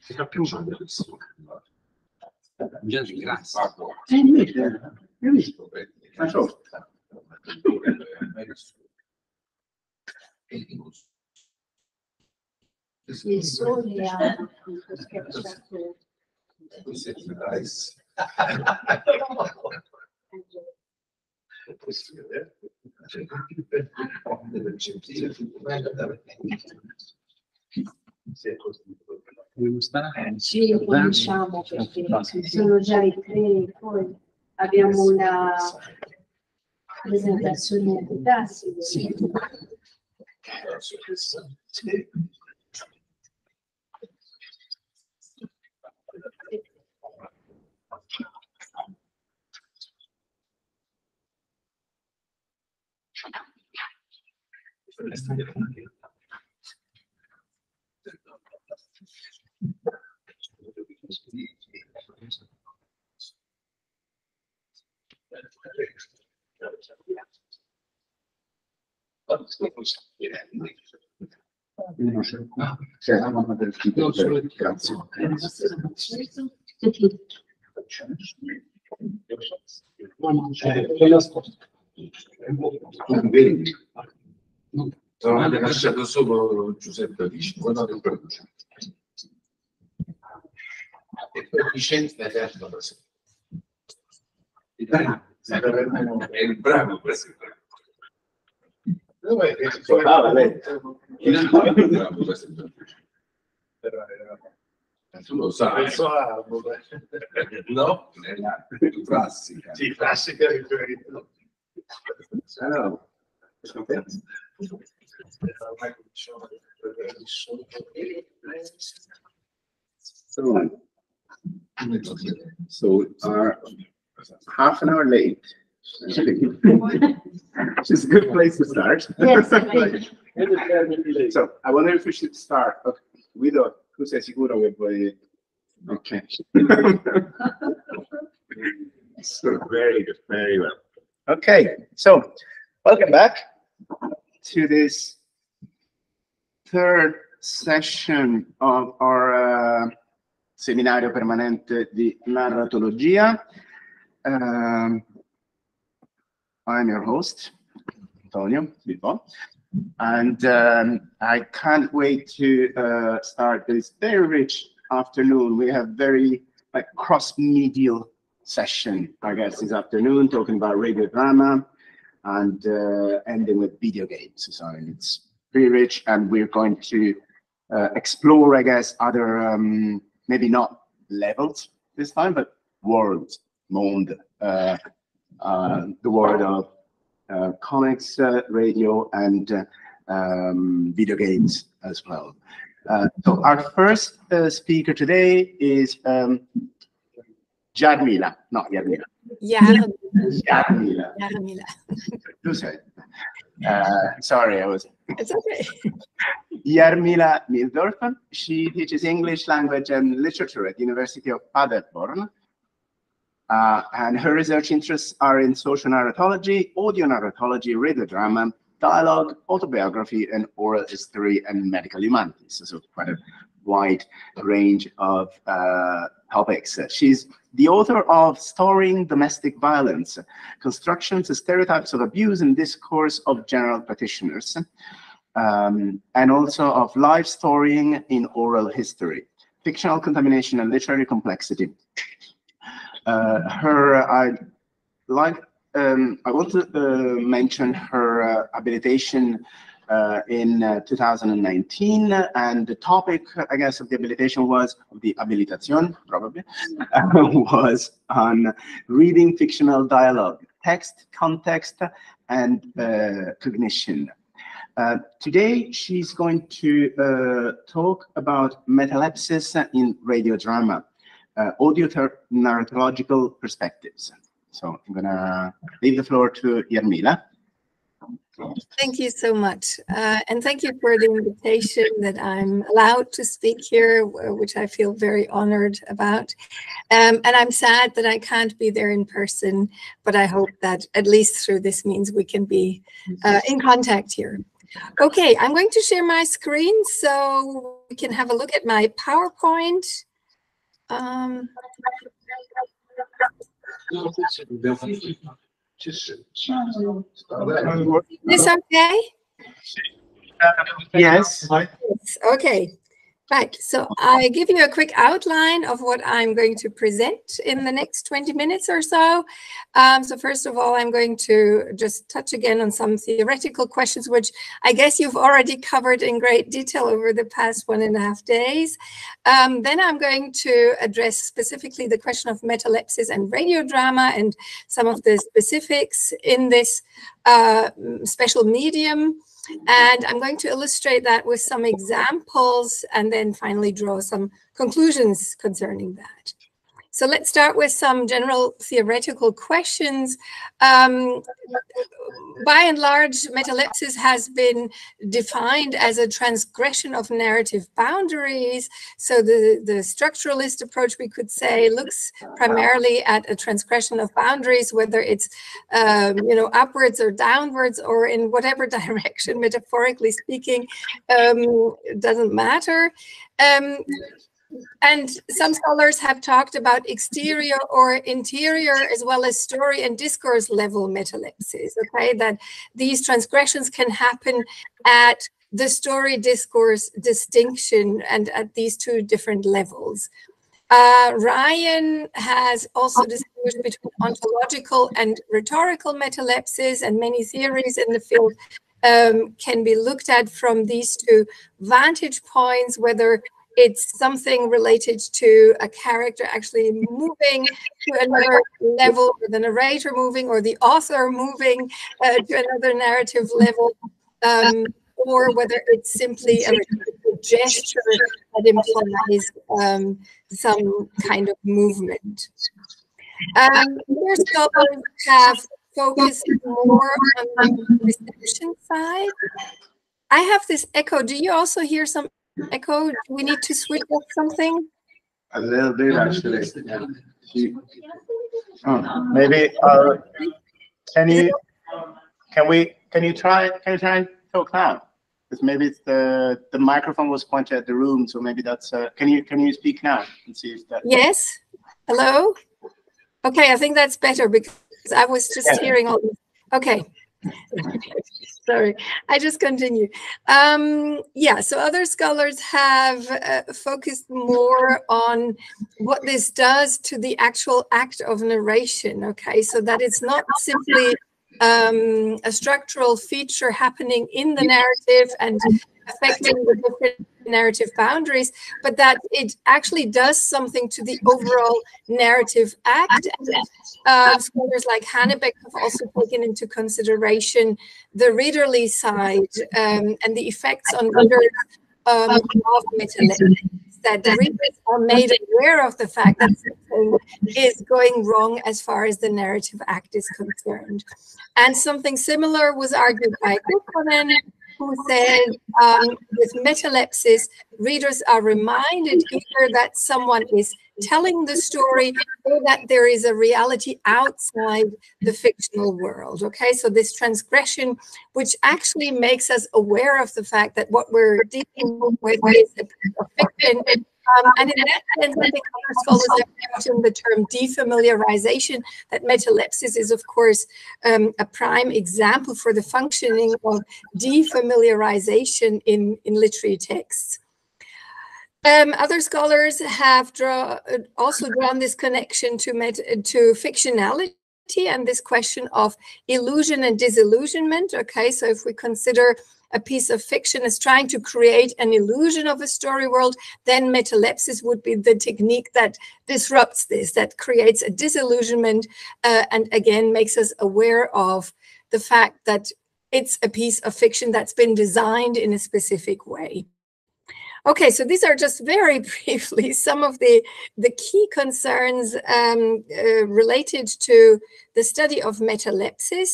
Você já pensou nisso? Minha desgraça. Eu estou. Achou? Isso, Você que traz. si è costruito eh, quello Sì, lo conosciamo perché sono già i tre, poi abbiamo la presentazione di tassi. Sì. Grazie. Uno c'è qua, c'è la mamma del figlio, grazie. Non vedi? Non ha lasciato solo Giuseppe Alice, guardate il produce e coefficienti da terzo presente. È il bravo questo. Dove è? Ah, vabbè. Tu lo sai. Penso all'albo. No, nella la classica. Sì, classica riferimento il Ciao. Sono so are half an hour late. Which is a good place to start. Yes, right. So I wonder if we should start. Okay. Guido, tu sei sicuro che vuoi? Okay. so very good, very well. Okay, so welcome back to this third session of our uh, seminario permanente di narratologia. Um, I'm your host, Antonio Bilbao. And um, I can't wait to uh, start this very rich afternoon. We have very like cross-medial session, I guess, this afternoon, talking about radio drama and uh, ending with video games. So it's pretty rich, and we're going to uh, explore, I guess, other um, maybe not levels this time, but worlds, monde, uh, uh, the world of uh, comics, uh, radio, and uh, um, video games as well. Uh, so our first speaker today is um, Jarmila, not Jarmila, Jarmila. Jarmila. Jarmila. You said. Uh, sorry, I was It's okay. Jarmila Mildorfan. She teaches English language and literature at the University of Paderborn. Uh, and her research interests are in social narratology, audio narratology, radio drama, dialogue, autobiography, and oral history and medical humanities. So quite a wide range of uh, topics. She's the author of Storying Domestic Violence, Constructions Stereotypes of Abuse and Discourse of General Practitioners, um, and also of Life Storying in Oral History, Fictional Contamination and Literary Complexity. Uh, her, I like, um, I want to uh, mention her uh, habilitation uh, in uh, 2019, and the topic, I guess, of the habilitation was, of the habilitación, probably, was on reading fictional dialogue, text, context, and uh, cognition. Uh, today, she's going to uh, talk about metalepsis in radio drama, audio narratological perspectives. So I'm gonna leave the floor to Yarmila. Thank you so much. Uh, and thank you for the invitation that I'm allowed to speak here, which I feel very honored about. Um, and I'm sad that I can't be there in person, but I hope that at least through this means we can be uh, in contact here. Okay, I'm going to share my screen so we can have a look at my PowerPoint. Um, this okay? Yes. Okay. Right. So I give you a quick outline of what I'm going to present in the next 20 minutes or so. Um, so first of all, I'm going to just touch again on some theoretical questions, which I guess you've already covered in great detail over the past one and a half days. Um, then I'm going to address specifically the question of metalepsis and radiodrama and some of the specifics in this uh, special medium. And I'm going to illustrate that with some examples and then finally draw some conclusions concerning that. So let's start with some general theoretical questions. Um, by and large, metalepsis has been defined as a transgression of narrative boundaries. So the, the structuralist approach, we could say, looks primarily at a transgression of boundaries, whether it's, um, you know, upwards or downwards or in whatever direction, metaphorically speaking, um, doesn't matter. Um, and some scholars have talked about exterior or interior as well as story and discourse level metalepsis okay? That these transgressions can happen at the story discourse distinction and at these two different levels. Uh, Ryan has also distinguished between ontological and rhetorical metalepsis, and many theories in the field um, can be looked at from these two vantage points, whether it's something related to a character actually moving to another level, or the narrator moving, or the author moving uh, to another narrative level, um, or whether it's simply a gesture that implies um, some kind of movement. Um, have focused more on the reception side. I have this echo. Do you also hear some echo? Do we need to switch off something? A little bit actually. Oh, maybe uh, can you can we can you try can you try and talk now? Because maybe it's the the microphone was pointed at the room, so maybe that's uh, can you can you speak now and see if that Yes. Hello. Okay, I think that's better because I was just Yeah. hearing all. This. Okay. Sorry, I just continue. Um, yeah, so other scholars have uh, focused more on what this does to the actual act of narration. Okay, so that it's not simply um, a structural feature happening in the narrative and affecting the different narrative boundaries, but that it actually does something to the overall narrative act. Uh, scholars like Hanebeck have also taken into consideration the readerly side um, and the effects on readers um, of. That the readers are made aware of the fact that something is going wrong as far as the narrative act is concerned. And something similar was argued by Kukkonen, who said um, with metalepsis, readers are reminded either that someone is telling the story or that there is a reality outside the fictional world. Okay, so this transgression, which actually makes us aware of the fact that what we're dealing with is a fiction. Um, and in that sense, I think other scholars have mentioned the term defamiliarization, that metalepsis is, of course, um, a prime example for the functioning of defamiliarization in, in literary texts. Um, other scholars have draw, also drawn this connection to, met, to fictionality and this question of illusion and disillusionment. Okay, so if we consider a piece of fiction is trying to create an illusion of a story world, then metalepsis would be the technique that disrupts this, that creates a disillusionment, uh, and again makes us aware of the fact that it's a piece of fiction that's been designed in a specific way. Okay, so these are just very briefly some of the, the key concerns um, uh, related to the study of metalepsis.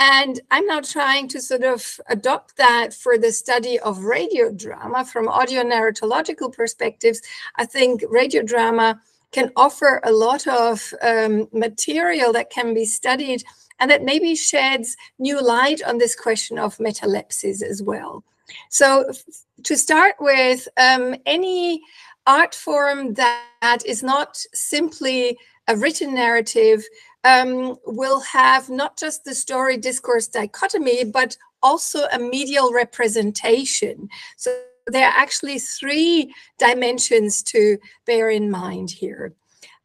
And I'm now trying to sort of adopt that for the study of radio drama from audio narratological perspectives. I think radio drama can offer a lot of um, material that can be studied and that maybe sheds new light on this question of metalepsis as well. So to start with, um, any art form that is not simply a written narrative um, will have not just the story discourse dichotomy, but also a medial representation. So there are actually three dimensions to bear in mind here.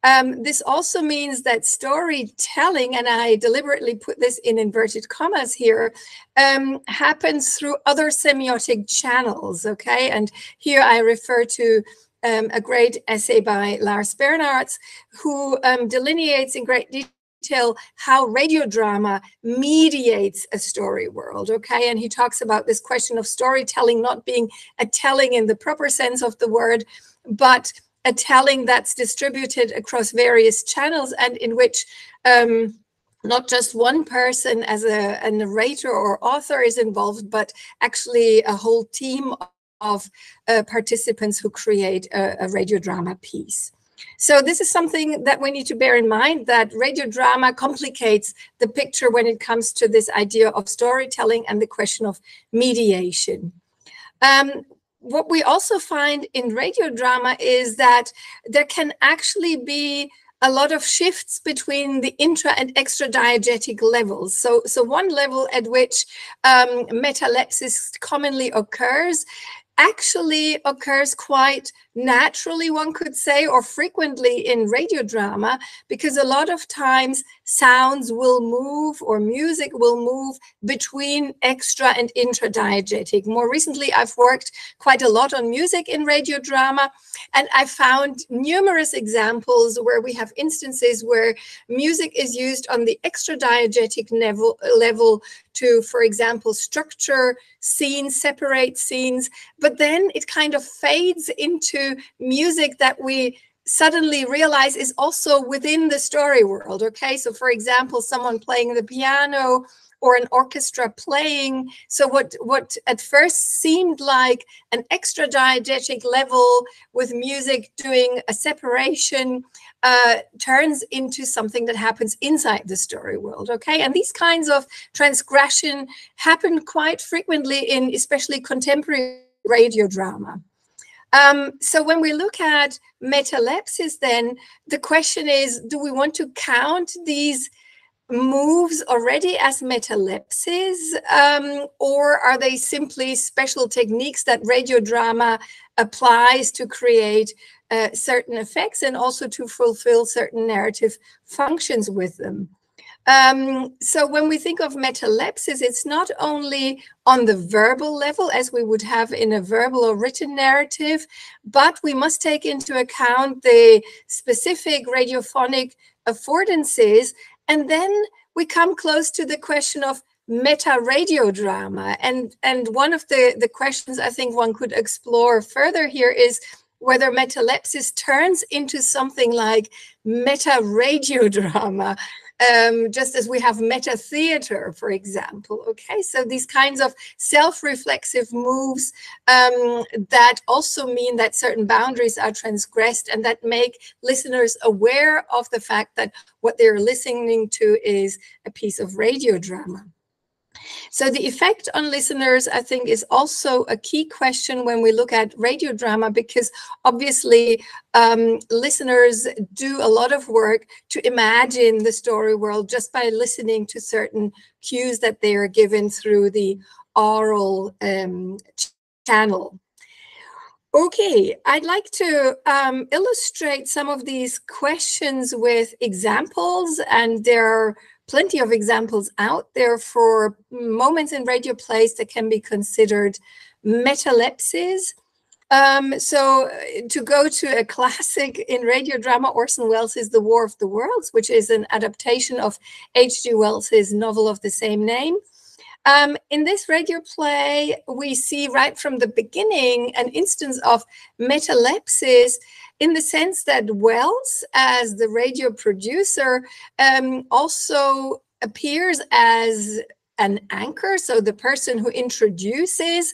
Um, this also means that storytelling, and I deliberately put this in inverted commas here, um, happens through other semiotic channels, okay? And here I refer to um, a great essay by Lars Bernaerts, who um, delineates in great detail detail how radio drama mediates a story world. Okay. And he talks about this question of storytelling not being a telling in the proper sense of the word, but a telling that's distributed across various channels and in which um, not just one person as a, a, narrator or author is involved, but actually a whole team of uh, participants who create a, a radio drama piece. So this is something that we need to bear in mind that radio drama complicates the picture when it comes to this idea of storytelling and the question of mediation. Um, what we also find in radio drama is that there can actually be a lot of shifts between the intra and extra diegetic levels. So, so one level at which um, metalepsis commonly occurs actually occurs quite naturally, one could say, or frequently in radio drama, because a lot of times sounds will move or music will move between extra and intradiegetic. More recently, I've worked quite a lot on music in radio drama, and I found numerous examples where we have instances where music is used on the extradiegetic level, level to, for example, structure scenes, separate scenes, but then it kind of fades into music that we suddenly realize is also within the story world. Okay, so for example, someone playing the piano or an orchestra playing. So what what at first seemed like an extra diegetic level with music doing a separation uh, turns into something that happens inside the story world. Okay, and these kinds of transgression happen quite frequently in especially contemporary radio drama. Um, so when we look at metalepsis, then the question is, do we want to count these moves already as metalepsis, um, or are they simply special techniques that radio drama applies to create uh, certain effects and also to fulfill certain narrative functions with them? Um, so when we think of metalepsis, it's not only on the verbal level as we would have in a verbal or written narrative, but we must take into account the specific radiophonic affordances. And then we come close to the question of meta radio drama. And, and one of the, the questions I think one could explore further here is whether metalepsis turns into something like meta radio drama um, just as we have meta theater, for example. Okay, so these kinds of self-reflexive moves um, that also mean that certain boundaries are transgressed and that make listeners aware of the fact that what they're listening to is a piece of radio drama. So the effect on listeners, I think, is also a key question when we look at radio drama, because obviously um, listeners do a lot of work to imagine the story world just by listening to certain cues that they are given through the oral um, channel. Okay, I'd like to um, illustrate some of these questions with examples, and there are plenty of examples out there for moments in radio plays that can be considered metalepsis. Um, so uh, to go to a classic in radio drama, Orson Welles' is The War of the Worlds, which is an adaptation of H.G. Wells's novel of the same name. Um, in this radio play, we see right from the beginning an instance of metalepsis in the sense that Welles, as the radio producer, um, also appears as an anchor, so the person who introduces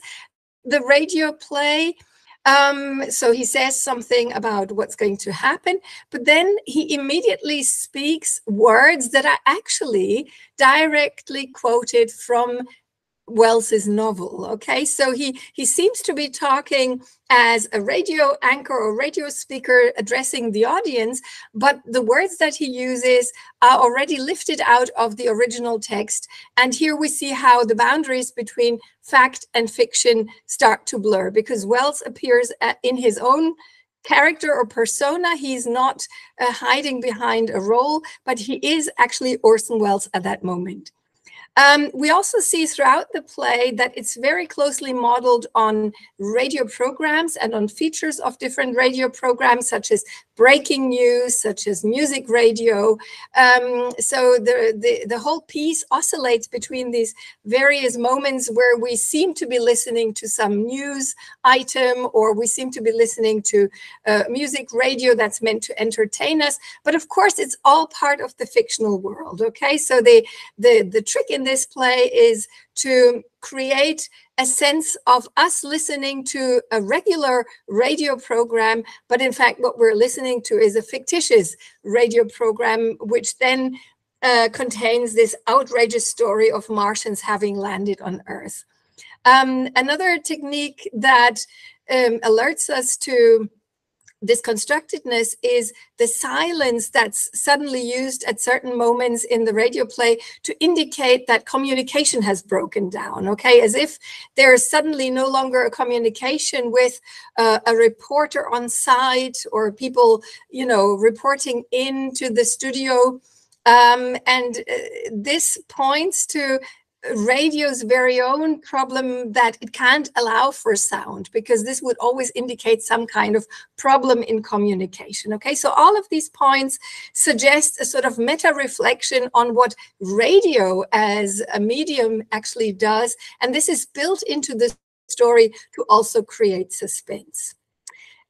the radio play. Um, so he says something about what's going to happen, but then he immediately speaks words that are actually directly quoted from Wells's novel. Okay, so he he seems to be talking as a radio anchor or radio speaker addressing the audience, but the words that he uses are already lifted out of the original text. And here we see how the boundaries between fact and fiction start to blur because Welles appears in his own character or persona. He's not uh, hiding behind a role, but he is actually Orson Welles at that moment. Um, we also see throughout the play that it's very closely modeled on radio programs and on features of different radio programs, such as breaking news, such as music radio. Um, so the, the, the whole piece oscillates between these various moments where we seem to be listening to some news item or we seem to be listening to uh, music radio that's meant to entertain us. But of course, it's all part of the fictional world. Okay, so the, the, the trick in this play is to create a sense of us listening to a regular radio program, but in fact, what we're listening to is a fictitious radio program, which then uh, contains this outrageous story of Martians having landed on Earth. Um, another technique that um, alerts us to this constructedness is the silence that's suddenly used at certain moments in the radio play to indicate that communication has broken down okay? As if there's suddenly no longer a communication with uh, a reporter on site or people you know reporting into the studio. Um, and uh, this points to radio's very own problem that it can't allow for sound because this would always indicate some kind of problem in communication okay? So all of these points suggest a sort of meta reflection on what radio as a medium actually does and this is built into the story to also create suspense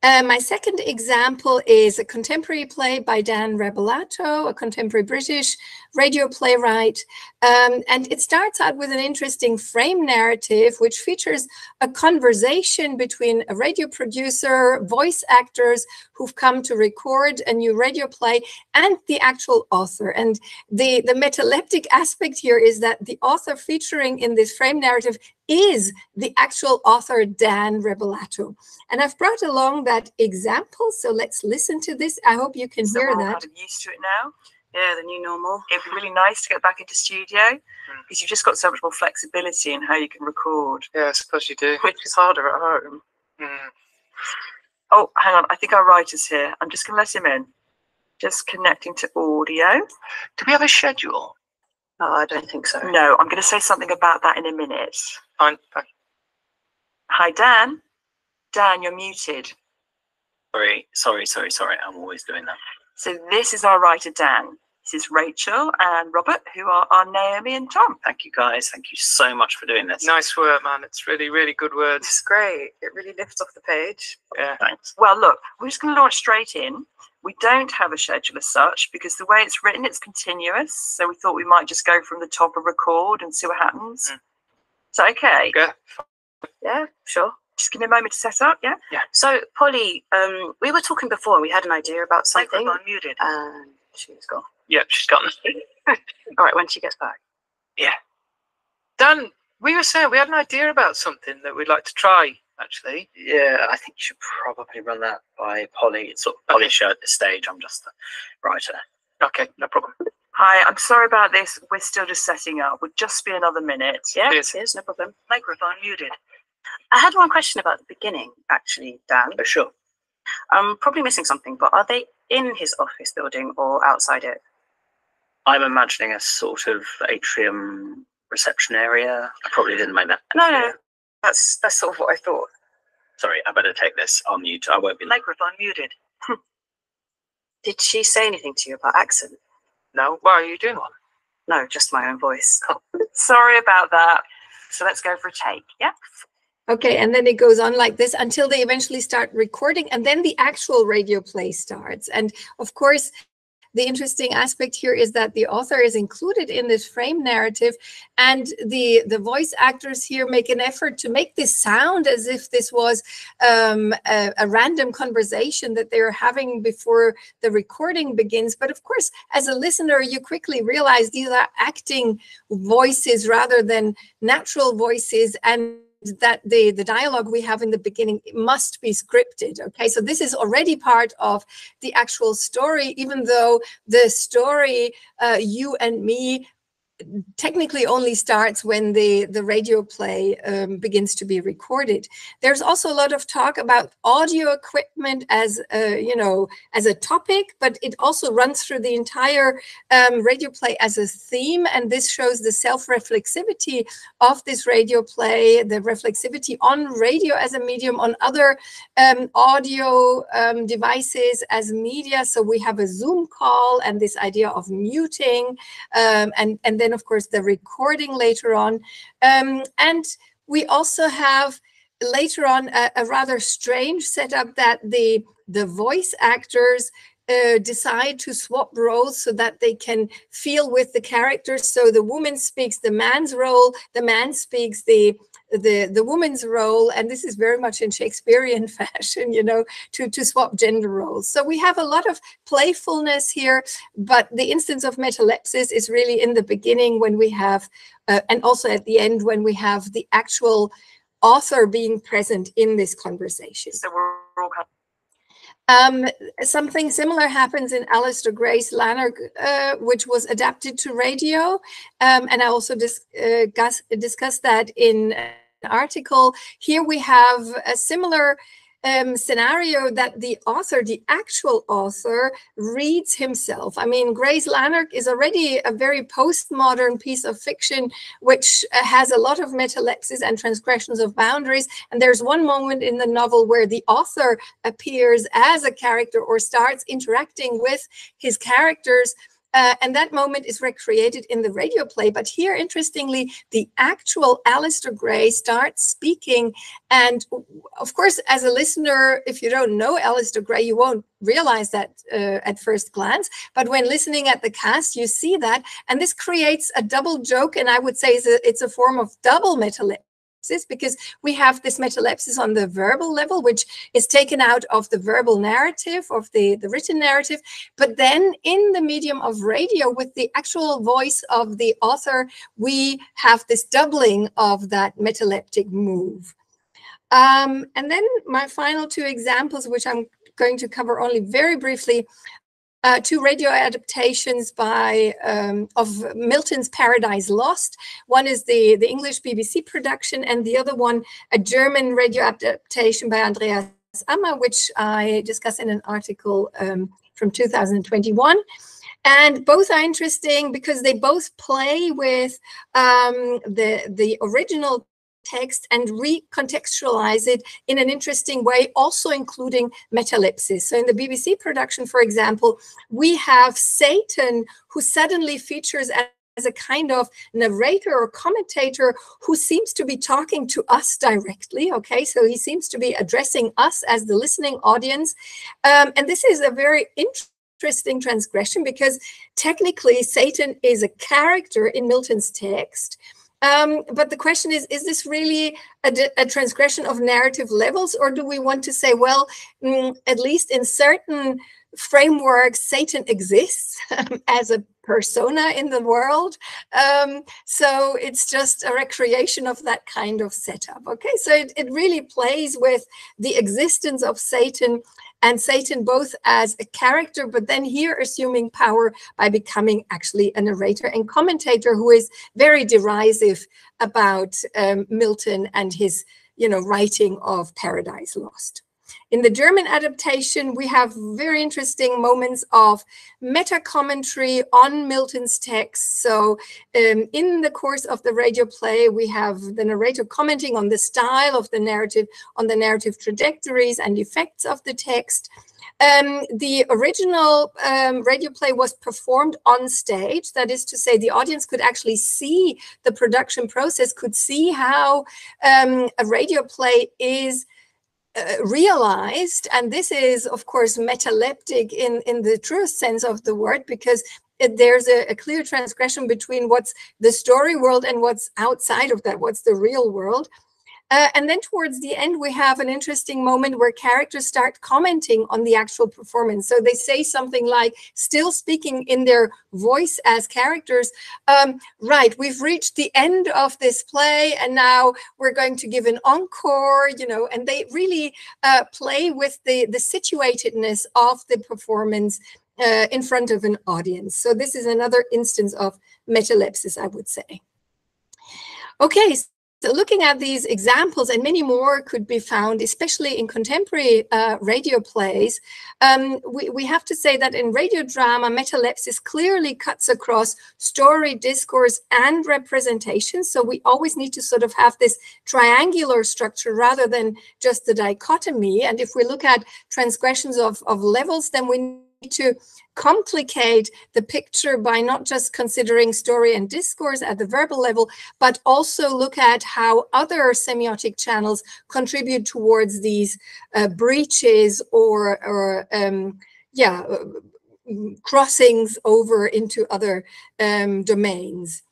uh, my second example is a contemporary play by Dan Rebellato, a contemporary British radio playwright. Um, and it starts out with an interesting frame narrative, which features a conversation between a radio producer, voice actors who've come to record a new radio play, and the actual author. And the, the metaleptic aspect here is that the author featuring in this frame narrative is the actual author, Dan Rebellato. And I've brought along that example. So let's listen to this. I hope you can So hear we're that. kind of used to it now. Yeah, the new normal. It'd be really nice to get back into studio because you've just got so much more flexibility in how you can record, Yeah, I suppose you do. which is harder at home. Mm. Oh, hang on. I think our writer's here. I'm just going to let him in. Just connecting to audio. Do we have a schedule? No, I don't think so. No, I'm going to say something about that in a minute. Fine, fine. Hi, Dan. Dan, you're muted. Sorry, sorry, sorry, sorry. I'm always doing that. So this is our writer, Dan. This is Rachel and Robert, who are, are Naomi and Tom. Thank you, guys. Thank you so much for doing this. Nice work, man. It's really, really good words. It's great. It really lifts off the page. Yeah. Thanks. Well, look, we're just going to launch straight in. We don't have a schedule as such because the way it's written, it's continuous. So we thought we might just go from the top and record and see what happens. Mm. Is that okay? Yeah. Yeah, sure. Just give me a moment to set up. Yeah. Yeah. So, Polly, um, we were talking before and we had an idea about something. Microphone muted. And she's gone. Yep, she's got them. All right, when she gets back. Yeah. Dan, we were saying we had an idea about something that we'd like to try, actually. Yeah, I think you should probably run that by Polly. It's sort of Polly's show at this stage. I'm just the writer. Okay, no problem. Hi, I'm sorry about this. We're still just setting up. Would just be another minute. Yeah, Cheers. yes, no problem. Microphone muted. I had one question about the beginning, actually, Dan. Oh, sure. I'm probably missing something, but are they in his office building or outside it? I'm imagining a sort of atrium reception area. I probably didn't make that. No, no, clear. that's that's sort of what I thought. Sorry, I better take this on mute. I won't be. Microphone muted. Did she say anything to you about accent? No, why are you doing one? No, just my own voice. Sorry about that. So let's go for a take. Yeah. Okay, and then it goes on like this until they eventually start recording, and then the actual radio play starts. And of course, the interesting aspect here is that the author is included in this frame narrative, and the the voice actors here make an effort to make this sound as if this was um, a, a random conversation that they're having before the recording begins. But of course, as a listener, you quickly realize these are acting voices rather than natural voices, and that the the dialogue we have in the beginning must be scripted okay? So this is already part of the actual story even though the story uh, you and me technically only starts when the, the radio play um, begins to be recorded. There's also a lot of talk about audio equipment as a, you know as a topic, but it also runs through the entire um, radio play as a theme, and this shows the self-reflexivity of this radio play, the reflexivity on radio as a medium, on other um, audio um, devices as media. So we have a Zoom call and this idea of muting, um, and and then of course the recording later on. Um, and we also have later on a, a, rather strange setup that the the voice actors uh, decide to swap roles so that they can feel with the characters. So the woman speaks the man's role, the man speaks the the the woman's role and this is very much in shakespearean fashion you know to to swap gender roles. So we have a lot of playfulness here but the instance of metalepsis is really in the beginning when we have uh, and also at the end when we have the actual author being present in this conversation. So we're all um, something similar happens in Alasdair Gray's Lanark, uh, which was adapted to radio. Um, and I also dis- uh, discussed that in article. Here we have a similar um, scenario that the author, the actual author, reads himself. I mean, Gray's Lanark is already a very postmodern piece of fiction, which uh, has a lot of metalepsis and transgressions of boundaries. And there's one moment in the novel where the author appears as a character or starts interacting with his characters uh, and that moment is recreated in the radio play. But here, interestingly, the actual Alasdair Gray starts speaking. And of course, as a listener, if you don't know Alasdair Gray, you won't realize that uh, at first glance. But when listening at the cast, you see that. And this creates a double joke. And I would say it's a, it's a form of double because we have this metalepsis on the verbal level, which is taken out of the verbal narrative, of the, the written narrative. But then in the medium of radio, with the actual voice of the author, we have this doubling of that metaleptic move. Um, and then my final two examples, which I'm going to cover only very briefly, uh, two radio adaptations by um, of Milton's Paradise Lost. One is the the English BBC production, and the other one a German radio adaptation by Andreas Ammer, which I discuss in an article um, from 2021. And both are interesting because they both play with um, the the original text and recontextualize it in an interesting way, also including metalepsis. So in the BBC production, for example, we have Satan who suddenly features as a kind of narrator or commentator who seems to be talking to us directly. Okay, so he seems to be addressing us as the listening audience. Um, and this is a very interesting transgression because technically Satan is a character in Milton's text. Um, but the question is, is this really a, a, transgression of narrative levels, or do we want to say, well, mm, at least in certain frameworks, Satan exists as a persona in the world. Um, so it's just a recreation of that kind of setup. Okay, so it, it really plays with the existence of Satan and Satan both as a character, but then here assuming power by becoming actually a narrator and commentator who is very derisive about um, Milton and his, you know, writing of Paradise Lost. In the German adaptation, we have very interesting moments of meta commentary on Milton's text. So, um, in the course of the radio play, we have the narrator commenting on the style of the narrative, on the narrative trajectories and effects of the text. Um, the original um, radio play was performed on stage. That is to say, the audience could actually see the production process, could see how um, a radio play is uh, realized, and this is, of course, metaleptic in, in the truest sense of the word, because it, there's a, a, clear transgression between what's the story world and what's outside of that, what's the real world. Uh, and then towards the end, we have an interesting moment where characters start commenting on the actual performance. So they say something like, still speaking in their voice as characters, um, right, we've reached the end of this play and now we're going to give an encore, you know, and they really uh, play with the, the situatedness of the performance uh, in front of an audience. So this is another instance of metalepsis, I would say. Okay, so looking at these examples and many more could be found, especially in contemporary uh, radio plays, um, we, we have to say that in radio drama, metalepsis clearly cuts across story, discourse, and representation. So we always need to sort of have this triangular structure rather than just the dichotomy. And if we look at transgressions of, of levels, then we to complicate the picture by not just considering story and discourse at the verbal level, but also look at how other semiotic channels contribute towards these uh, breaches or, or um, yeah, crossings over into other um, domains.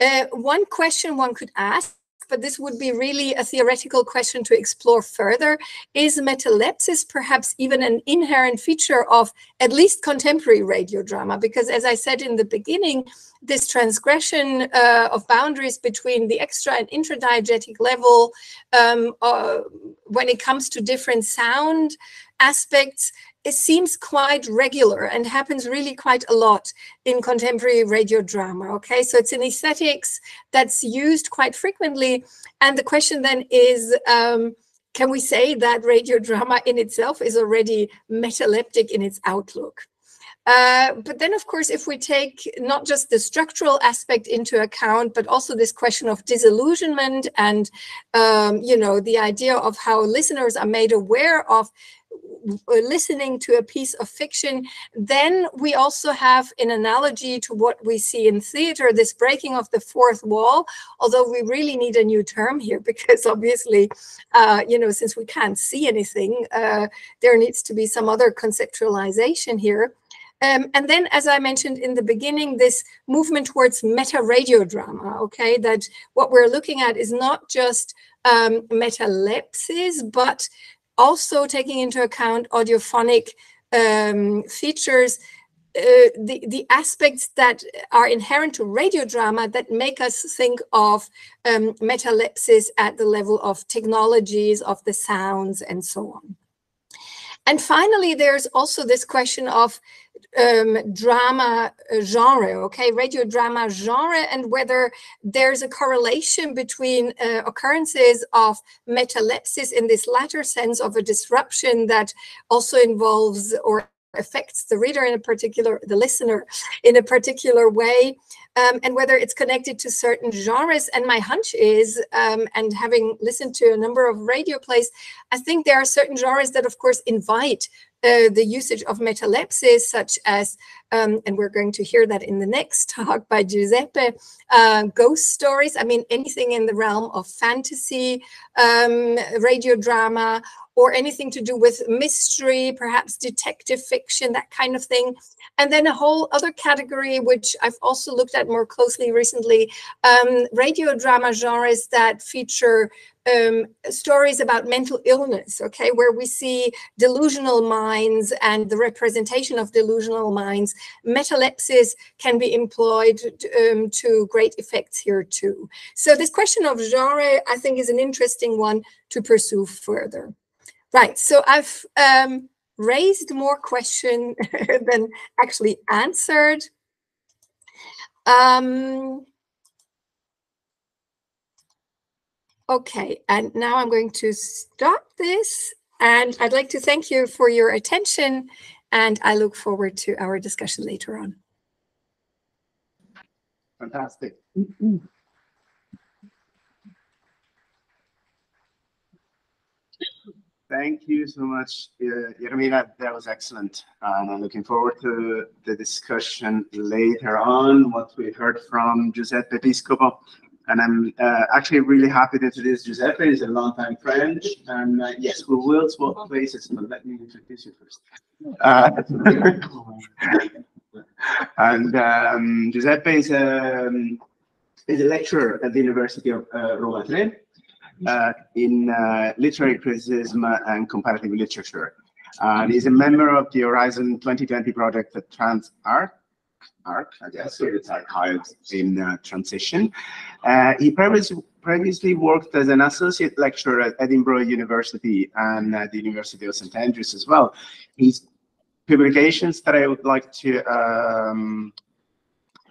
Uh, one question one could ask but this would be really a theoretical question to explore further. Is metalepsis perhaps even an inherent feature of at least contemporary radio drama? Because as I said in the beginning, this transgression uh, of boundaries between the extra and intradiegetic level um, uh, when it comes to different sound aspects it seems quite regular and happens really quite a lot in contemporary radio drama. Okay, so it's an aesthetics that's used quite frequently. And the question then is, um, can we say that radio drama in itself is already metaleptic in its outlook? Uh, but then, of course, if we take not just the structural aspect into account, but also this question of disillusionment and, um, you know, the idea of how listeners are made aware of listening to a piece of fiction, then we also have an analogy to what we see in theater, this breaking of the fourth wall, although we really need a new term here because obviously, uh, you know, since we can't see anything, uh, there needs to be some other conceptualization here. Um, and then, as I mentioned in the beginning, this movement towards meta radio drama, okay, that what we're looking at is not just um, but also taking into account audiophonic um, features, uh, the, the aspects that are inherent to radio drama that make us think of um, metalepsis at the level of technologies, of the sounds, and so on. And finally, there's also this question of um, drama uh, genre, okay, radio drama genre, and whether there's a correlation between uh, occurrences of metalepsis in this latter sense of a disruption that also involves or affects the reader in a particular, the listener in a particular way, um, and whether it's connected to certain genres. And my hunch is, um, and having listened to a number of radio plays, I think there are certain genres that, of course, invite uh, the usage of metalepsis, such as, um, and we're going to hear that in the next talk by Giuseppe, uh, ghost stories. I mean, anything in the realm of fantasy, um, radio drama, or anything to do with mystery, perhaps detective fiction, that kind of thing. And then a whole other category, which I've also looked at more closely recently, um, radio drama genres that feature um, stories about mental illness, okay, where we see delusional minds and the representation of delusional minds. Metalepsis can be employed um, to great effects here too. So this question of genre, I think, is an interesting one to pursue further. Right, so I've um, raised more questions than actually answered. Um, okay, and now I'm going to stop this. And I'd like to thank you for your attention. And I look forward to our discussion later on. Fantastic. Thank you so much, uh, That was excellent. Um, I'm looking forward to the discussion later on, what we heard from Giuseppe Piscopo And I'm uh, actually really happy to introduce Giuseppe. He's a longtime friend. And uh, yes, we will swap places, but let me introduce you first. Uh, and um, Giuseppe is, um, is a lecturer at the University of uh, Roma uh, in uh, literary criticism and comparative literature. And he's a member of the Horizon 2020 project at TransArc, ARC, I guess, so it's archived in uh, transition. Uh, he previously, previously worked as an associate lecturer at Edinburgh University and at the University of St Andrews as well. His publications that I would like to um,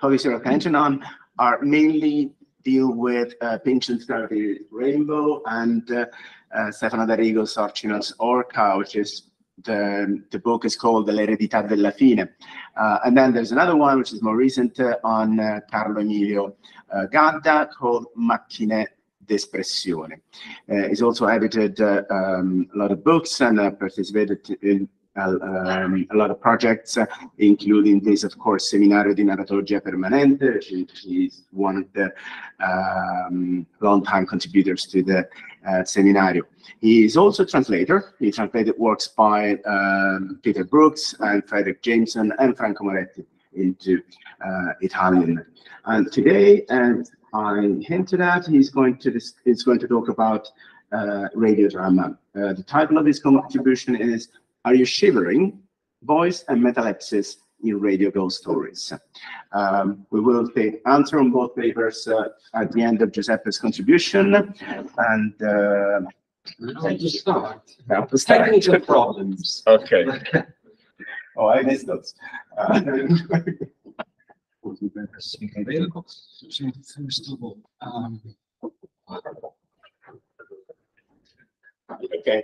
focus your attention on are mainly deal with uh, Pynchon's Gravity Rainbow and uh, uh, Stefano D'Arrigo's Horcynus Orca, which is the, the book is called L'eredità della fine. Uh, and then there's another one, which is more recent, uh, on uh, Carlo Emilio uh, Gadda called Macchine d'Espressione. Uh, he's also edited uh, um, a lot of books and participated in um, a lot of projects, including this, of course, Seminario di Narratologia Permanente, which is one of the um, long-time contributors to the uh, Seminario. He is also a translator. He translated works by um, Peter Brooks and Fredric Jameson and Franco Moretti into uh, Italian. And today, and I hinted at, he's going to he's going to talk about uh, radio drama. Uh, the title of his contribution is "Are You Shivering? Voice and Metalepsis in Radio Ghost Stories." Um, we will take answer on both papers uh, at the end of Giuseppe's contribution, and uh, Now to start. now to start. Technical problems. Okay. Oh, I missed those. Uh, Available. So first of all, um, Okay.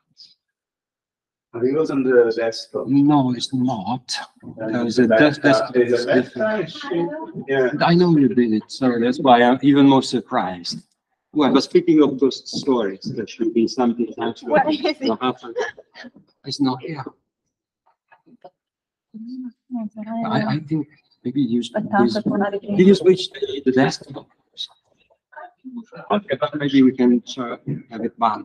I think it was on the desktop. No, it's not. There's a desk, desk. There's a desk. Yeah. I know you did it, so that's why I'm even more surprised. Well, but speaking of those stories, there should be something actually. What is it? happen. It's not here. I, I think maybe you. use- Did you switch the the desktop? Okay, but maybe we can uh, have it back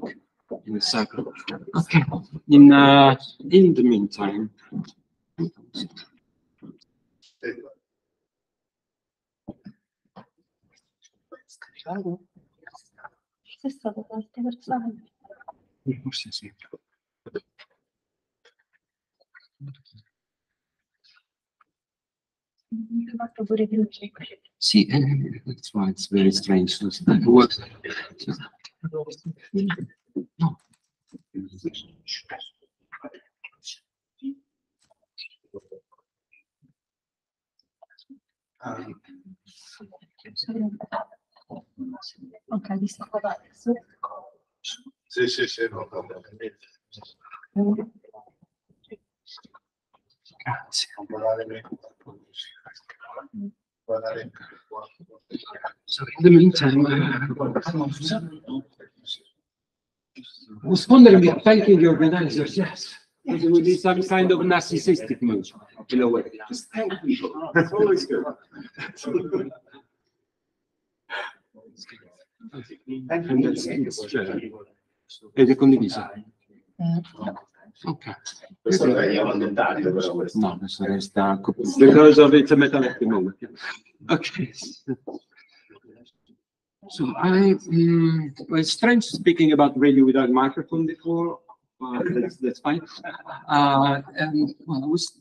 in a second. Okay, in, uh, in the meantime. Sì. Sì, eh, that's why it's very strange. see. No. Ok, di sta adesso. Sì, sì, sì, no, no, no. Grazie. So in the meantime, uh, I was wondering, are thanking the organizers, yes. Because it would be some kind of narcissistic move, in a way. Just thank people. It's always good. And that's, it's, Ed è condivisa? Ok. Però questo. No, adesso resta because of it's a metal at the moment. Okay. So I, well, it's strange speaking about radio without microphone before. Uh, that's, that's fine. Uh, and well, I was,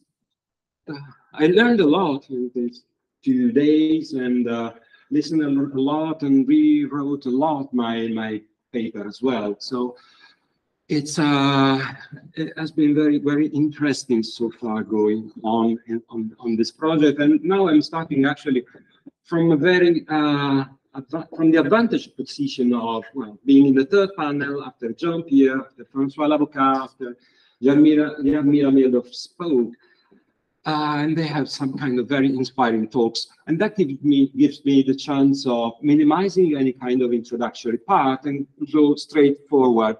uh, I learned a lot in these two days and uh, listened a lot and rewrote a lot my my paper as well. So it's uh, it has been very, very interesting so far going on on, on this project. And now I'm starting actually from a very uh, from the advantage position of well, being in the third panel after Jean Pierre, after Francois Lavocat, after Jarmila, Jarmila Mildorf spoke. Uh, and they have some kind of very inspiring talks. And that gives me, gives me the chance of minimizing any kind of introductory part and go straight forward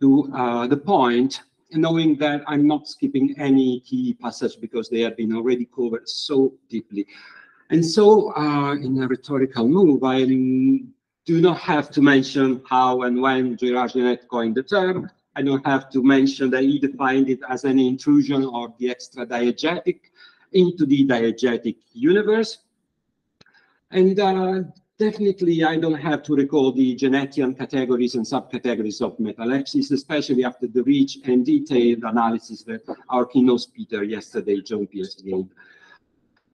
to uh, the point, knowing that I'm not skipping any key passage because they have been already covered so deeply. And so, uh, in a rhetorical move, I do not have to mention how and when Gérard Genette coined the term. I don't have to mention that he defined it as an intrusion of the extra diegetic into the diegetic universe. And uh, definitely, I don't have to recall the Genettian categories and subcategories of metalepsis, especially after the rich and detailed analysis that our keynote speaker yesterday, John Pier, gave.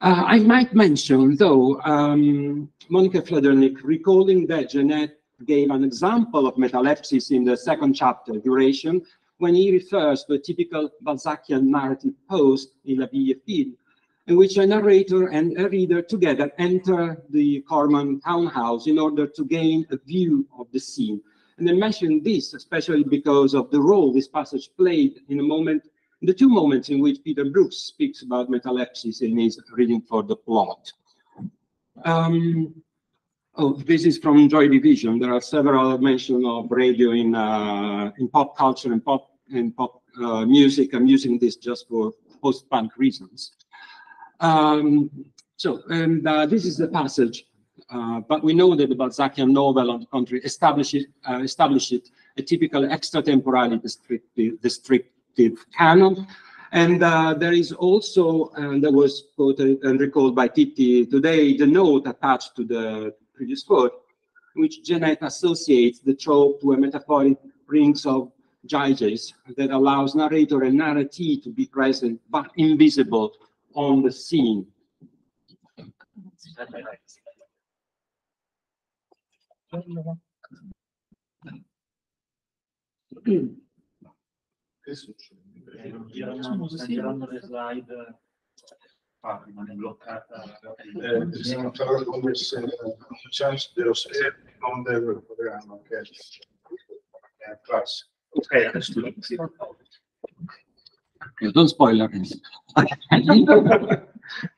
Uh, I might mention, though, um, Monika Fludernik, recalling that Genette gave an example of metalepsis in the second chapter, Duration, when he refers to a typical Balzacian narrative pose in La Vieille Fille, in which a narrator and a reader together enter the Cormon townhouse in order to gain a view of the scene. And I mention this especially because of the role this passage played in a moment, the two moments in which Peter Brooks speaks about metalepsis in his reading for the plot. Um, oh, this is from Joy Division. There are several mentions of radio in uh, in pop culture and pop and pop uh, music. I'm using this just for post-punk reasons. Um, so, and uh, this is the passage, uh, but we know that the Balzacian novel, on the contrary, establishes, uh, establishes a typical extratemporally descriptive, descriptive canon. And uh, there is also, and that was quoted and recalled by Titti today, the note attached to the previous quote, which Genette associates the trope to a metaphoric rings of Gyges that allows narrator and narratee to be present but invisible on the scene. Che succede? Girando le slide. Ah, rimane bloccata. Eh, stiamo parlando come se chance dello schermo, non del programma che è a classe. Ok, adesso Yeah, don't spoil it.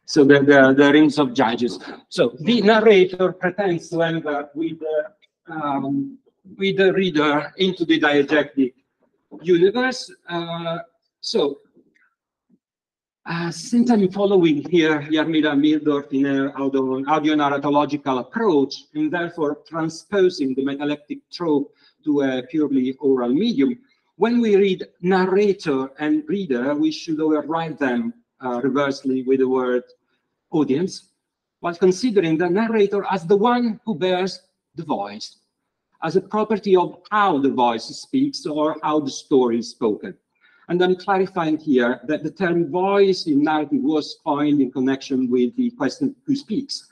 so the, the, the rings of Gyges. So the narrator pretends to enter with the, um, with the reader into the diegetic universe. Uh, so uh, since I'm following here Jarmila Mildorf in an audio, audio narratological approach, and therefore transposing the metaleptic trope to a purely oral medium, when we read narrator and reader, we should override them uh, reversely with the word audience, while considering the narrator as the one who bears the voice, as a property of how the voice speaks or how the story is spoken. And I'm clarifying here that the term voice in narrative was coined in connection with the question who speaks.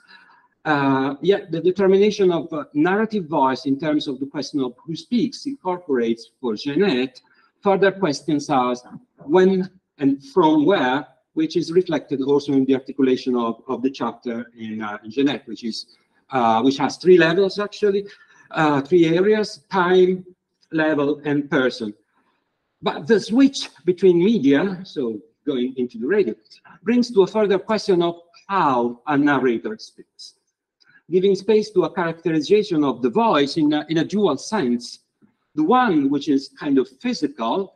Uh, yet the determination of uh, narrative voice in terms of the question of who speaks incorporates for Genette further questions as when and from where, which is reflected also in the articulation of, of the chapter in, uh, in Genette, which is uh, which has three levels actually, uh, three areas: time, level, and person. But the switch between media, so going into the radio, brings to a further question of how a narrator speaks giving space to a characterization of the voice in a, in a dual sense. The one which is kind of physical,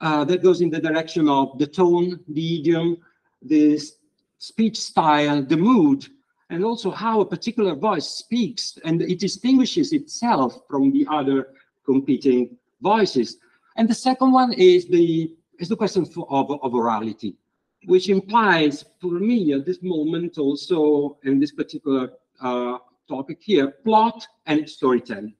uh, that goes in the direction of the tone, the idiom, the speech style, the mood, and also how a particular voice speaks and it distinguishes itself from the other competing voices. And the second one is the is the question for, of, of orality, which implies for me at this moment also in this particular uh, topic here, plot and storytelling.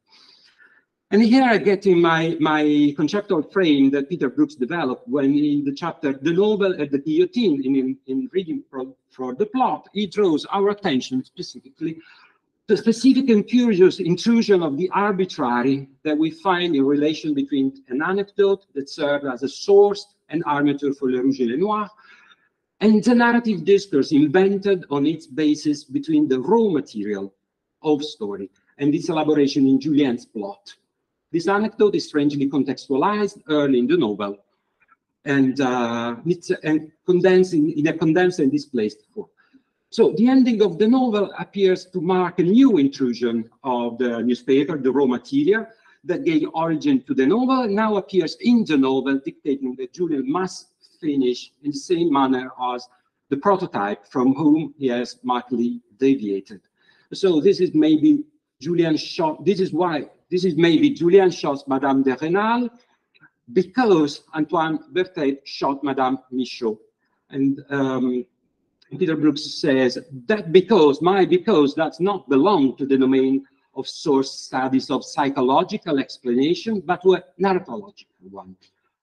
And here I get in my, my conceptual frame that Peter Brooks developed when in the chapter The Novel at the Guillotine, in, in, in reading for, for the plot, he draws our attention specifically the specific and curious intrusion of the arbitrary that we find in relation between an anecdote that served as a source and armature for Le Rouge et Le Noir, and the narrative discourse invented on its basis between the raw material, of story and its elaboration in Julien's plot. This anecdote is strangely contextualized early in the novel and, uh, it's, and condensed in, in a condensed and displaced form. So the ending of the novel appears to mark a new intrusion of the newspaper, the raw material, that gave origin to the novel, now appears in the novel, dictating that Julien must finish in the same manner as the prototype from whom he has markedly deviated. So this is maybe Julien's shot, this is why, this is maybe Julien shot Madame de Renal because Antoine Berthet shot Madame Michoud. And um, Peter Brooks says that because, my because does not belong to the domain of source studies of psychological explanation, but to a narratological one.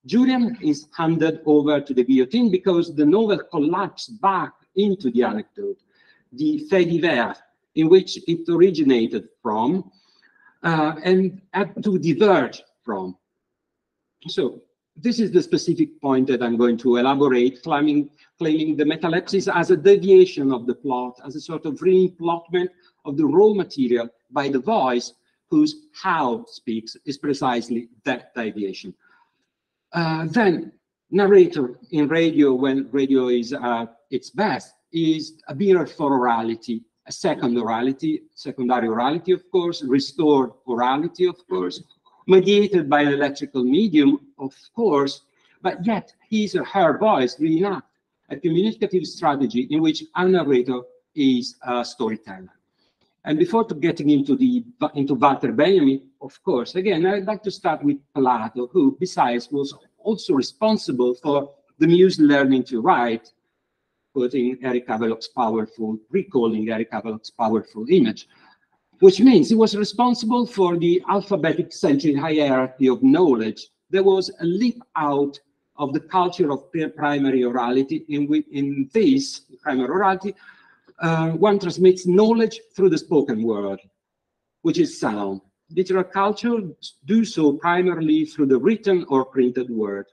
Julien is handed over to the guillotine because the novel collapsed back into the anecdote, the fait divers, in which it originated from, uh, and to diverge from. So this is the specific point that I'm going to elaborate, claiming, claiming the metalepsis as a deviation of the plot, as a sort of reimplotment of the raw material by the voice whose how speaks is precisely that deviation. Uh, then narrator in radio, when radio is at its best, is a mirror for orality, a second orality, secondary orality, of course, restored orality, of course, mediated by an electrical medium, of course, but yet his or her voice reenact a communicative strategy in which a narrator is a storyteller. And before getting into the into Walter Benjamin, of course, again, I'd like to start with Plato, who besides was also responsible for the muse learning to write, quoting Eric Havelock's powerful, recalling Eric Havelock's powerful image, which means he was responsible for the alphabetic century hierarchy of knowledge. There was a leap out of the culture of primary orality in, in this primary orality, uh, one transmits knowledge through the spoken word, which is sound. Literary culture do so primarily through the written or printed word,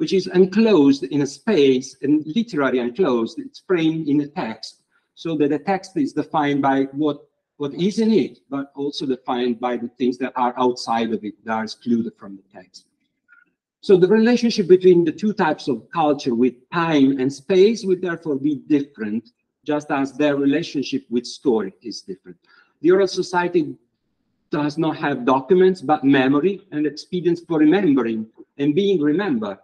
which is enclosed in a space and literally enclosed. It's framed in a text, so that the text is defined by what what is in it, but also defined by the things that are outside of it, that are excluded from the text. So the relationship between the two types of culture with time and space would therefore be different, just as their relationship with story is different. The oral society does not have documents, but memory and experience for remembering and being remembered.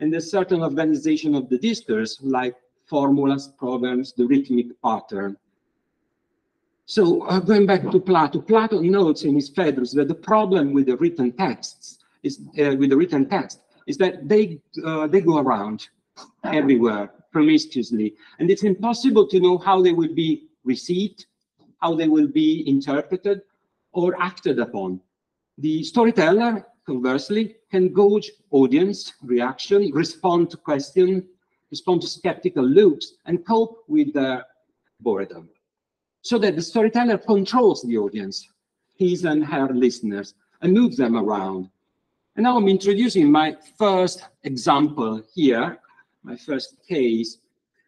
And a certain organization of the discourse, like formulas, proverbs, the rhythmic pattern, so uh, going back to Plato, Plato notes in his Phaedrus that the problem with the written texts is uh, with the written text is that they uh, they go around everywhere promiscuously, and it's impossible to know how they will be received, how they will be interpreted, or acted upon. The storyteller, conversely, can gauge audience reaction, respond to questions, respond to skeptical looks, and cope with the boredom so that the storyteller controls the audience, his and her listeners, and moves them around. And now I'm introducing my first example here, my first case,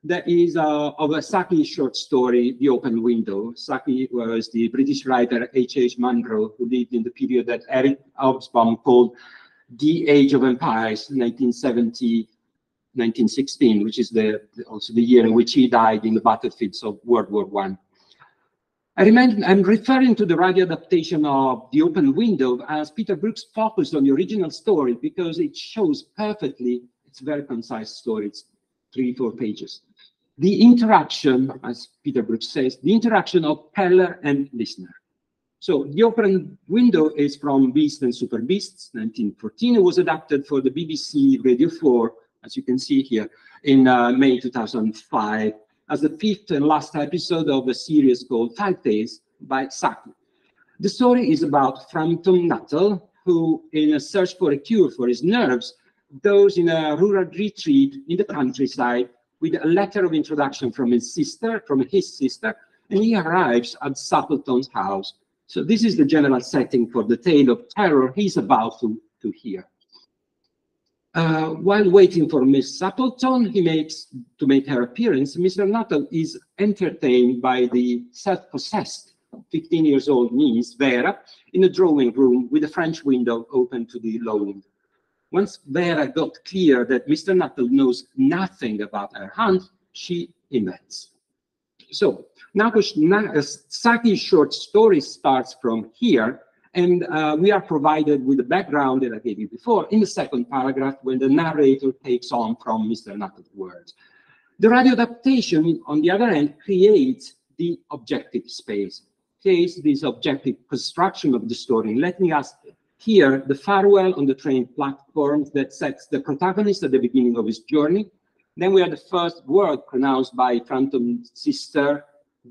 that is uh, of a Saki short story, The Open Window. Saki was the British writer H.H. Munro, who lived in the period that Eric Hobsbawm called the Age of Empires, 1970 1916, which is the, also the year in which he died in the battlefields of World War One. I remind, I'm referring to the radio adaptation of The Open Window as Peter Brooks focused on the original story because it shows perfectly, it's a very concise story, it's three, four pages. The interaction, as Peter Brooks says, the interaction of teller and listener. So The Open Window is from Beast and Super Beasts, 1914. It was adapted for the BBC Radio 4, as you can see here, in uh, May 2005 as the fifth and last episode of a series called Five Days by Saki. The story is about Frampton Nuttall, who, in a search for a cure for his nerves, goes in a rural retreat in the countryside with a letter of introduction from his sister, from his sister, and he arrives at Sappleton's house. So this is the general setting for the tale of terror he's about to, to hear. Uh, while waiting for Miss Sappleton, he makes to make her appearance. Mr. Nuttall is entertained by the self-possessed 15 years old niece, Vera, in a drawing room with a French window open to the lawn. Once Vera got clear that Mr. Nuttall knows nothing about her aunt, she invents. So Nagosh Na- Saki's short story starts from here, and uh, we are provided with the background that I gave you before in the second paragraph when the narrator takes on from Mr. Nuttall's words. The radio adaptation, on the other hand, creates the objective space, creates this objective construction of the story, letting us hear the farewell on the train platform that sets the protagonist at the beginning of his journey. Then we have the first word pronounced by Phantom's sister,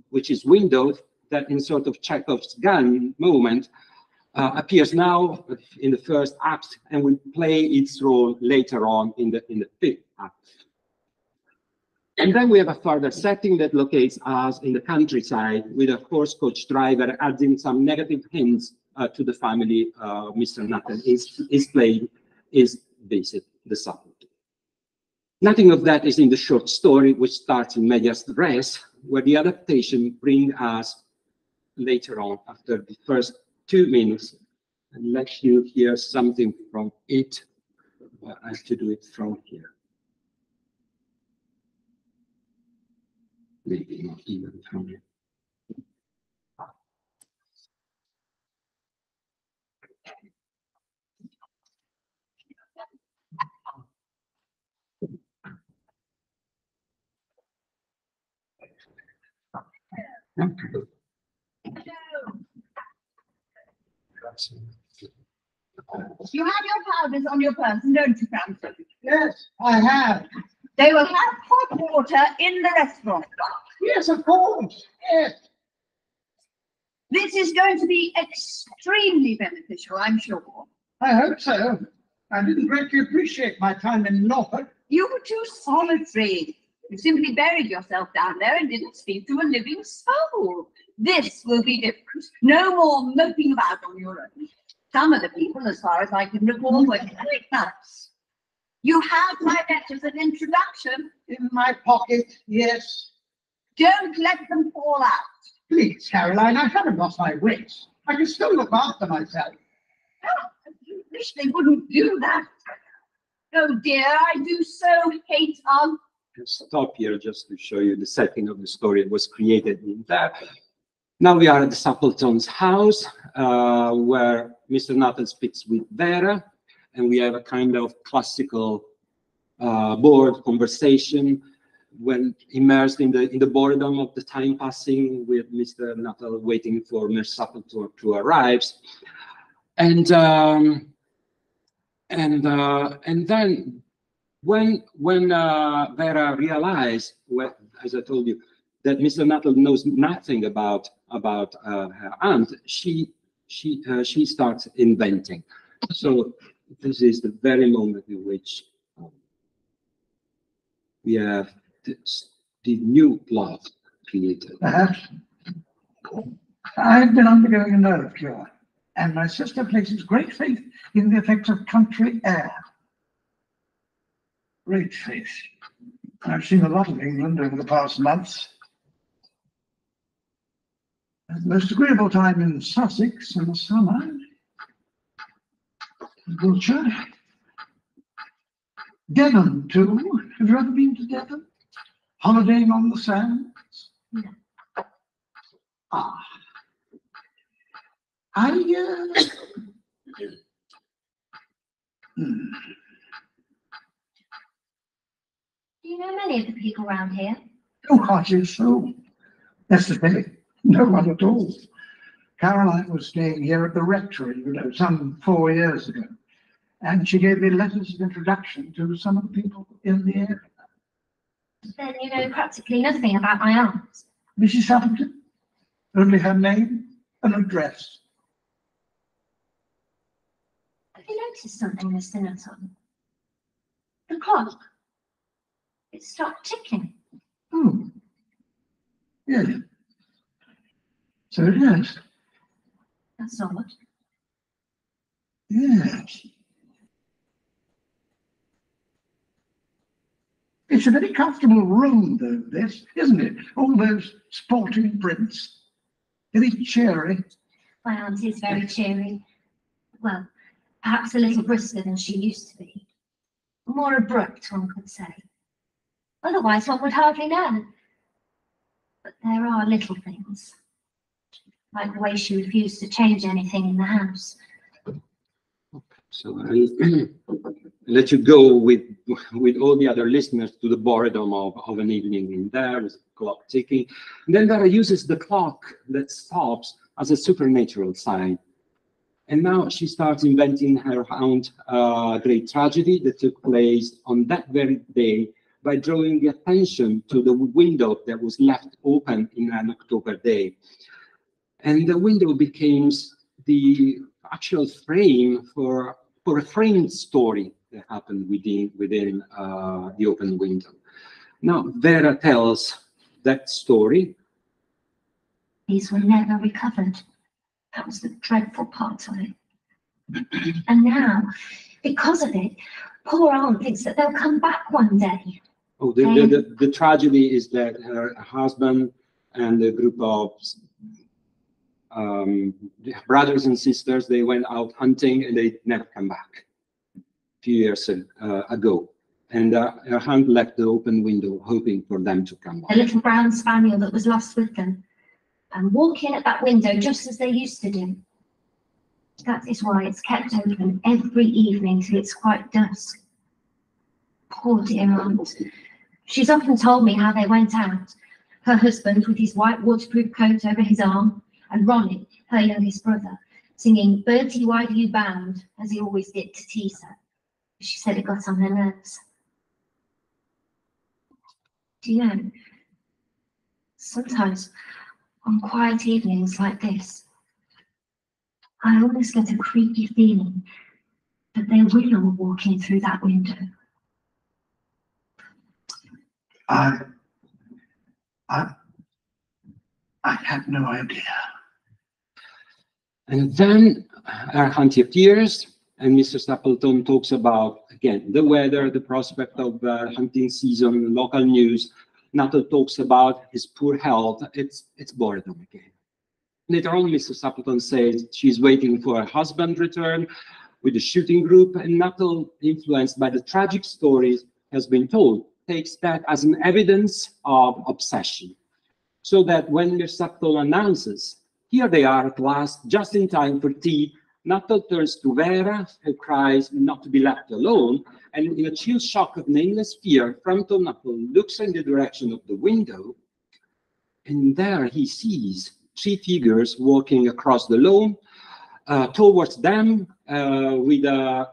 which is window, that in sort of Chekhov's gun moment uh, appears now in the first act and will play its role later on in the in the fifth act. And then we have a further setting that locates us in the countryside with a horse coach driver adding some negative hints uh, to the family uh, Mr. Nathan is, is playing is visit the subtlety. Nothing of that is in the short story, which starts in medias res, where the adaptation brings us later on after the first two minutes and let you hear something from it. Well, I have to do it from here. Maybe not even from here. You have your powders on your person, don't you, Francis? Yes, I have. They will have hot water in the restaurant. Yes, of course. Yes. This is going to be extremely beneficial, I'm sure. I hope so. I didn't greatly appreciate my time in Norfolk. You were too solitary. You simply buried yourself down there and didn't speak to a living soul. This will be different. No more moping about on your own. Some of the people, as far as I can recall, were quite nice. You have my letters and introduction. In my pocket, yes. Don't let them fall out. Please, Caroline, I haven't lost my wits. I can still look after myself. Ah, oh, I wish they wouldn't do that. Oh dear, I do so hate Aunt Stop here just to show you the setting of the story that was created in there. Now we are at the Sappleton's house, uh, where Mr. Nuttall speaks with Vera, and we have a kind of classical uh, board conversation when immersed in the in the boredom of the time passing with Mr. Nuttall waiting for Miss Sappleton to arrive. And um, and uh, and then when when uh, Vera realized, well, as I told you, that Mr. Nuttall knows nothing about about uh, her aunt, she she uh, she starts inventing. So this is the very moment in which um, we have the new plot created. Perhaps. I've been undergoing a nerve cure, and my sister places great faith in the effects of country air. Great faith. I've seen a lot of England over the past months. The most agreeable time in Sussex in the summer. Wiltshire. Devon too. Have you ever been to Devon? Holidaying on the sands? Ah. I, uh, hmm. Do you know many of the people around here? Oh, hardly so. That's the thing. No one at all. Caroline was staying here at the rectory, you know, some four years ago. And she gave me letters of introduction to some of the people in the area. Then you know practically nothing about my aunt. Mrs. Southampton, only her name and address. Have you noticed something, Mr. Nuttall? The clock. It stopped ticking. Hmm. Yeah. So it is. That's odd. Yes. It's a very comfortable room, though, this, isn't it? All those sporting prints. Very cheery? My aunt is very cheery. Well, perhaps a little brisker than she used to be. More abrupt, one could say. Otherwise, one would hardly know. But there are little things, like the way she refused to change anything in the house. So I let you go with with all the other listeners to the boredom of, of an evening in there with the clock ticking. And then Vera uses the clock that stops as a supernatural sign. And now she starts inventing her own uh, great tragedy that took place on that very day by drawing the attention to the window that was left open in an October day. And the window becomes the actual frame for, for a framed story that happened within, within uh, the open window. Now, Vera tells that story. These were never recovered. That was the dreadful part of it. and now, because of it, poor aunt thinks that they'll come back one day. Oh, the, the, the, the tragedy is that her husband and a group of um, brothers and sisters, they went out hunting and they never come back a few years uh, ago. And uh, her aunt left the open window hoping for them to come back. A little brown spaniel that was lost with them. And walk in at that window just as they used to do. That is why it's kept open every evening till it's quite dusk. Poor dear aunt. She's often told me how they went out. Her husband with his white waterproof coat over his arm, and Ronnie, her youngest brother, singing Bertie, why do you bound, as he always did to tease her. She said it got on her nerves. Do you know, sometimes on quiet evenings like this, I always get a creepy feeling that they will walk in through that window. I, I, I had no idea. And then our hunty appears, and Mr. Stapleton talks about, again, the weather, the prospect of uh, hunting season, local news. Nuttall talks about his poor health. It's, it's boredom again. Later on, Mr. Stapleton says she's waiting for her husband return with the shooting group, and Nuttall, influenced by the tragic stories, has been told, takes that as an evidence of obsession. So that when Mr. Stapleton announces here they are at last, just in time for tea. Nuttall turns to Vera, who cries not to be left alone, and in a chill shock of nameless fear, Frampton Nuttall looks in the direction of the window, and there he sees three figures walking across the lawn uh, towards them uh, with a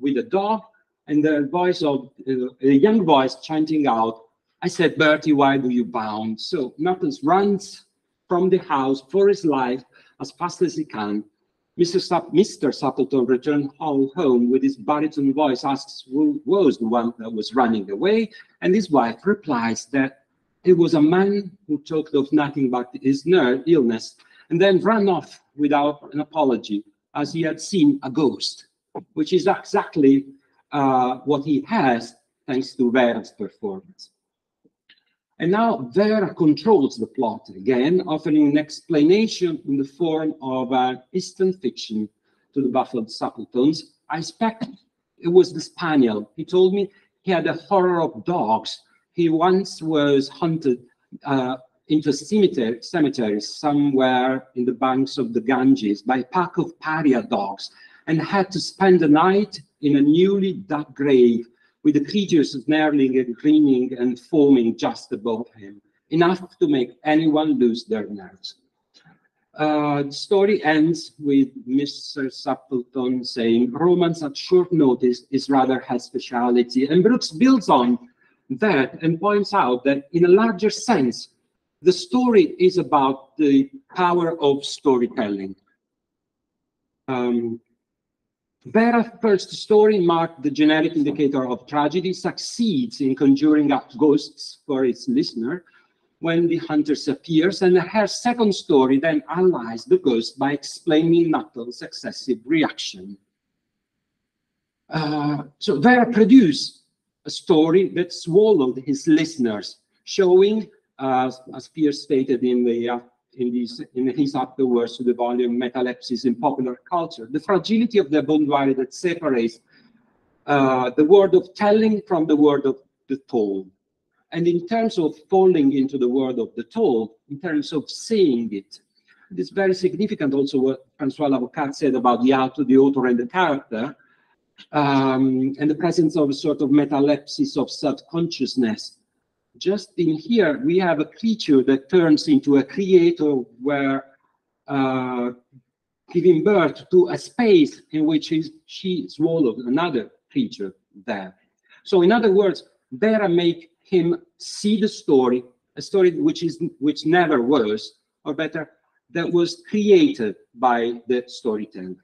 with a dog, and the voice of uh, a young voice chanting out, "I said, Bertie, why do you bound?" So Nuttall runs from the house for his life as fast as he can. Mr. Sup Mr. Sappleton returned home with his baritone voice, asks who was the one that was running away, and his wife replies that it was a man who talked of nothing but his nerve illness, and then ran off without an apology, as he had seen a ghost, which is exactly uh, what he has thanks to Vera's performance. And now Vera controls the plot again, offering an explanation in the form of an instant fiction to the baffled Sappletons. I expect it was the spaniel. He told me he had a horror of dogs. He once was hunted uh, into a cemetery, cemetery somewhere in the banks of the Ganges by a pack of pariah dogs and had to spend the night in a newly dug grave with the creatures snarling and grinning and foaming just above him, enough to make anyone lose their nerves. Uh, the story ends with Mr. Sappleton saying, romance at short notice is rather his speciality. And Brooks builds on that and points out that in a larger sense, the story is about the power of storytelling. Um, Vera's first story, marked the generic indicator of tragedy, succeeds in conjuring up ghosts for its listener when the hunters appears, and her second story then allies the ghost by explaining Nuttall's excessive reaction. Uh, so Vera produced a story that swallowed his listeners, showing, uh, as Pier stated in the uh, in, this, in his afterwards to the volume Metalepsis in Popular Culture, the fragility of the boudoir that separates uh, the word of telling from the word of the told. And in terms of falling into the word of the told, in terms of seeing it, it is very significant also what Francois Lavocat said about the author, the author and the character, um, and the presence of a sort of metalepsis of self-consciousness. Just in here, we have a creature that turns into a creator where uh, giving birth to a space in which is, she swallowed another creature there. So in other words, Vera make him see the story, a story which is which never was, or better, that was created by the storyteller.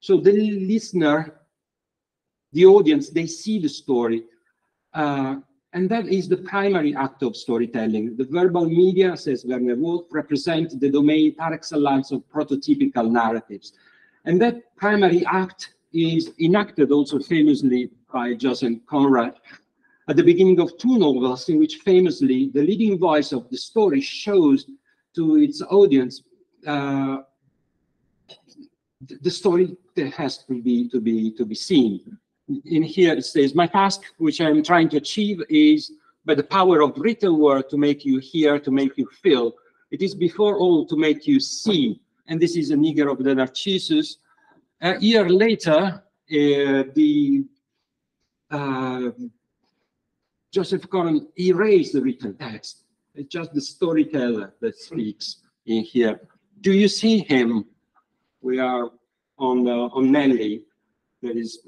So the listener, the audience, they see the story, uh, and that is the primary act of storytelling. The verbal media, says Werner Wolf, represent the domain par excellence of prototypical narratives. And that primary act is enacted also famously by Joseph Conrad at the beginning of two novels in which famously the leading voice of the story shows to its audience uh, the story that has to be to be to be seen. In here it says, my task, which I'm trying to achieve, is by the power of written word to make you hear, to make you feel. It is before all to make you see. And this is a nigger of the Narcissus. A year later, uh, the uh, Joseph Conrad erased the written text. It's just the storyteller that speaks in here. Do you see him? We are on uh, on Nellie that is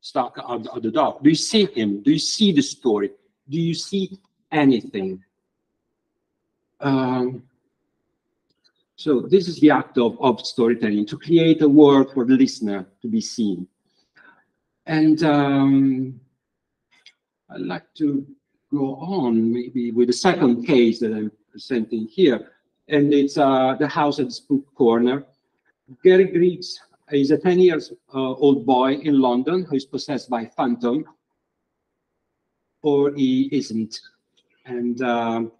stuck at, at the dock. Do you see him? Do you see the story? Do you see anything? Um, so this is the act of, of storytelling, to create a world for the listener to be seen. And um, I'd like to go on maybe with the second case that I'm presenting here. And it's uh, the house at Spook Corner. Gary Griggs is a 10 years uh, old boy in London who is possessed by phantom, or he isn't. And um,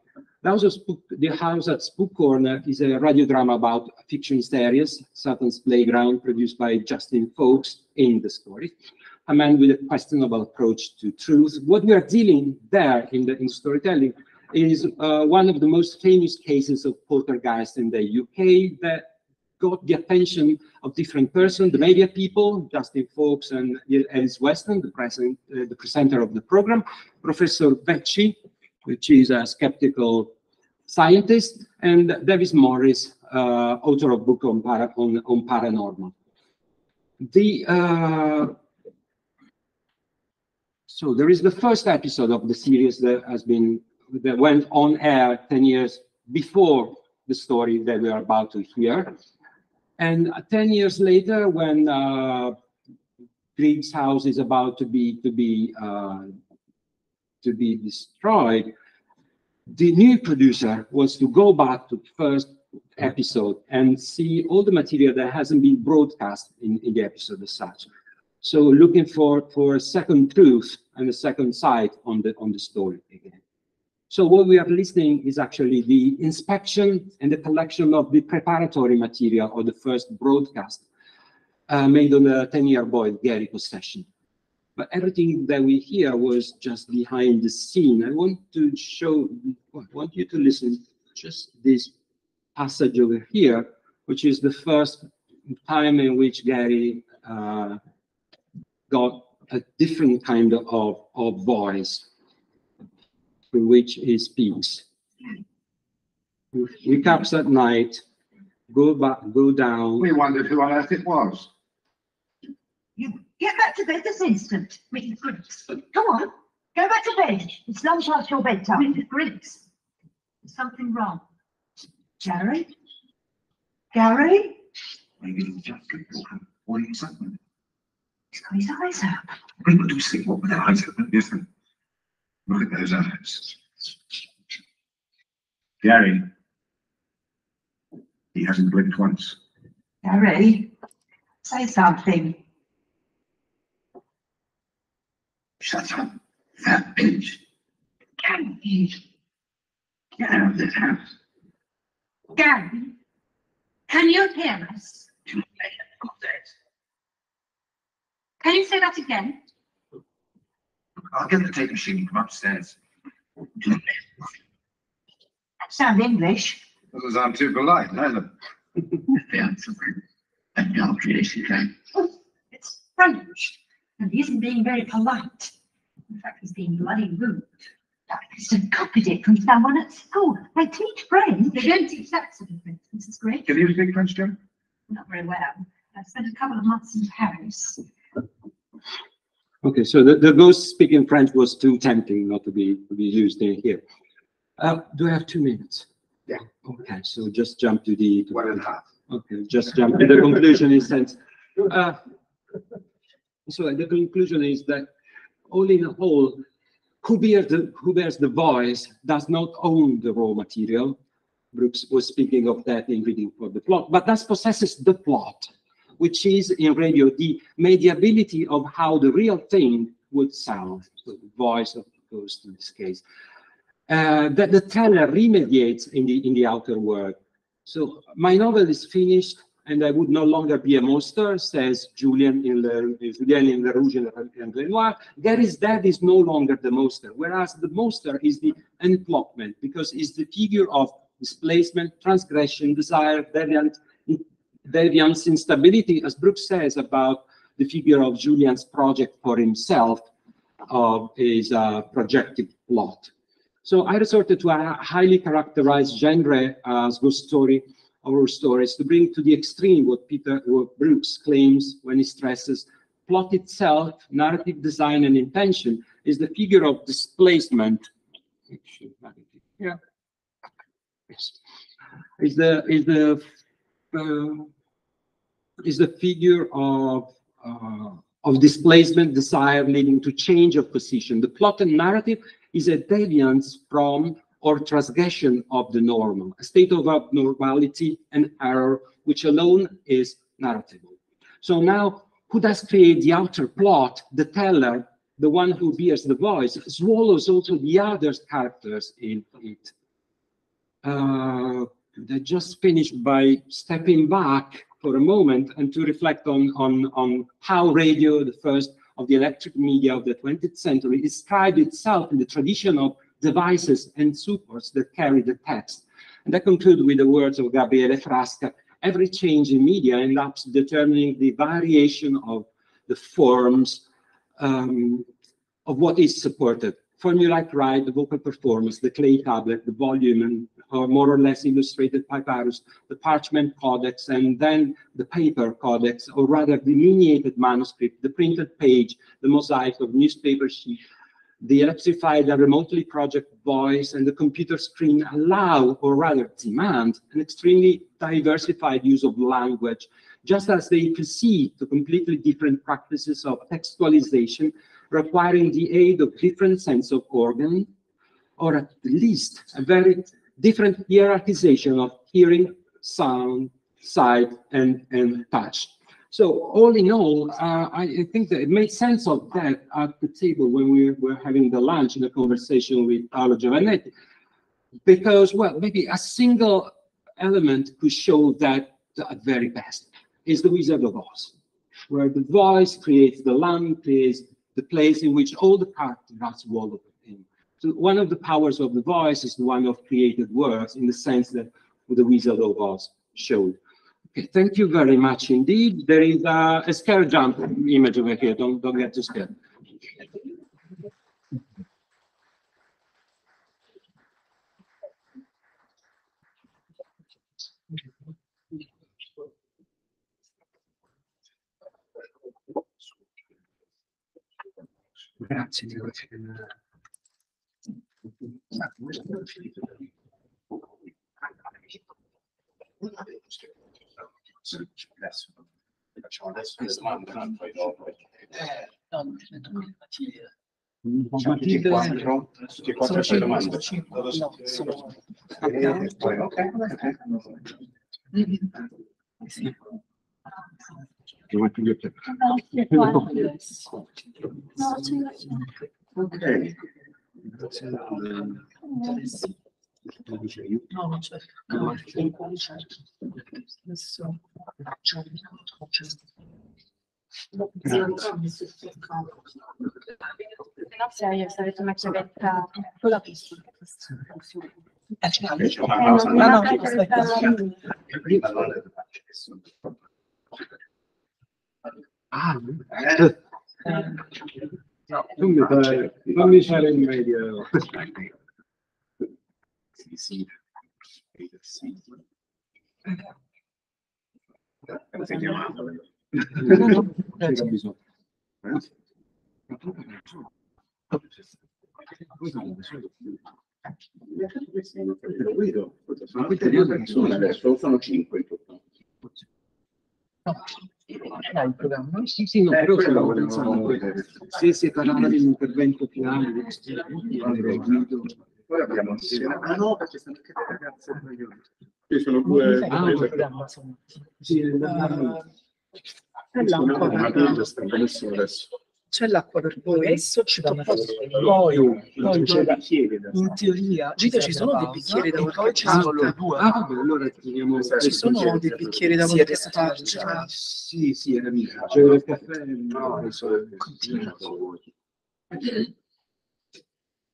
the house, Spook, the house at Spook Corner is a radio drama about fiction hysterias, Satan's Playground, produced by Justin Folks in the story a man with a questionable approach to truth. What we are dealing there in the in storytelling is uh, one of the most famous cases of poltergeist in the UK that got the attention of different persons, the media people, Justin Folks and Alice Weston, the, present, uh, the presenter of the program, Professor Vecchi, which is a skeptical scientist, and Davis Morris, uh, author of book on, para, on, on paranormal. The uh, so there is the first episode of the series that has been that went on air 10 years before the story that we are about to hear. And 10 years later, when uh, Griggs' house is about to be to be uh, to be destroyed, the new producer was to go back to the first episode and see all the material that hasn't been broadcast in, in the episode as such. So looking for, for a second truth and a second side on the, on the story again. So what we are listening is actually the inspection and the collection of the preparatory material of the first broadcast uh, made on the 10-year boy Gary possession. But everything that we hear was just behind the scene. I want to show, I want you to listen just this passage over here, which is the first time in which Gary uh, got a different kind of, of voice through which he speaks. He comes at night, go back, go down. We wondered who on earth it was. You get back to bed this instant, Mrs. Griggs. Come on, go back to bed. It's long past your bedtime. Mrs. Griggs, there's something wrong. Gary? Gary? Maybe it's just what is happening? He's got his eyes out. People do see what with their eyes open, isn't Look at those eyes. Gary. He hasn't blinked once. Gary, say something. Shut up, that bitch. Gary. Get out of this house. Gary, can you hear us? Can you say that again? I'll get the tape machine from upstairs. Sound English. Because I'm too polite, neither. It's French, and he isn't being very polite. In fact, he's being bloody rude. Have copied it from someone at school. They teach French. They don't teach that sort of French. Is great. Can you speak French, Jim? Not very well. I spent a couple of months in Paris. Okay, so the, the ghost speaking French was too tempting not to be to be used in here. Uh, do I have two minutes? Yeah. Okay, so just jump to the to- One and a half. Okay, just jump to the conclusion in sense. Uh, so the conclusion is that all in all, who bears the who bears the voice does not own the raw material. Brooks was speaking of that in reading for the plot, but thus possesses the plot, which is in radio the mediability of how the real thing would sound, so the voice of the ghost in this case. Uh, that the teller remediates in the in the outer world. So my novel is finished, and I would no longer be a monster, says Julian in the Julien in the Rouge and Renoir. Gary's dad is no longer the monster, whereas the monster is the envelopment, because it's the figure of displacement, transgression, desire, deviant, deviance, instability, as Brooks says about the figure of Julian's project for himself of his uh, projective plot. So I resorted to a highly characterized genre as ghost story horror stories to bring to the extreme what Peter what Brooks claims when he stresses plot itself, narrative design, and intention is the figure of displacement. Yeah. Is the is the uh, is the figure of uh, of displacement, desire leading to change of position. The plot and narrative is a deviance from or transgression of the normal, a state of abnormality and error, which alone is narratable. So now, who does create the outer plot? The teller, the one who bears the voice, swallows also the other characters in it. Uh, I just finished by stepping back for a moment and to reflect on, on, on how radio, the first of the electric media of the 20th century, described itself in the tradition of devices and supports that carry the text. And I conclude with the words of Gabriele Frasca, every change in media ends up determining the variation of the forms um, of what is supported. Formulaic write, the vocal performance, the clay tablet, the volume, and or more or less illustrated papyrus, the parchment codex, and then the paper codex, or rather the miniated manuscript, the printed page, the mosaic of newspaper sheet, the electrified and remotely project voice and the computer screen allow, or rather demand, an extremely diversified use of language, just as they proceed to completely different practices of textualization, requiring the aid of different sense of organ, or at least a very different hierarchization of hearing, sound, sight, and, and touch. So all in all, uh, I think that it made sense of that at the table when we were having the lunch in a conversation with Paolo Giovannetti, because, well, maybe a single element could show that at very best is the Wizard of Oz, where the voice creates the lamp, creates the place in which all the characters are swallowed in. So one of the powers of the voice is the one of created words in the sense that the Wizard of Oz showed. Okay, thank you very much indeed. There is a, a scare jump image over here. Don't don't get too scared. Grazie di Facciamo adesso le domande, poi dopo. Eh, no, non ti metto qui Matilde. Tutti e quattro, tutti domande. No, sono... Eh, ok. Sì. want to get to. Okay. Se io avete una chiavetta con la pista. No, no, aspetta. Prima non le faccio nessuno. Ah, no, tu mi fai, fammi fare il medio. Sì, sì. Sì. Sei chiamato? C'era bisogno. Sono qui tre persone adesso, sono cinque in tutto. Dai, il programma. Sì, sì, no, Eh, però volevo pensando se si parlava dell'intervento finale di Guido. Poi abbiamo Ah no, perché sono anche delle ragazze Ci sono due. Ah, il programma, insomma. Sì, Eh, cosa sta benissimo adesso. C'è l'acqua per voi, adesso ci do poi, poi c'è dopo, bicchieri da in teoria, Gita ci sono dei bicchieri da poi ci sono due. Ah, vabbè, allora teniamo ci sono dei bicchieri da Sì, qualche parte. c'è- Sì, sì, era mia. C'era il caffè. No, adesso Continua.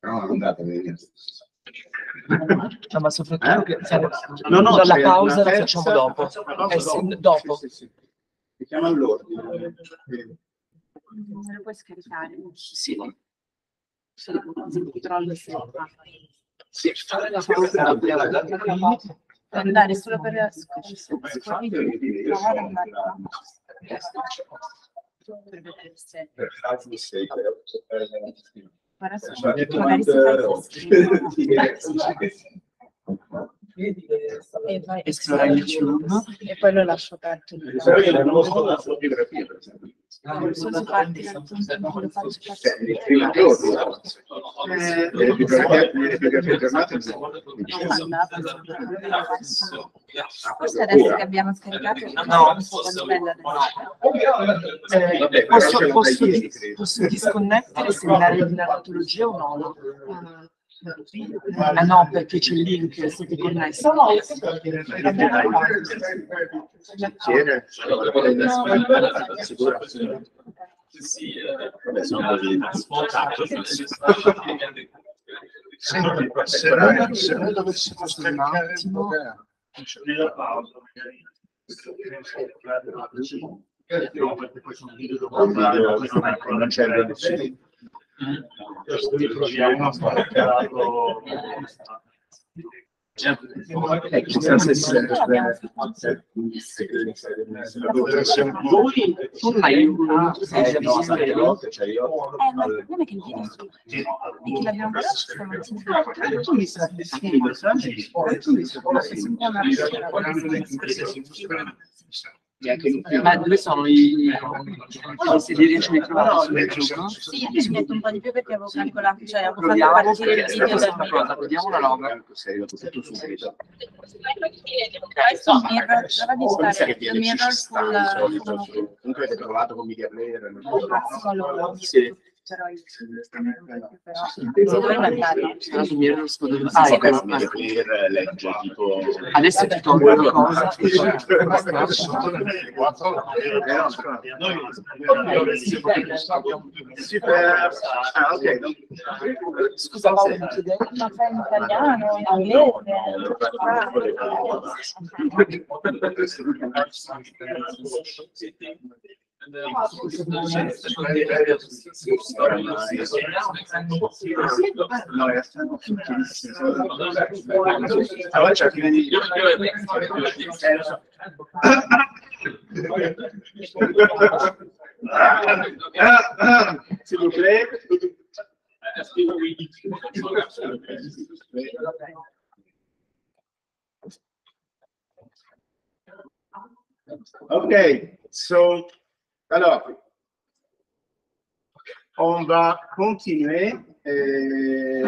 No, andate via. No, ma soprattutto che sai, No, no, la c'è pausa una la facciamo dopo. Eh, sì, dopo. Sì, sì, sì. Si chiama all'ordine. Non lo puoi scaricare. Sì. Sì, controllo se Sì, fare la pausa. andare solo per per vedere se magari se e, vai, esplorare il cibo e poi lo lascio aperto. Però io ah, non so la fotografia, per esempio. Non se faccio partire. Il primo adesso che abbiamo scaricato no, eh, posso, posso, posso disconnettere se andare in narratologia o no? Ah. Ah no, perché c'è il link, siete connessi. Bicchiere? Sicuro? Vabbè, sono se noi, dovessimo scaricare il programma, nella pausa magari. No, perché poi sono video dopo non c'è la chissà se. Voi no, state notte, cioè io. Eh, ma il problema è che il video su di che l'abbiamo guardato stamattina. Tu mi sa che sì, mi sa che sì. Tu mi sa che sì. Ma dove sono i consiglieri ci ritrovano? Sì, ci metto un po' di più perché avevo calcolato, cioè avevo fatto partire il video da una cosa, vediamo la log. Sei dato tutto subito. Il mio error sul... Comunque avete provato con Media Player? Sì leggerò io. Adesso ti tolgo una cosa. Scusa, ma fai in italiano, in inglese? S'il vous plaît. Ok, so, alors, on va continuer. Et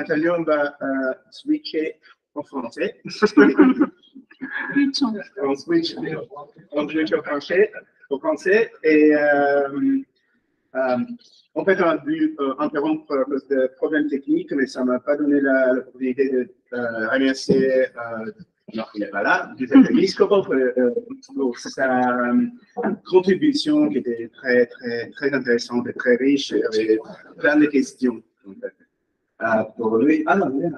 entendu, on va euh, switcher en français. on switch, on switch au français, au français. Et euh, Euh, en fait, on a dû euh, interrompre à cause de problèmes techniques, mais ça m'a pas donné la- l'opportunité de remercier, il n'est pas là, Giuseppe Miscopo pour, pour sa euh, contribution qui était très, très, très intéressante et très riche et avec plein de questions. en fait. Euh, pour lui, ah non, il est.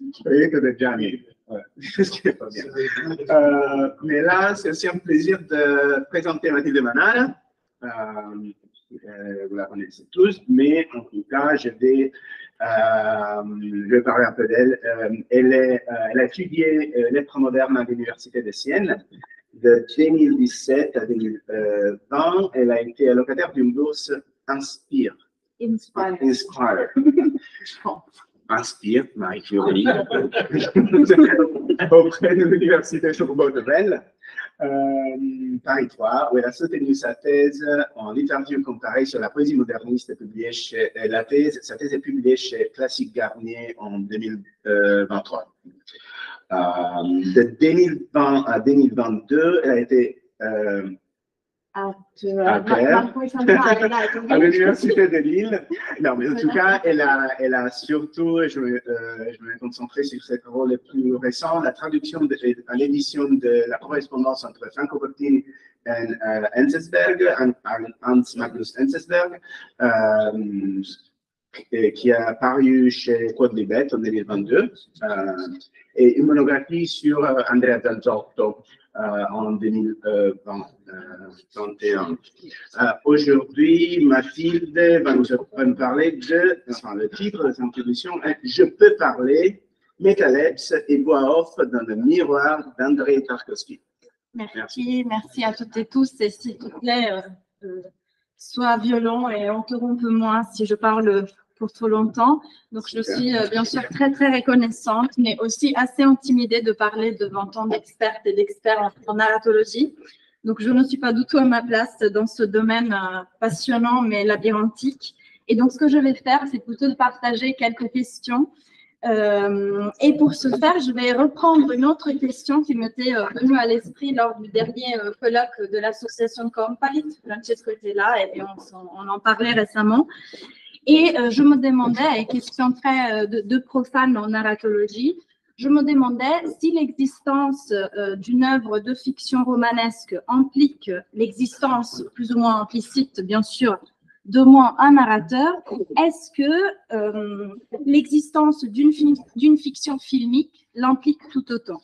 Je voyais que déjà arrivé. Ouais. Est pas bien. Euh, mais là, c'est aussi un plaisir de présenter Mathilde Manal. Euh, vous la connaissez tous, mais en tout cas, je vais, je vais parler un peu d'elle. Euh, elle, euh, elle a étudié euh, lettres modernes à l'Université de Sienne. De 2017 à 2020, elle a été allocataire d'une bourse Inspire. Inspire. Inspire. Inspire, Marie Curie, auprès de l'Université Sorbonne-Nouvelle, euh, Paris 3, où elle a soutenu sa thèse en interview comparée sur la poésie moderniste publiée chez, euh, la thèse, sa thèse est publiée chez Classique Garnier en 2023. Euh, de 2020 à 2022, elle a été à l'Université de Lille? Non, mais en tout cas, elle a, elle a surtout, je vais, euh, je vais me concentrer sur ses travaux les plus récents, la traduction de, à l'édition de la correspondance entre Franco Bottini et euh, Enzensberg, Hans- Magnus Enzensberg, euh, qui a paru chez Quod Libet en 2022, euh, et une monographie sur euh, Andrea Zanzotto euh, en 2021. Euh, Aujourd'hui, Mathilde va nous, parler de, enfin, le titre de cette introduction est Je peux parler, métalepse et voix off dans le miroir d'André Tarkovsky. Merci, merci à toutes et tous. Et s'il te plaît, euh, euh, sois violent et interrompe-moi si je parle pour trop longtemps. Donc, je suis euh, bien sûr très, très reconnaissante, mais aussi assez intimidée de parler devant tant d'expertes et d'experts en, en narratologie. Donc, je ne suis pas du tout à ma place dans ce domaine euh, passionnant mais labyrinthique. Et donc, ce que je vais faire, c'est plutôt de partager quelques questions euh, et pour ce faire, je vais reprendre une autre question qui m'était euh, venue à l'esprit lors du dernier euh, colloque de l'association Compalit. Francesco était là et on, on en parlait récemment. Et je me demandais, question très de, profane en narratologie, je me demandais si l'existence d'une œuvre de fiction romanesque implique l'existence plus ou moins implicite, bien sûr, de moins un narrateur, est-ce que euh, l'existence d'une fi- d'une fiction filmique l'implique tout autant?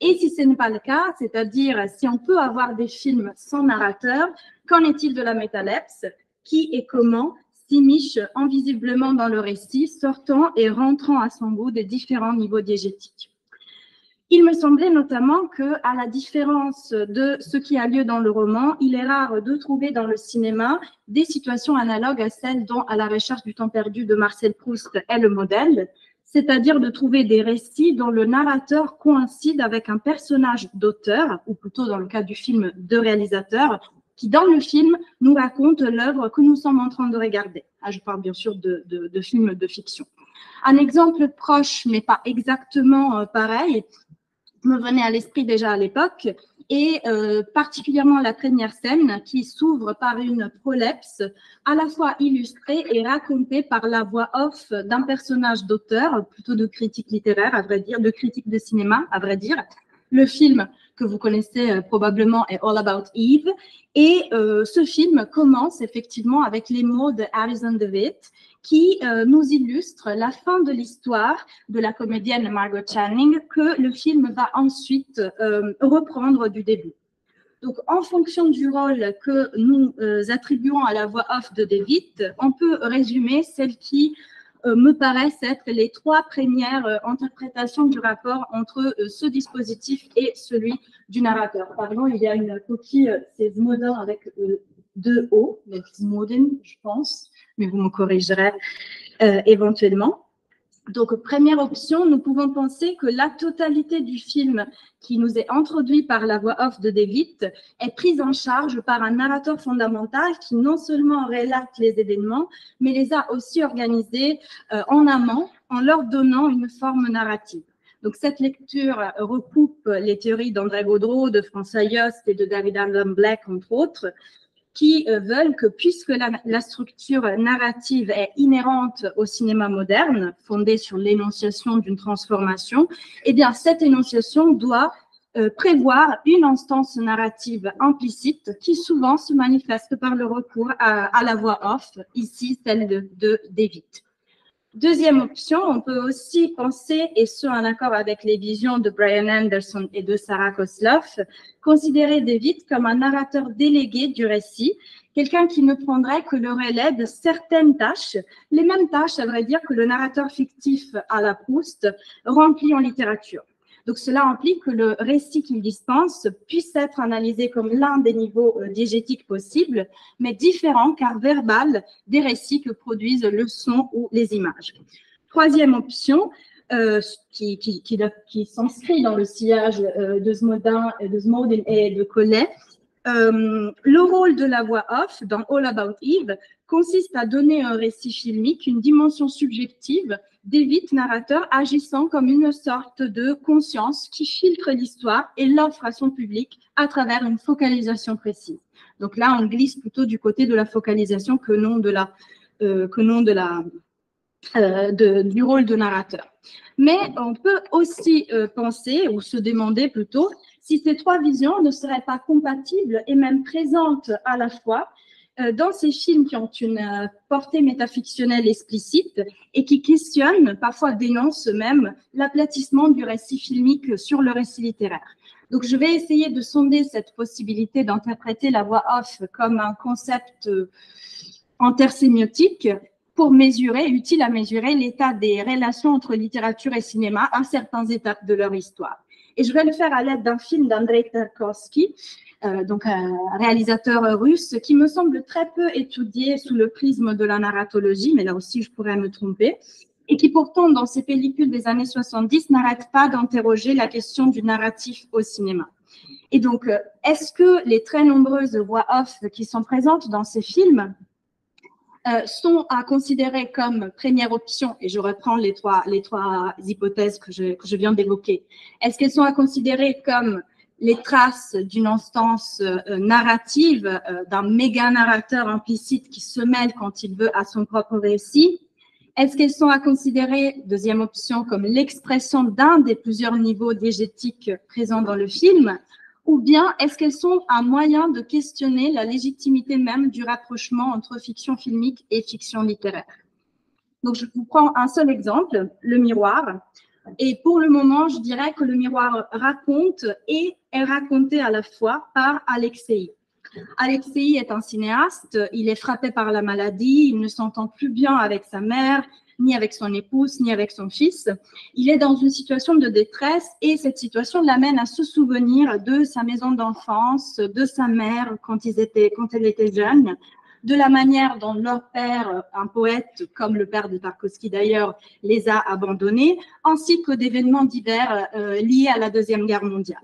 Et si ce n'est pas le cas, c'est-à-dire si on peut avoir des films sans narrateur, qu'en est-il de la métalepse Qui et comment s'immiche invisiblement dans le récit, sortant et rentrant à son goût des différents niveaux diégétiques? Il me semblait notamment que, à la différence de ce qui a lieu dans le roman, il est rare de trouver dans le cinéma des situations analogues à celles dont À la recherche du temps perdu de Marcel Proust est le modèle, c'est-à-dire de trouver des récits dont le narrateur coïncide avec un personnage d'auteur, ou plutôt dans le cas du film de réalisateur, qui dans le film nous raconte l'œuvre que nous sommes en train de regarder. Ah, je parle bien sûr de, de- de films de fiction. Un exemple proche, mais pas exactement euh, pareil, me venait à l'esprit déjà à l'époque, et euh, particulièrement la première scène qui s'ouvre par une prolepse à la fois illustrée et racontée par la voix off d'un personnage d'auteur, plutôt de critique littéraire, à vrai dire, de critique de cinéma, à vrai dire. Le film que vous connaissez euh, probablement est All About Eve, et euh, ce film commence effectivement avec les mots de Alison DeWitt qui euh, nous illustre la fin de l'histoire de la comédienne Margaret Channing que le film va ensuite euh, reprendre du début. Donc, en fonction du rôle que nous euh, attribuons à la voix off de David, on peut résumer celles qui me paraissent être les trois premières interprétations du rapport entre ce dispositif et celui du narrateur. Pardon, il y a une coquille, c'est Zmodin avec deux O, donc Zmodin, je pense, mais vous me corrigerez euh, éventuellement. Donc, première option, nous pouvons penser que la totalité du film qui nous est introduit par la voix off de David est prise en charge par un narrateur fondamental qui non seulement relate les événements, mais les a aussi organisés euh, en amont en leur donnant une forme narrative. Donc, cette lecture recoupe les théories d'André Gaudreau, de François Yost et de David Allen Black, entre autres, qui euh, veulent que puisque la, structure narrative est inhérente au cinéma moderne, fondée sur l'énonciation d'une transformation, eh bien, cette énonciation doit euh, prévoir une instance narrative implicite qui souvent se manifeste par le recours à, à la voix off, ici celle de, de David. Deuxième option, on peut aussi penser, et ce en accord avec les visions de Brian Anderson et de Sarah Kosloff, considérer David comme un narrateur délégué du récit, quelqu'un qui ne prendrait que le relais de certaines tâches, les mêmes tâches, à vrai dire, que le narrateur fictif à la Proust remplit en littérature. Donc, cela implique que le récit qu'il dispense puisse être analysé comme l'un des niveaux euh, diégétiques possibles, mais différent car verbal des récits que produisent le son ou les images. Troisième option, euh, qui, s'inscrit dans le sillage euh, de Smodin, et de Collet, le rôle de la voix off dans All About Eve consiste à donner un récit filmique une dimension subjective d'évite narrateur agissant comme une sorte de conscience qui filtre l'histoire et l'offre à son public à travers une focalisation précise. Donc là, on glisse plutôt du côté de la focalisation que non de la, euh, que non de la, euh, du rôle de narrateur. Mais on peut aussi euh, penser ou se demander plutôt si ces trois visions ne seraient pas compatibles et même présentes à la fois dans ces films qui ont une euh, portée métafictionnelle explicite et qui questionnent, parfois dénoncent même, l'aplatissement du récit filmique sur le récit littéraire. Donc, je vais essayer de sonder cette possibilité d'interpréter la voix off comme un concept euh, intersémiotique pour mesurer, utile à mesurer l'état des relations entre littérature et cinéma à certaines étapes de leur histoire. Et je vais le faire à l'aide d'un film d'Andrei Tarkovsky, euh, donc un réalisateur russe qui me semble très peu étudié sous le prisme de la narratologie, mais là aussi je pourrais me tromper, et qui pourtant dans ses pellicules des années 70 n'arrête pas d'interroger la question du narratif au cinéma. Et donc, euh, est-ce que les très nombreuses voix off qui sont présentes dans ces films euh, sont à considérer comme première option, et je reprends les trois, les trois hypothèses que je, que je viens d'évoquer, est-ce qu'elles sont à considérer comme les traces d'une instance euh, narrative, euh, d'un méga narrateur implicite qui se mêle quand il veut à son propre récit. Est-ce qu'elles sont à considérer, deuxième option, comme l'expression d'un des plusieurs niveaux diégétiques présents dans le film? Ou bien est-ce qu'elles sont un moyen de questionner la légitimité même du rapprochement entre fiction filmique et fiction littéraire? Donc, je vous prends un seul exemple, le miroir. Et pour le moment, je dirais que le miroir raconte et est raconté à la fois par Alexei. Alexei est un cinéaste, il est frappé par la maladie, il ne s'entend plus bien avec sa mère, ni avec son épouse, ni avec son fils. Il est dans une situation de détresse et cette situation l'amène à se souvenir de sa maison d'enfance, de sa mère quand, quand elle était jeune, de la manière dont leur père, un poète comme le père de Tarkovsky d'ailleurs, les a abandonnés, ainsi que d'événements divers euh, liés à la Deuxième Guerre mondiale.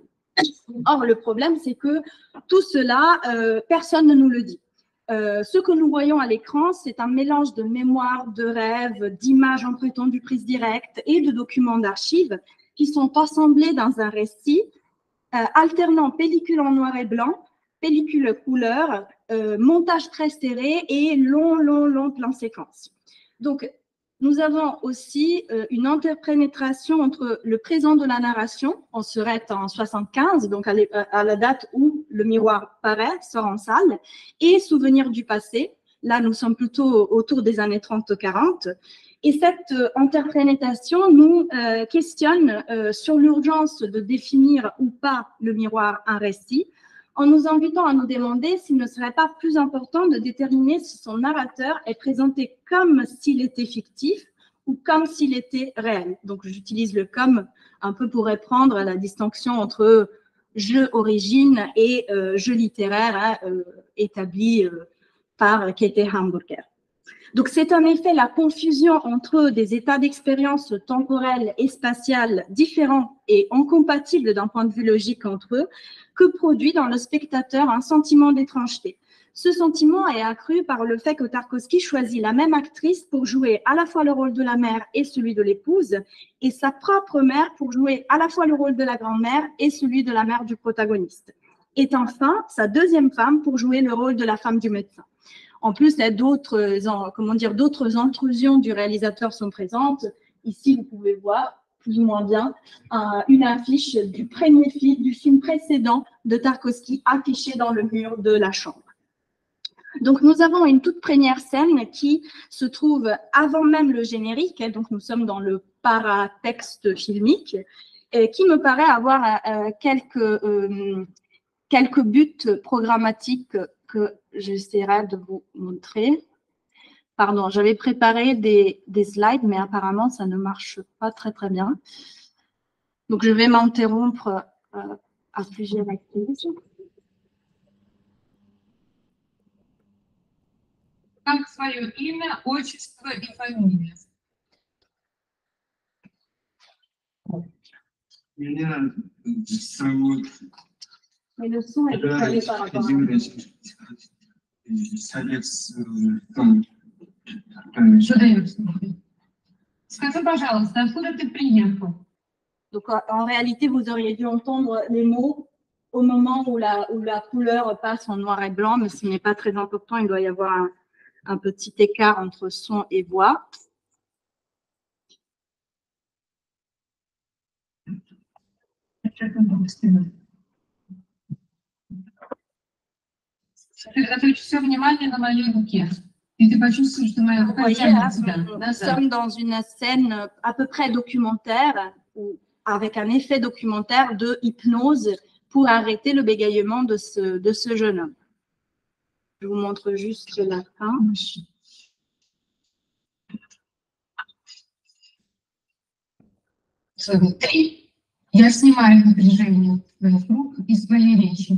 Or, le problème, c'est que tout cela, euh, personne ne nous le dit. Euh, ce que nous voyons à l'écran, c'est un mélange de mémoire, de rêves, d'images en prétendu prises directes et de documents d'archives qui sont assemblés dans un récit euh, alternant pellicule en noir et blanc, pellicule couleur, euh, montage très serré et long, long, long plan séquence. Donc, nous avons aussi euh, une interpénétration entre le présent de la narration, on serait en 75, donc à, la date où le miroir paraît, sort en salle, et souvenir du passé. Là, nous sommes plutôt autour des années 30-40. Et cette euh, interprénétation nous euh, questionne sur l'urgence de définir ou pas le miroir un récit, en nous invitant à nous demander s'il ne serait pas plus important de déterminer si son narrateur est présenté comme s'il était fictif ou comme s'il était réel. Donc j'utilise le comme un peu pour reprendre la distinction entre jeu origine et euh, jeu littéraire hein, euh, établi euh, par Kete Hamburger. Donc c'est en effet la confusion entre des états d'expérience temporelle et spatiale différents et incompatibles d'un point de vue logique entre eux que produit dans le spectateur un sentiment d'étrangeté. Ce sentiment est accru par le fait que Tarkovsky choisit la même actrice pour jouer à la fois le rôle de la mère et celui de l'épouse, et sa propre mère pour jouer à la fois le rôle de la grand-mère et celui de la mère du protagoniste. Et enfin, sa deuxième femme pour jouer le rôle de la femme du médecin. En plus, d'autres, en- comment dire, d'autres intrusions du réalisateur sont présentes. Ici, vous pouvez voir plus ou moins bien un- une affiche du premier film, du film précédent de Tarkovsky affichée dans le mur de la chambre. Donc, nous avons une toute première scène qui se trouve avant même le générique, hein, donc nous sommes dans le paratexte filmique, et qui me paraît avoir euh, quelques, euh, quelques buts programmatiques que j'essaierai de vous montrer. Pardon, j'avais préparé des, des slides, mais apparemment, ça ne marche pas très, très bien. Donc, je vais m'interrompre euh, à plusieurs reprises. Как свое имя, отчество и фамилия? Меня зовут Mais le son est décalé par rapport à Юрий Солец Том. Скажи, пожалуйста, откуда ты приехал? Donc, en- en réalité, vous auriez dû entendre les mots au moment où la, où la couleur passe en noir et blanc, mais ce n'est pas très important. Il doit y avoir un, un petit écart entre son et voix. Сосредоточь все внимание на моей руке. И ты почувствуешь, что моя Vous рука voyez, тянет là, тебя nous назад. sommes dans une scène à peu près documentaire, ou avec un effet documentaire de hypnose pour arrêter le bégayement de ce, de ce jeune homme. Je vous montre juste la fin. Смотри, я снимаю напряжение твоих рук и своей речи.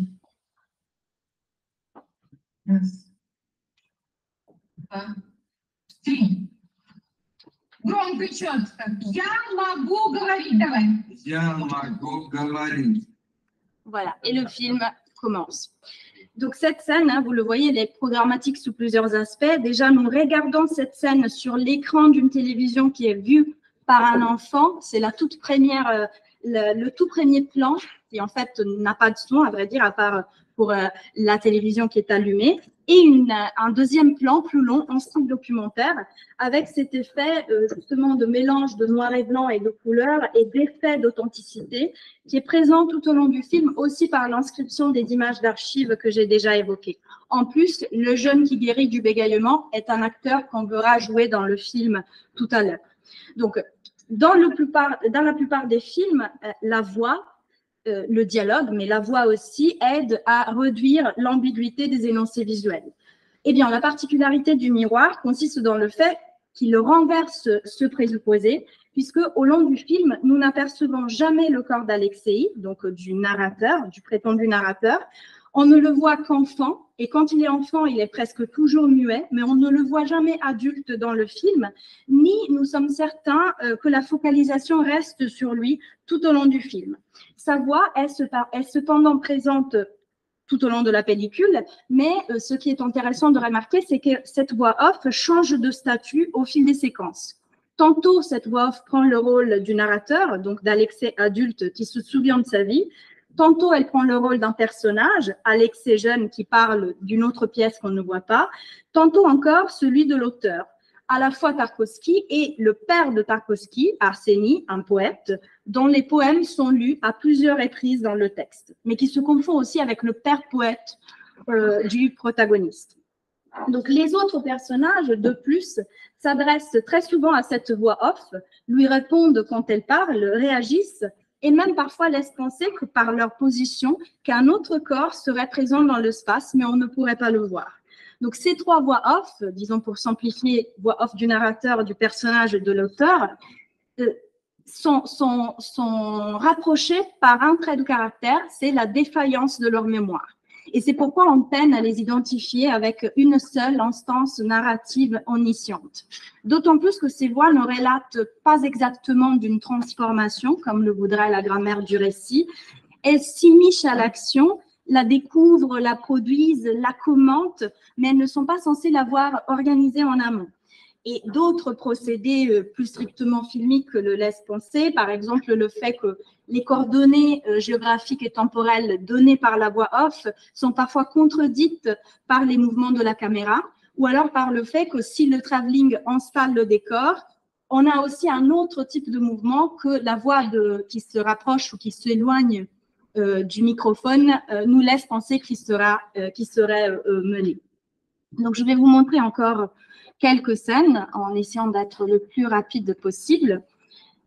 Раз, два, три. Громко и четко. Я могу говорить, давай. Я могу говорить. Voilà, et le film commence. Donc cette scène, hein, vous le voyez, elle est programmatique sous plusieurs aspects. Déjà, nous regardons cette scène sur l'écran d'une télévision qui est vue par un enfant. C'est la toute première, euh, le, le tout premier plan qui en fait n'a pas de son, à vrai dire, à part pour euh, la télévision qui est allumée. Et euh, un deuxième plan plus long en style documentaire avec cet effet euh, justement de mélange de noir et blanc et de couleur et d'effet d'authenticité qui est présent tout au long du film aussi par l'inscription des images d'archives que j'ai déjà évoquées. En plus, le jeune qui guérit du bégaiement est un acteur qu'on verra jouer dans le film tout à l'heure. Donc, dans, la plupart des films, la voix, euh, le dialogue, mais la voix aussi aide à réduire l'ambiguïté des énoncés visuels. Eh bien, la particularité du miroir consiste dans le fait qu'il renverse ce présupposé, puisque au long du film, nous n'apercevons jamais le corps d'Alexei, donc du narrateur, du prétendu narrateur. On ne le voit qu'enfant, et quand il est enfant, il est presque toujours muet, mais on ne le voit jamais adulte dans le film, ni nous sommes certains euh, que la focalisation reste sur lui tout au long du film. Sa voix est, cependant présente tout au long de la pellicule, mais euh, ce qui est intéressant de remarquer, c'est que cette voix off change de statut au fil des séquences. Tantôt, cette voix off prend le rôle du narrateur, donc d'Alexei adulte qui se souvient de sa vie. Tantôt, elle prend le rôle d'un personnage, Alexei jeune qui parle d'une autre pièce qu'on ne voit pas. Tantôt encore, celui de l'auteur. À la fois Tarkovsky et le père de Tarkovsky, Arseny, un poète, dont les poèmes sont lus à plusieurs reprises dans le texte, mais qui se confond aussi avec le père poète euh, du protagoniste. Donc les autres personnages, de plus, s'adressent très souvent à cette voix off, lui répondent quand elle parle, réagissent et même parfois laissent penser que par leur position, qu'un autre corps serait présent dans l'espace, mais on ne pourrait pas le voir. Donc ces trois voix off, disons pour simplifier, voix off du narrateur, du personnage et de l'auteur, euh, sont, sont, sont rapprochées par un trait de caractère, c'est la défaillance de leur mémoire. Et c'est pourquoi on peine à les identifier avec une seule instance narrative omnisciente. D'autant plus que ces voix ne relatent pas exactement d'une transformation, comme le voudrait la grammaire du récit. Elles s'immichent à l'action, la découvrent, la produisent, la commentent, mais elles ne sont pas censées l'avoir organisée en amont. Et d'autres procédés euh, plus strictement filmiques le laissent penser, par exemple le fait que les coordonnées euh, géographiques et temporelles données par la voix off sont parfois contredites par les mouvements de la caméra, ou alors par le fait que si le travelling installe le décor, on a aussi un autre type de mouvement que la voix qui se rapproche ou qui s'éloigne euh, du microphone euh, nous laisse penser qu'il sera, euh, serait mené. Donc, je vais vous montrer encore quelques scènes en essayant d'être le plus rapide possible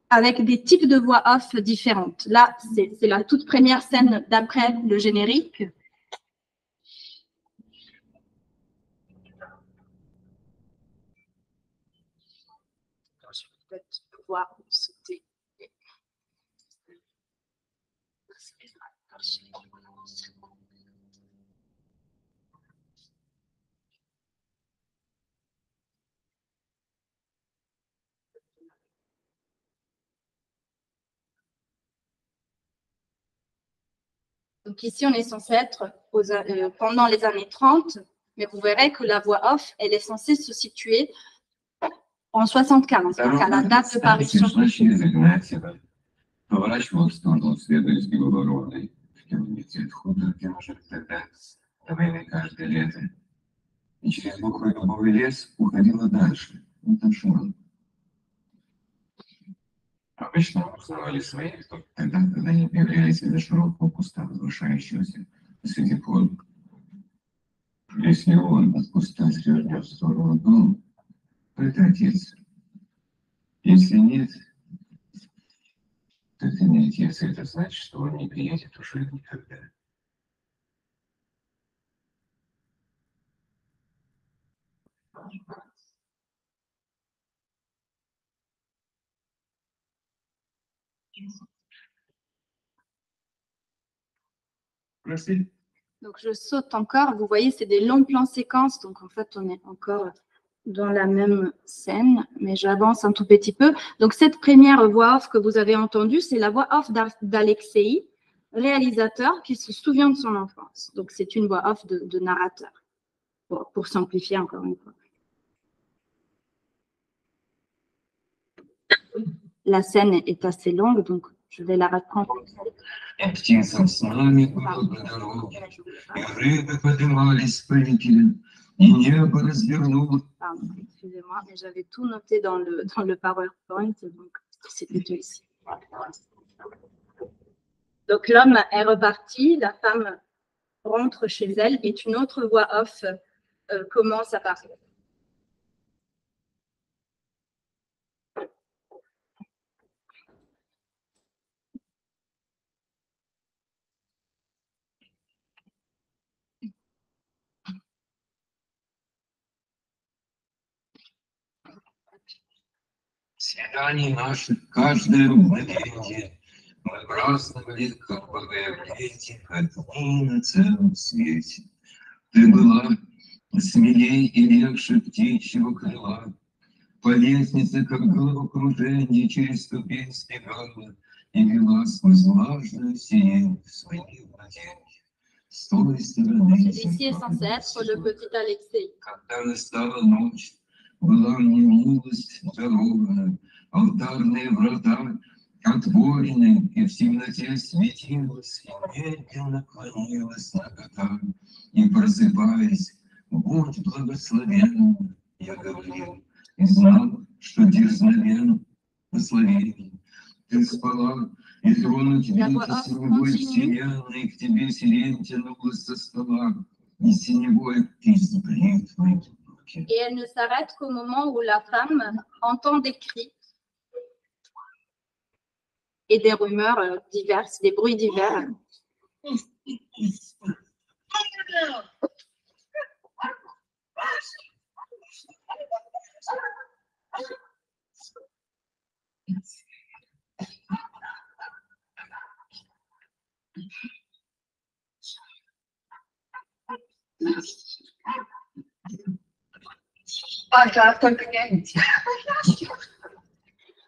avec des types de voix off différentes. Là, c'est la toute première scène d'après le générique. Donc ici, on est censé être aux a- euh, pendant les années 30, mais vous verrez que la voix off, elle est censée se situer en 75, donc à la date de parution. Игнатьева поворачивал в сторону следующей обороны. В комитет худо уже тогда до войны каждое лето. И через глухой дубовый лес уходила дальше, на Таншон. Обычно своих только тогда, когда они появлялись из-за широкого куста, возвышающегося посреди поля. Если он от куста свернет в сторону дома, то это отец. Если нет, то это не отец, это значит, что он не приедет уже никогда. Merci. Donc je saute encore. Vous voyez, c'est des longs plans séquences. Donc en fait, on est encore dans la même scène, mais j'avance un tout petit peu. Donc cette première voix off que vous avez entendue, c'est la voix off d'Alexei, réalisateur qui se souvient de son enfance. Donc c'est une voix off de, de narrateur, pour, pour simplifier encore une fois la scène est assez longue, donc je vais la raconter. Excusez-moi, mais j'avais tout noté dans le, dans le PowerPoint, donc c'était tout ici. Donc l'homme est reparti, la femme rentre chez elle et une autre voix off euh, commence à parler. Свиданий наших каждое мгновенье Мы праздновали, как богоявление Одни на целом свете. Ты была смелей и легче птичьего крыла, По лестнице, как головокружение, Через ступень сбегала И вела сквозь влажную сирень Свои владения. С той стороны Celui-ci est censé être le petit Alexei. Когда настала ночь, была мне милость дарована, алтарные врата отворены, и в темноте светилась, и медленно клонилась нагота, и просыпаясь, будь благословенна, я говорил, и знал, что дерзновен благословение. Ты спала, и тронуть была синевой вселенной, к тебе сирень тянулась со стола, и синевой из бритвы Et elle ne s'arrête qu'au moment où la femme entend des cris et des rumeurs euh, diverses, des bruits divers.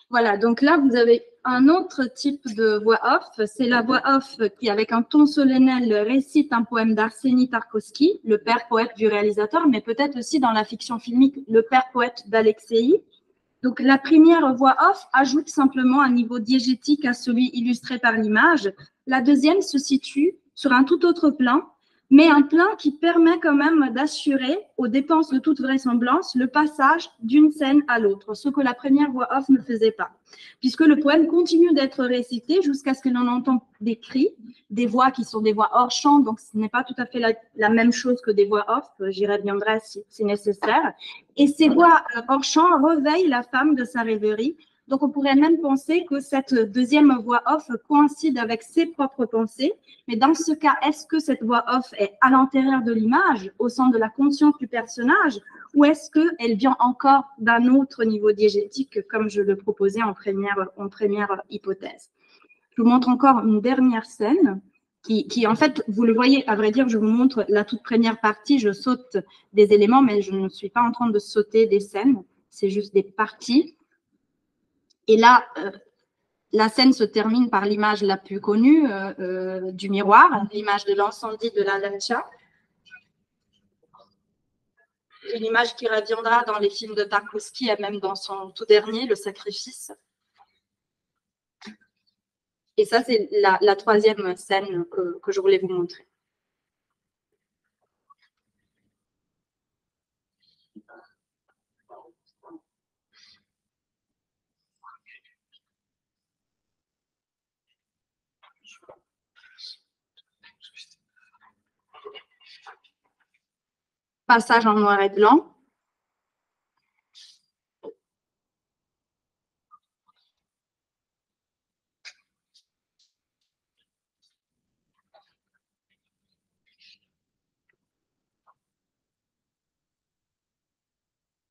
Voilà, donc là, vous avez un autre type de voix off, c'est la voix off qui, avec un ton solennel, récite un poème d'Arseny Tarkovsky, le père poète du réalisateur, mais peut-être aussi dans la fiction filmique, le père poète d'Alexei. Donc la première voix off ajoute simplement un niveau diégétique à celui illustré par l'image. La deuxième se situe sur un tout autre plan, mais un plan qui permet quand même d'assurer, aux dépenses de toute vraisemblance, le passage d'une scène à l'autre, ce que la première voix off ne faisait pas, puisque le poème continue d'être récité jusqu'à ce que l'on entende des cris, des voix qui sont des voix hors champ, donc ce n'est pas tout à fait la, la même chose que des voix off, j'y reviendrai si, si nécessaire, et ces voix hors champ réveillent la femme de sa rêverie, donc, on pourrait même penser que cette deuxième voix off coïncide avec ses propres pensées. Mais dans ce cas, est-ce que cette voix off est à l'intérieur de l'image, au sein de la conscience du personnage, ou est-ce qu'elle vient encore d'un autre niveau diégétique, comme je le proposais en première, hypothèse? Je vous montre encore une dernière scène. Qui, en fait, vous le voyez, à vrai dire, je vous montre la toute première partie, je saute des éléments, mais je ne suis pas en train de sauter des scènes, c'est juste des parties. Et là, euh, la scène se termine par l'image la plus connue euh, euh, du miroir, l'image de l'incendie de la Lancia. Une image qui reviendra dans les films de Tarkovsky et même dans son tout dernier, Le Sacrifice. Et ça, c'est la, troisième scène que je voulais vous montrer. Passage en noir et blanc.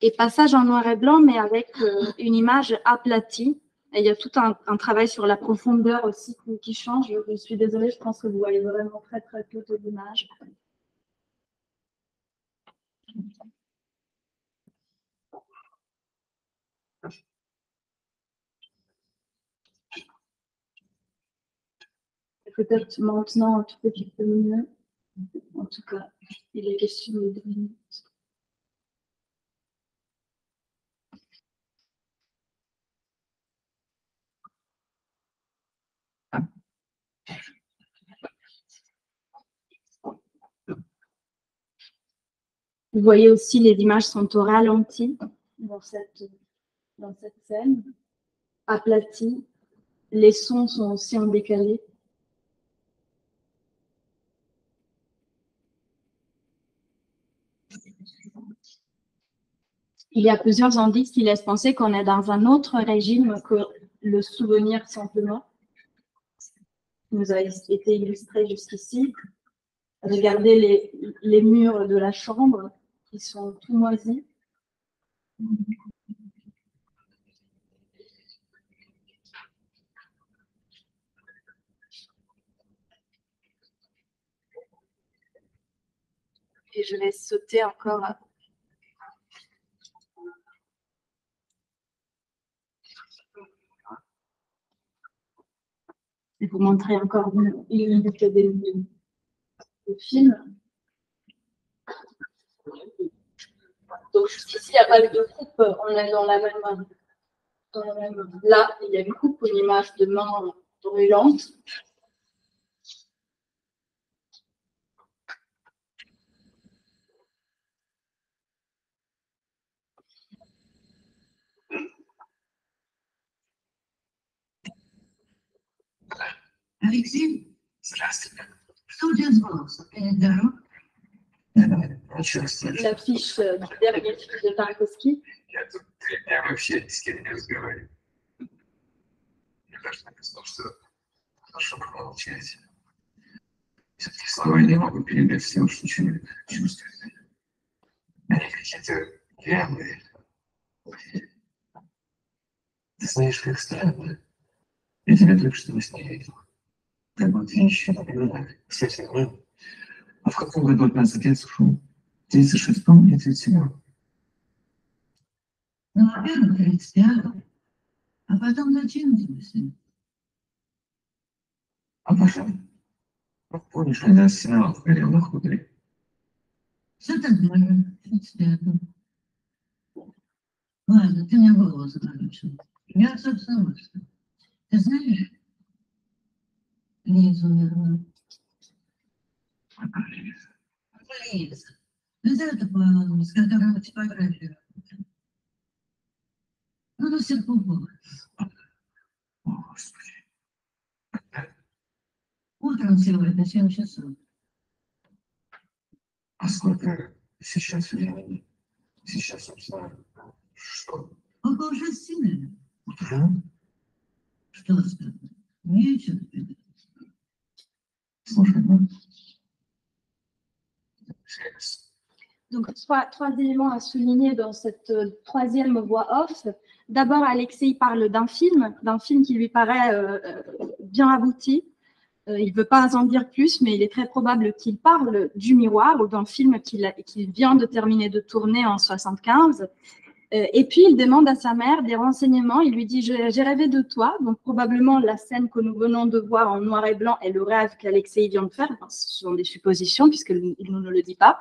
Et passage en noir et blanc, mais avec euh, une image aplatie. Il y a tout un, travail sur la profondeur aussi qui, change. Je, je, suis désolée, je pense que vous voyez vraiment très très peu de l'image. Peut-être maintenant un tout petit peu mieux. En tout cas, il est question de deux minutes. Vous voyez aussi, les images sont au ralenti dans cette, dans cette scène, aplaties. Les sons sont aussi en décalé. Il y a plusieurs indices qui laissent penser qu'on est dans un autre régime que le souvenir simplement, qui nous a été illustré jusqu'ici. Regardez les, les murs de la chambre qui sont tout moisis. Et je vais sauter encore. Et vous montrer encore une minute des, des films. Donc jusqu'ici, il n'y a pas eu de coupe, on est dans la même, dans la même. Là, il y a une coupe, une image de main brûlante. Алексей, здравствуйте. Что у тебя L'affiche du dernier film de Tarkovsky. Я тут три дня вообще ни с кем не разговариваю. Мне даже написано, что хорошо промолчать. Все-таки слова не могут передать всем, что чувствуют. Они какие-то явные. Ты знаешь, как странно. Я тебя только что сне видел. Как будто еще не понимаю. Кстати, ну, а в каком году от нас отец ушел? В 36-м или 37-м? Ну, во-первых, 35 А потом зачем тебе сын? Обожаю. Помнишь, один сериал в «Големах внутри»? Все так больно, цветом. Ладно, ты мне голову заморочил. Я с удовольствием. Ты знаешь, Лиза умерла. Лиза. Лиза это была, с которой типография. Ну, ну, все было. Утром сегодня, 7 часов. А сколько сейчас времени? Сейчас узнаю. Что? Около шести, наверное. Утром? Что сказать? Нечего. Слушай, ну... Donc, trois, éléments à souligner dans cette euh, troisième voix off. D'abord, Alexei parle d'un film, d'un film qui lui paraît euh, euh, bien abouti. Il ne veut pas en dire plus, mais il est très probable qu'il parle du miroir ou d'un film qu'il vient de terminer de tourner en 75. Euh, et puis, il demande à sa mère des renseignements. Il lui dit J'ai rêvé de toi. Donc, probablement, la scène que nous venons de voir en noir et blanc est le rêve qu'Alexei vient de faire. Ce sont des suppositions, puisqu'il il ne le dit pas.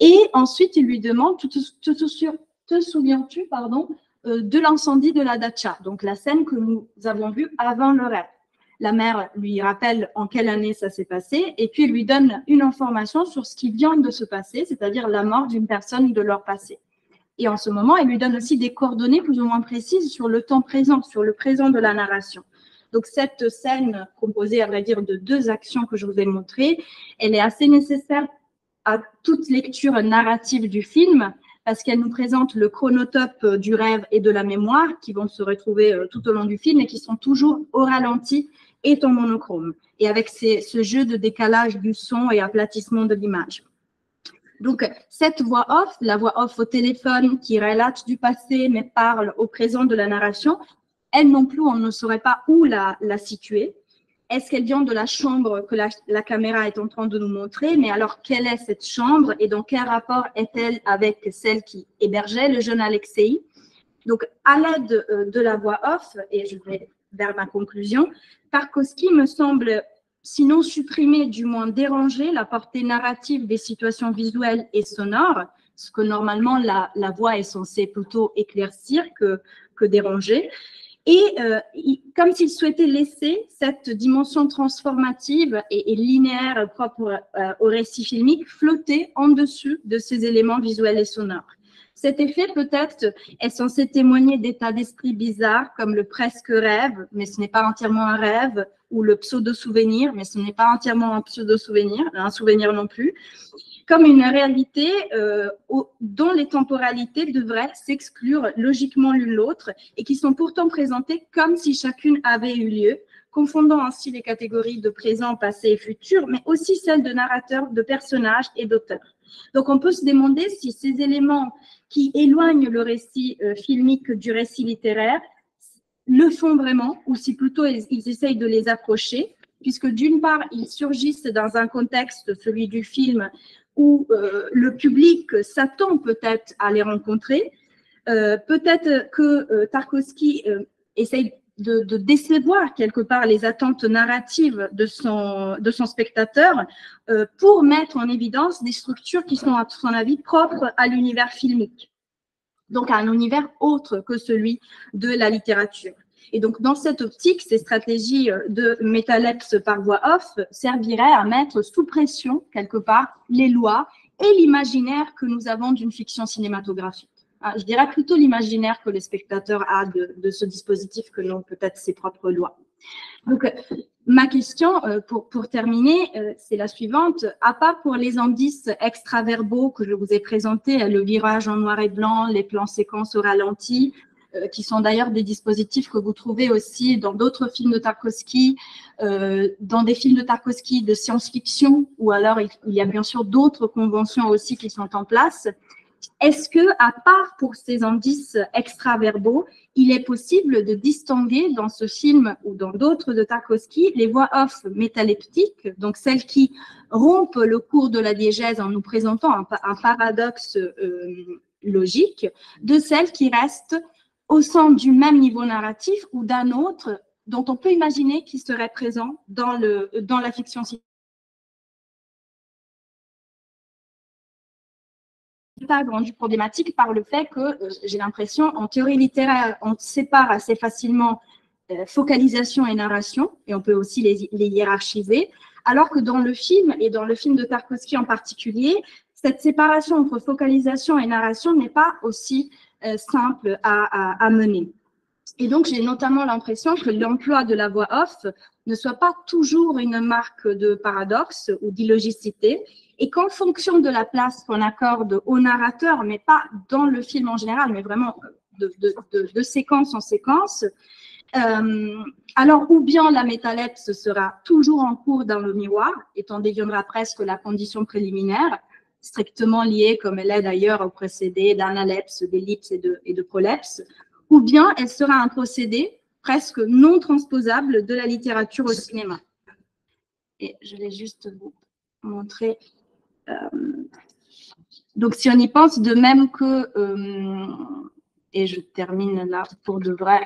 Et ensuite, il lui demande Te, te- te- te sou- te souviens-tu pardon, euh, de l'incendie de la dacha Donc, la scène que nous avons vue avant le rêve. La mère lui rappelle en quelle année ça s'est passé et puis lui donne une information sur ce qui vient de se passer, c'est-à-dire la mort d'une personne de leur passé. Et en ce moment, elle lui donne aussi des coordonnées plus ou moins précises sur le temps présent, sur le présent de la narration. Donc cette scène, composée à vrai dire de deux actions que je vous ai montrées, elle est assez nécessaire à toute lecture narrative du film parce qu'elle nous présente le chronotope du rêve et de la mémoire qui vont se retrouver euh, tout au long du film et qui sont toujours au ralenti et en monochrome et avec ce jeu de décalage du son et aplatissement de l'image. Donc, cette voix off, la voix off au téléphone qui relate du passé mais parle au présent de la narration, elle non plus, on ne saurait pas où la, la situer. Est-ce qu'elle vient de la chambre que la, la caméra est en train de nous montrer Mais alors, quelle est cette chambre et dans quel rapport est-elle avec celle qui hébergeait le jeune Alexei? Donc, à l'aide euh, de la voix off, et je vais vers ma conclusion, Tarkovsky me semble sinon supprimer, du moins déranger la portée narrative des situations visuelles et sonores, ce que normalement la, la voix est censée plutôt éclaircir que, que déranger. Et euh, comme s'il souhaitait laisser cette dimension transformative et, et linéaire propre euh, au récit filmique flotter en dessus de ces éléments visuels et sonores. Cet effet peut-être est censé témoigner d'états d'esprit bizarres comme le presque rêve, mais ce n'est pas entièrement un rêve, ou le pseudo-souvenir, mais ce n'est pas entièrement un pseudo-souvenir, un souvenir non plus, comme une réalité euh, dont les temporalités devraient s'exclure logiquement l'une l'autre et qui sont pourtant présentées comme si chacune avait eu lieu, confondant ainsi les catégories de présent, passé et futur, mais aussi celles de narrateur, de personnages et d'auteurs. Donc on peut se demander si ces éléments qui éloignent le récit euh, filmique du récit littéraire le font vraiment ou si plutôt ils, essayent de les approcher, puisque d'une part, ils surgissent dans un contexte, celui du film, où euh, le public s'attend peut-être à les rencontrer. Euh, peut-être que Tarkovsky essaye de, de décevoir quelque part les attentes narratives de son, de son spectateur euh, pour mettre en évidence des structures qui sont, à son avis, propres à l'univers filmique donc à un univers autre que celui de la littérature. Et donc, dans cette optique, ces stratégies euh, de métalepse par voix off serviraient à mettre sous pression, quelque part, les lois et l'imaginaire que nous avons d'une fiction cinématographique. Ah, Je dirais plutôt l'imaginaire que le spectateur a de, ce dispositif que non peut-être ses propres lois. Donc, euh, ma question euh, pour, pour terminer, euh, c'est la suivante. À part pour les indices extraverbaux que je vous ai présentés, le virage en noir et blanc, les plans séquences au ralenti, qui sont d'ailleurs des dispositifs que vous trouvez aussi dans d'autres films de Tarkovsky, dans des films de Tarkovsky de science-fiction, ou alors il y a bien sûr d'autres conventions aussi qui sont en place. Est-ce que, à part pour ces indices extraverbaux, il est possible de distinguer dans ce film ou dans d'autres de Tarkovsky les voix off métaleptiques, donc celles qui rompent le cours de la diégèse en nous présentant un, pa- un paradoxe euh, logique, de celles qui restent au sein du même niveau narratif ou d'un autre dont on peut imaginer qu'ils seraient présents dans, dans la fiction pas rendu problématique par le fait que euh, j'ai l'impression, en théorie littéraire, on sépare assez facilement euh, focalisation et narration, et on peut aussi les, hiérarchiser, alors que dans le film, et dans le film de Tarkovsky en particulier, cette séparation entre focalisation et narration n'est pas aussi euh, simple à, à mener. Et donc, j'ai notamment l'impression que l'emploi de la voix off ne soit pas toujours une marque de paradoxe ou d'illogicité, et qu'en fonction de la place qu'on accorde au narrateur, mais pas dans le film en général, mais vraiment de, de, séquence en séquence, euh, alors ou bien la métalepse sera toujours en cours dans le miroir, étant deviendra presque la condition préliminaire, strictement liée, comme elle est d'ailleurs au précédé, d'analepse, d'ellipse et de, et de ou bien elle sera un procédé presque non transposable de la littérature au cinéma. Et je vais juste vous montrer. Euh, donc, si on y pense, de même que, euh, et je termine là pour de vrai,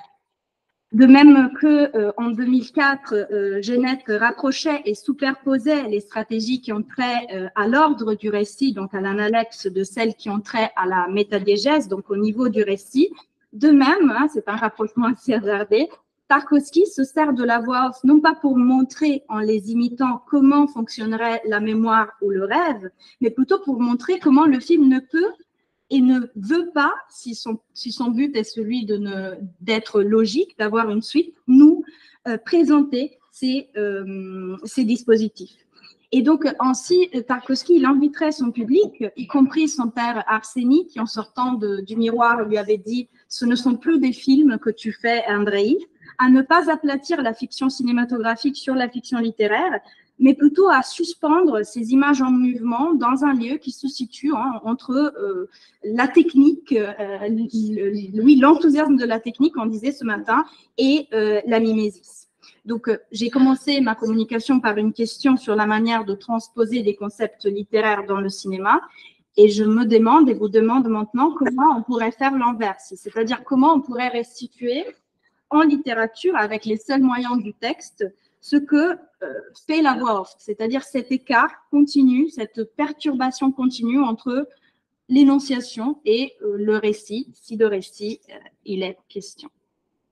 de même que euh, en 2004, euh, Genette rapprochait et superposait les stratégies qui ont trait à l'ordre du récit, donc à l'analyse de celles qui ont trait à la métadiégèse, donc au niveau du récit, de même, hein, c'est un rapprochement assez hasardé, Tarkovsky se sert de la voix off non pas pour montrer en les imitant comment fonctionnerait la mémoire ou le rêve, mais plutôt pour montrer comment le film ne peut et ne veut pas, si son, si son but est celui d'être logique, d'avoir une suite, nous euh, présenter ces, euh, ces dispositifs. Et donc, ainsi, Tarkovsky, il inviterait son public, y compris son père Arseny, qui en sortant de, du miroir lui avait dit « ce ne sont plus des films que tu fais, Andrei », à ne pas aplatir la fiction cinématographique sur la fiction littéraire, mais plutôt à suspendre ces images en mouvement dans un lieu qui se situe entre euh, la technique, euh, oui, l'enthousiasme de la technique, on disait ce matin, et euh, la mimésis. Donc, euh, j'ai commencé ma communication par une question sur la manière de transposer des concepts littéraires dans le cinéma. Et je me demande et vous demande maintenant comment on pourrait faire l'inverse, c'est-à-dire comment on pourrait restituer en littérature, avec les seuls moyens du texte, ce que euh, fait la voix off, c'est-à-dire cet écart continu, cette perturbation continue entre l'énonciation et euh, le récit, si de récit euh, il est question.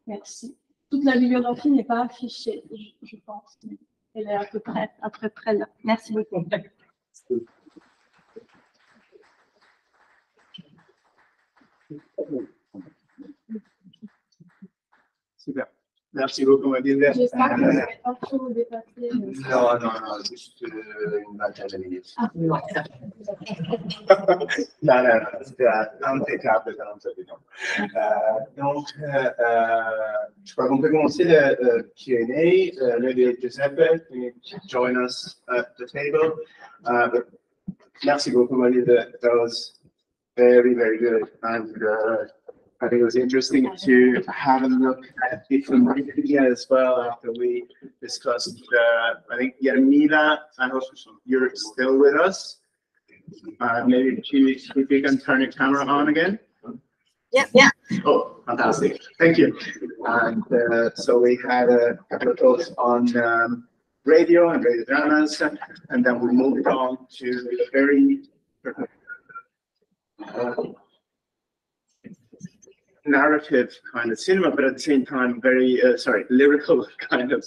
Merci toute la bibliographie n'est pas affichée, je, je, pense. Elle est à peu près, à peu près là. Merci beaucoup. Super. Merci beaucoup, Mathilde. J'espère que vous n'avez pas trop dépassé. Non, non, non, juste euh, une vingtaine de minutes. Ah, non, non, non, c'était impeccable. Euh, donc, euh, je crois qu'on peut commencer le Q&A. Uh, maybe Giuseppe, join us at the table? Uh, merci beaucoup, Mathilde. That was very, very good. And uh, I think it was interesting to have a look at different media as well after we discussed, uh, I think Jarmila, I hope you're still with us. Uh, maybe if you can turn your camera on again. Yeah, yeah. Oh, fantastic. Thank you. And uh, so we had a couple of talks on um, radio and radio dramas, and then we moved on to the very uh, narrative kind of cinema, but at the same time, very, uh, sorry, lyrical kind of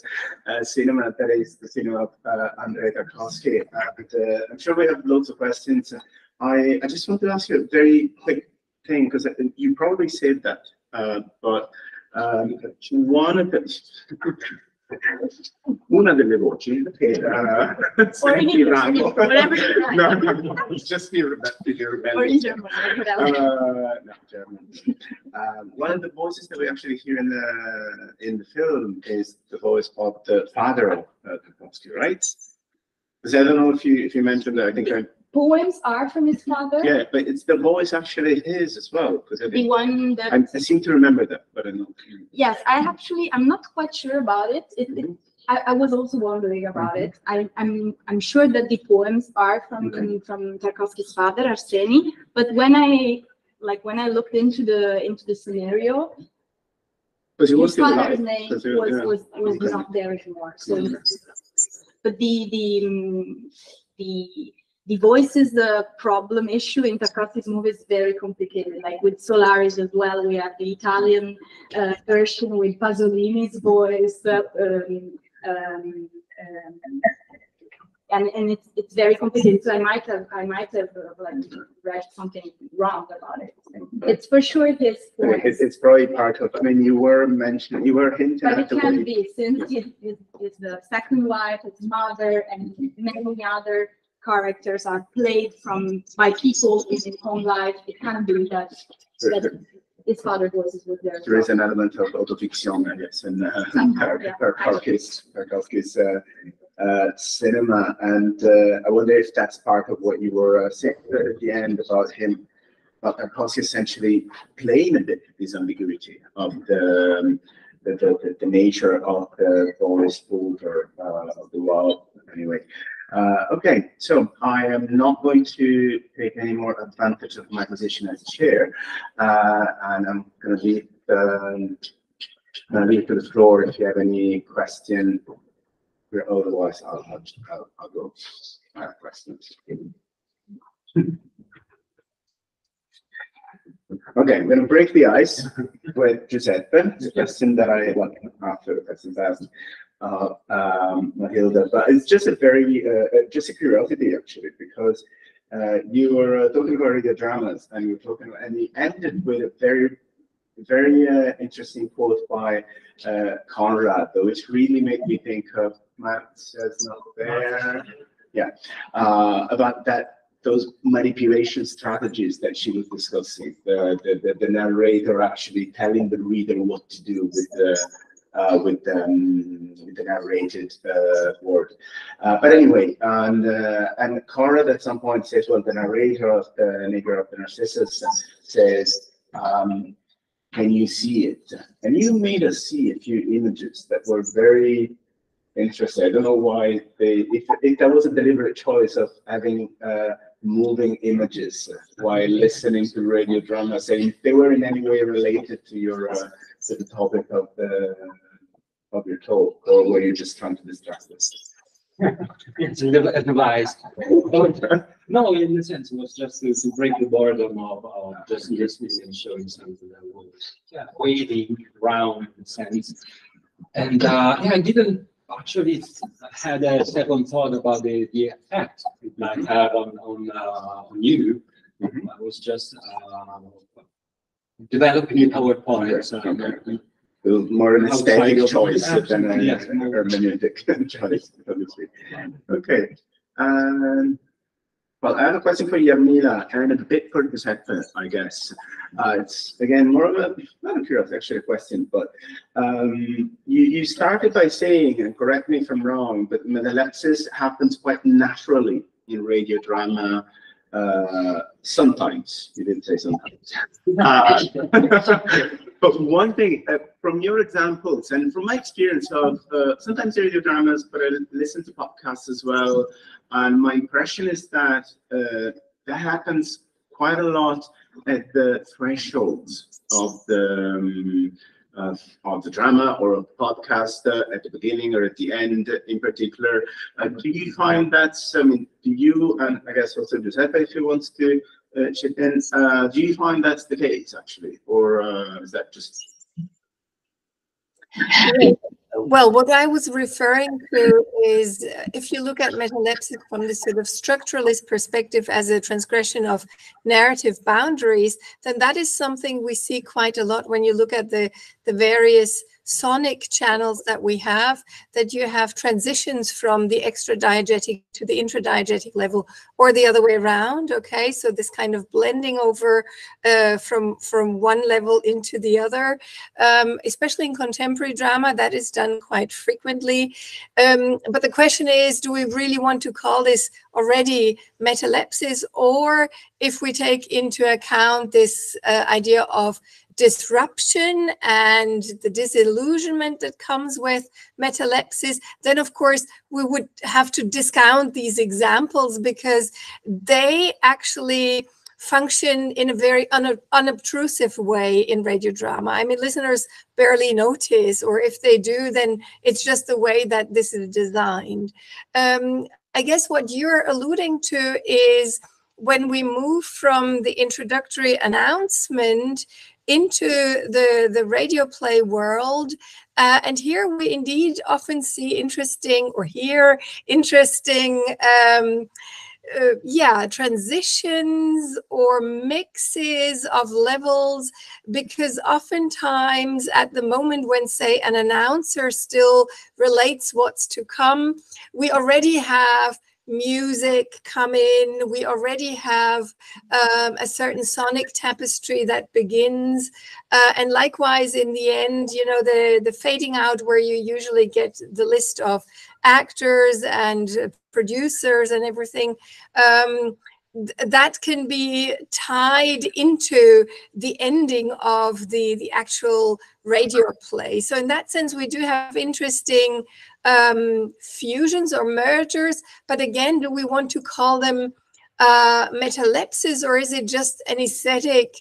uh, cinema that is the cinema of uh, Andrei Tarkovsky. And uh, I'm sure we have loads of questions. I, I just want to ask you a very quick thing, because you probably said that, uh, but um, one of the Una delle voci che uh, sentiranno. no, no, no, just be rebellious. Or in German. Uh, no, German. Um, one of the voices that we actually hear in the in the film is the voice of the father of uh, Tarkovsky, right? Because I don't know if you if you mentioned that. I think I. Poems are from his father. Yeah, but it's the voice actually his as well. Because I, The one that. I, I seem to remember that, but I don't. Yes, I actually, I'm not quite sure about it. It, it mm-hmm. I, I was also wondering about mm-hmm. it. I, I'm, I'm sure that the poems are from, from Tarkovsky's father, Arseny. But when I, like, when I looked into the, into the scenario, he was his father's name was, yeah. was, was Okay. not there anymore. So, mm-hmm. but the, the, the, the voice is the problem issue in Tarkovsky's movie is very complicated. Like with Solaris as well, we have the Italian uh, version with Pasolini's voice. Uh, um, um, um, and and it's it's very complicated. So I might have I might have uh, like read something wrong about it. It's for sure his. It's, it's probably part of, I mean, you were mentioning, you were hinting But at it the can be, since it is, is the second wife, his mother, and many other characters are played from, by people in his own life, it can be that, that his father voices was there. There is an element of autofiction, I guess, in uh, yeah. Uh, uh, cinema. And uh, I wonder if that's part of what you were uh, saying at the end about him, about Tarkovsky essentially playing a bit this ambiguity of the, um, the, the, the nature of the forest Bulger, uh, of the world, anyway. Uh, okay, so I am not going to take any more advantage of my position as chair, uh, and I'm going to leave, um, leave to the floor if you have any question. Otherwise, I'll, I'll, I'll, go. Have questions. Okay, I'm gonna break the ice with Giuseppe, the question that I, well, after the questions asked, uh, um, Matilda, but it's just a very, uh, uh, just a curiosity actually, because uh, you were uh, talking about radio dramas and you were talking, and you ended with a very, very uh, interesting quote by uh, Conrad, which really made me think of Matt says not there. Yeah, about that those manipulation strategies that she was discussing. The, the, the narrator actually telling the reader what to do with the uh, with, um, with the narrated uh, word. Uh, but anyway, and uh, and Conrad at some point says, well, the narrator of the Nigger of the Narcissus says, um, can you see it? And you made us see a few images that were very interesting. I don't know why they, if, if that was a deliberate choice of having uh, moving images while listening to radio drama, saying if they were in any way related to your uh, to the topic of the of your talk, or were you just trying to distract us? It's a dev- a device. No, in a sense, it was just to, to break the boredom of, of just listening and showing something that was yeah, waiting around in a sense. And uh, yeah, I didn't actually had a second thought about the, the effect it might have on, on, uh, on you. I was just uh, developing a PowerPoint. Uh, More an outside aesthetic of- choice than an Yes, more- hermeneutic choice, obviously. Okay. Um, well, I have a question for Jarmila and a bit for Giuseppe, I guess. Uh, it's again more of a not a curiosity, actually a question, but um, you you started by saying, and correct me if I'm wrong, but metalepsis happens quite naturally in radio drama. Uh, sometimes you didn't say sometimes. Uh, but one thing uh, from your examples and from my experience of uh, sometimes radio dramas, but I listen to podcasts as well, and my impression is that uh, that happens quite a lot at the thresholds of the um, of, of the drama or the podcast uh, at the beginning or at the end in particular. Uh, do you find that's, I mean, do you, and I guess also Giuseppe, if he wants to uh, chip in, uh, do you find that's the case actually? Or uh, is that just Well, what I was referring to is uh, if you look at metalepsis from this sort of structuralist perspective as a transgression of narrative boundaries, then that is something we see quite a lot when you look at the, the various sonic channels that we have, that you have transitions from the extra extradiegetic to the intradiegetic level or the other way around, okay? So this kind of blending over uh, from, from one level into the other, um, especially in contemporary drama, that is done quite frequently. Um, but the question is, do we really want to call this already metalepsis, or if we take into account this uh, idea of disruption and the disillusionment that comes with metalepsis, then of course we would have to discount these examples because they actually function in a very un- unobtrusive way in radio drama. I mean, listeners barely notice, or if they do, then it's just the way that this is designed. Um, I guess what you're alluding to is when we move from the introductory announcement into the, the radio play world. Uh, and here we indeed often see interesting or hear interesting um, uh, yeah transitions or mixes of levels because oftentimes at the moment when say an announcer still relates what's to come we already have music come in. We already have um, a certain sonic tapestry that begins uh, and likewise in the end you know the the fading out where you usually get the list of actors and producers and everything um, th- that can be tied into the ending of the the actual radio play. So in that sense we do have interesting um, fusions or mergers but again do we want to call them uh, metalepsis or is it just an aesthetic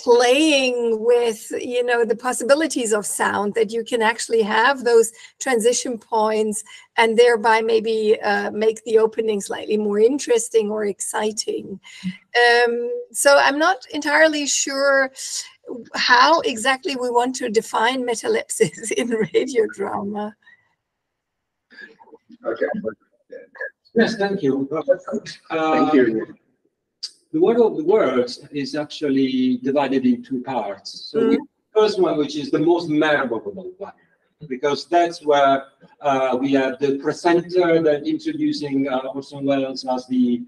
playing with you know the possibilities of sound that you can actually have those transition points and thereby maybe uh, make the opening slightly more interesting or exciting? Um, so i'm not entirely sure how exactly we want to define metalepsis in radio drama Okay. Yes, thank you. Uh, Thank you. The War of the Worlds is actually divided in two parts. So the first one, which is the most memorable one, because that's where uh, we have the presenter that introducing uh, Orson Welles as the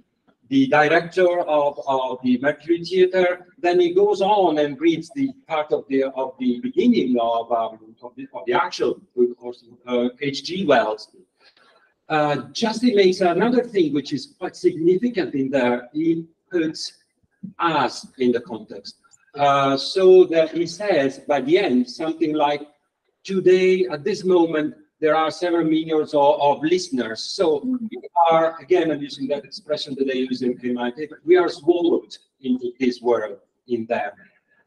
the director of, of the Mercury Theatre. Then he goes on and reads the part of the of the beginning of um, of, the, of the actual Orson, uh, H.G. Wells. Uh, Justin makes another thing which is quite significant in there. He puts us in the context. Uh, so that he says by the end something like, today at this moment there are several millions of, of listeners. So we are again I'm using that expression that I use in, in my paper. We are swallowed into this world in there.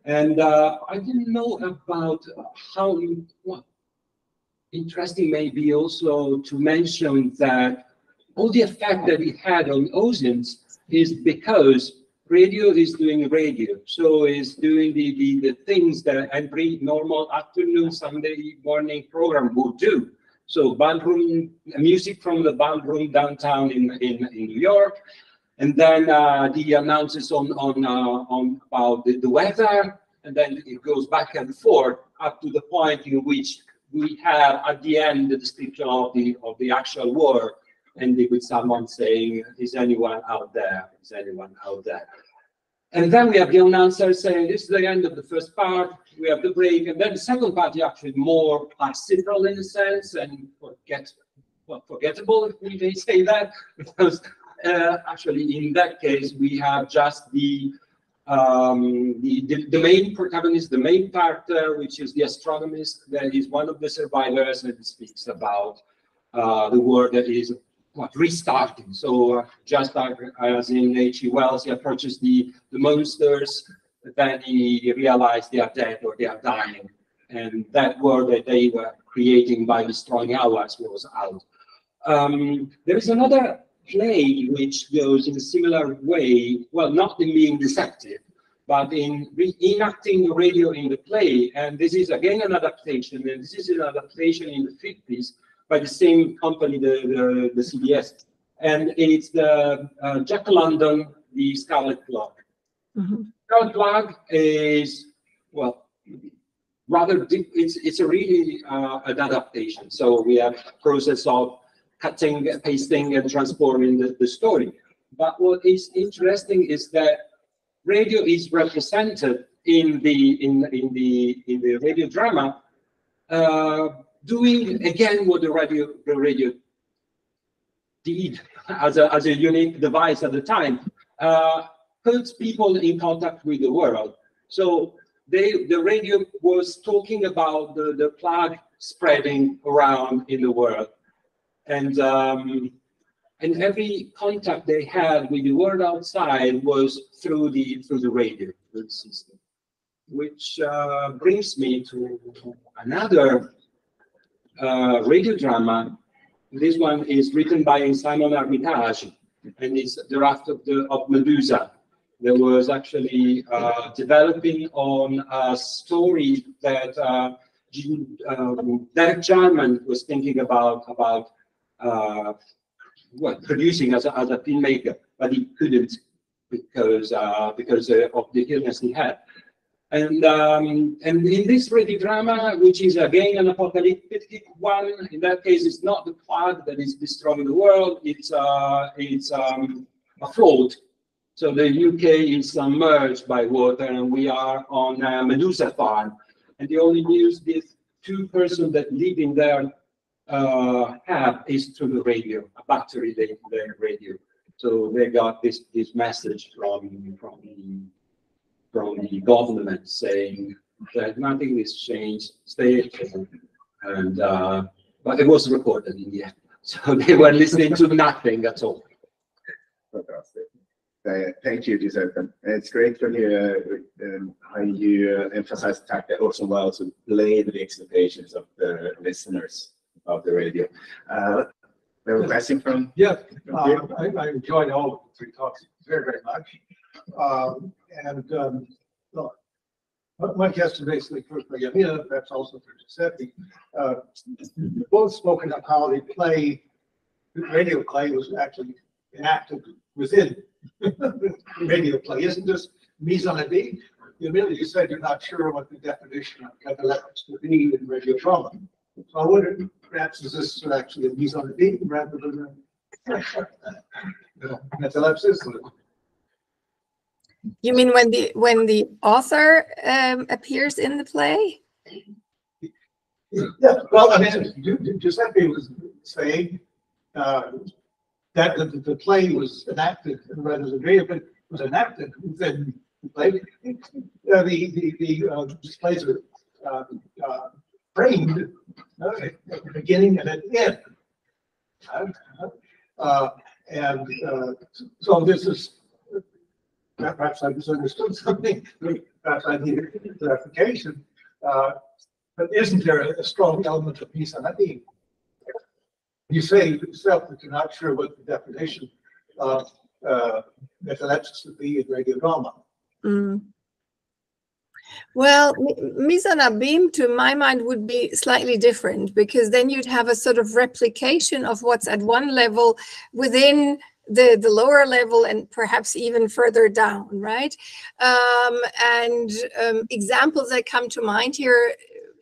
And uh, I didn't know about how what, interesting maybe also to mention that all the effect that it had on audience is because radio is doing radio. So it's doing the, the, the things that every normal afternoon, Sunday morning program would do. So ballroom, music from the ballroom downtown in, in, in New York. And then uh, the announcements on, on, uh, on about the, the weather. And then it goes back and forth up to the point in which we have at the end the description of the of the actual war ending with someone saying is anyone out there? Is anyone out there? And then we have the announcer saying this is the end of the first part. We have the break. And then the second part is actually more classical in a sense and forget well, forgettable if we may say that because uh, actually in that case we have just the um, the, the, the main protagonist, the main character, which is the astronomist, that is one of the survivors and speaks about uh, the world that is what restarting. So uh, just as in H.G. Wells, he approaches the, the monsters, then he realizes they are dead or they are dying. And that world that they were creating by destroying ours was out. Um, there is another play which goes in a similar way, well, not in being deceptive, but in reenacting the radio in the play. And this is again an adaptation, and this is an adaptation in the 50s by the same company, the, the, the CBS. And it's the uh, Jack London, the Scarlet Plague. Scarlet Plague is, well, rather deep, it's, it's a really uh, an adaptation. So we have a process of cutting, pasting, and transforming the, the story. But what is interesting is that radio is represented in the in in the in the radio drama, uh, doing again what the radio the radio did as a as a unique device at the time, uh, puts people in contact with the world. So they the radio was talking about the the plague spreading around in the world and um, and every contact they had with the world outside was through the through the radio system. Which uh, brings me to another uh, radio drama. This one is written by simon armitage and it's the raft of the of medusa. There was actually uh, developing on a story that uh, um, Derek Jarman was thinking about about uh, producing as a, as a filmmaker, but he couldn't because uh, because uh, of the illness he had. And um, and in this radio drama, which is again an apocalyptic one, in that case, it's not the flood that is destroying the world; it's uh, it's um, a flood. So the UK is submerged by water, and we are on a Medusa farm. And the only news these two persons that live in there uh, have is through the radio, a battery their radio. So they got this this message from from the from the government saying that nothing is changed, stay at home. And uh, but it was recorded in the end, so they were listening to nothing at all. Fantastic. Uh, thank you, Giuseppe. It's great to hear um, how you uh, emphasize the fact that Orson Welles would play the expectations of the listeners of the radio. Uh, we have a question from Yeah, uh. I, I enjoyed all of the three talks very, very much. Um, and, um, well, my- my question basically for, for Yamina, perhaps also for Giuseppe, uh, both spoken of how the play, the radio play was actually enacted within radio play. Isn't this mise en abîme? Yamina, you said you're not sure what the definition of metalepsis would be in radio drama. So I wondered, perhaps is this actually a mise en abîme rather than a metalepsis? You mean when the when the author um, appears in the play? Yeah, well, I mean, Gi- Gi- Giuseppe was saying, uh, that the, the play was enacted, rather than real, but was enacted within the play. Uh, the, the, the, uh, displays are, uh, uh, framed, at the beginning and at the end. Uh, and, uh, so this is, perhaps I misunderstood something, perhaps I needed clarification. Uh, but isn't there a strong element of peace that being? You say yourself that you're not sure what the definition of uh, metalepsis would be in radio drama. Mm. Well, mi- mise en abîme, to my mind, would be slightly different because then you'd have a sort of replication of what's at one level within the, the lower level and perhaps even further down, right? Um, and um, examples that come to mind here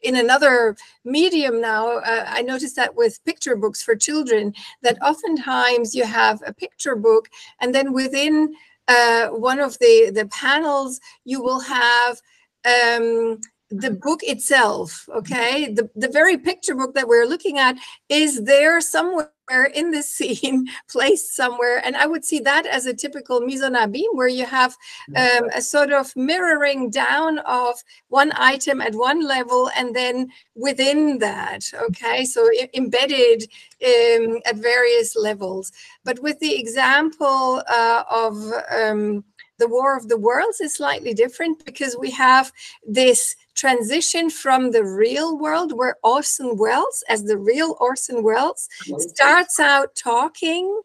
in another medium now, uh, I noticed that with picture books for children, that oftentimes you have a picture book, and then within uh, one of the the panels, you will have um, the book itself. Okay, the the very picture book that we're looking at is there somewhere in the scene, placed somewhere, and I would see that as a typical mise en abîme, where you have um, a sort of mirroring down of one item at one level and then within that okay? So embedded um, at various levels. But with the example uh, of um, the war of the worlds is slightly different because we have this transition from the real world where orson welles as the real orson welles starts out talking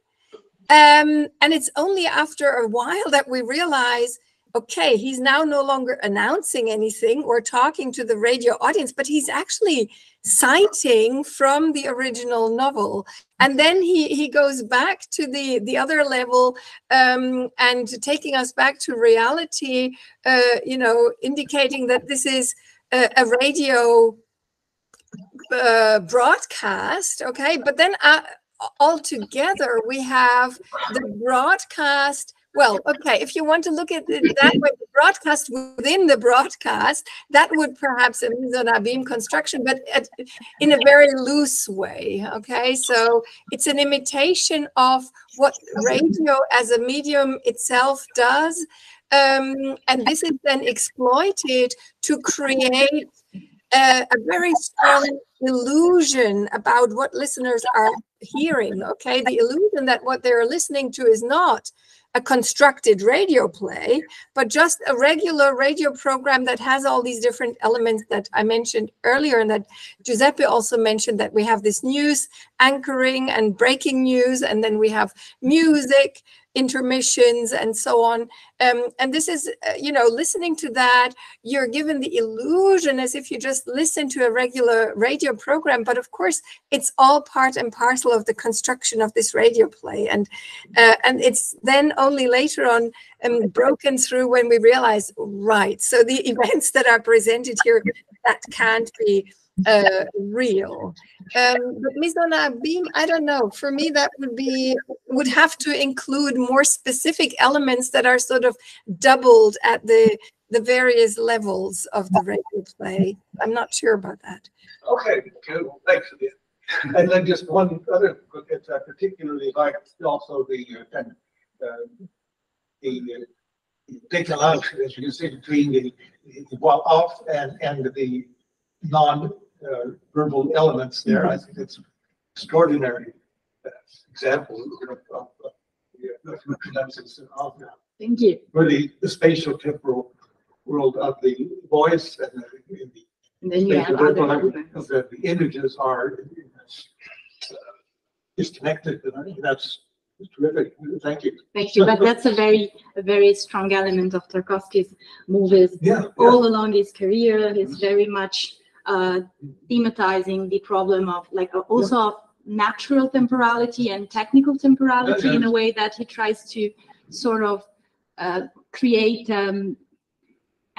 um, and it's only after a while that we realize okay, he's now no longer announcing anything or talking to the radio audience, but he's actually citing from the original novel. And then he, he goes back to the, the other level um, and taking us back to reality, uh, you know, indicating that this is a, a radio uh, broadcast, okay? But then uh, altogether, we have the broadcast. Well, okay, if you want to look at it that way, broadcast within the broadcast, that would perhaps a abîme construction, but at, in a very loose way, okay? So it's an imitation of what radio as a medium itself does. Um, and this is then exploited to create a, a very strong illusion about what listeners are hearing, okay? The illusion that what they're listening to is not a constructed radio play, but just a regular radio program that has all these different elements that I mentioned earlier, and that Giuseppe also mentioned that we have this news anchoring and breaking news, and then we have music intermissions and so on. Um, and this is uh, you know listening to that you're given the illusion as if you just listen to a regular radio program but of course it's all part and parcel of the construction of this radio play. And uh, and it's then only later on um, broken through when we realize right so the events that are presented here that can't be uh, real. Um, but. Donna Beam, I don't know. For me, that would be would have to include more specific elements that are sort of doubled at the the various levels of the radio play. I'm not sure about that. Okay, well, thanks. And then just one other, it's I particularly like also the, uh, uh, the, uh, décalage, as you can see, between the, the well off and, and the non, uh, verbal elements there. I think it's extraordinary uh, example of, the pronunciation of that. Thank you. Really, the spatial temporal world of the voice and the, and the And then you have other elements. the, the images are uh, disconnected, and I think that's terrific. Thank you. Thank you, but that's a very, a very strong element of Tarkovsky's movies. Yeah, All along his career, he's very much uh, thematizing the problem of like uh, also of natural temporality and technical temporality in a way that he tries to sort of uh, create um,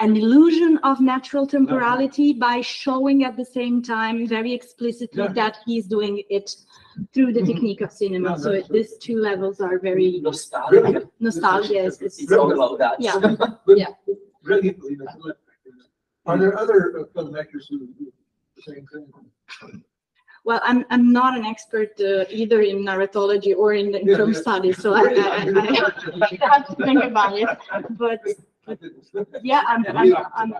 an illusion of natural temporality by showing at the same time very explicitly Yeah. that he's doing it through the Mhm. technique of cinema. Yeah, So it- these two levels are very Nostalgia. nostalgia. is- is- It's all about that. Yeah, yeah. Brilliantly. done. Are there other filmmakers who do the same thing? Well, I'm, I'm not an expert uh, either in narratology or in, in Yeah, film yeah. studies, so I, I, I I have to think about it. But, but yeah, I'm, I'm, I'm,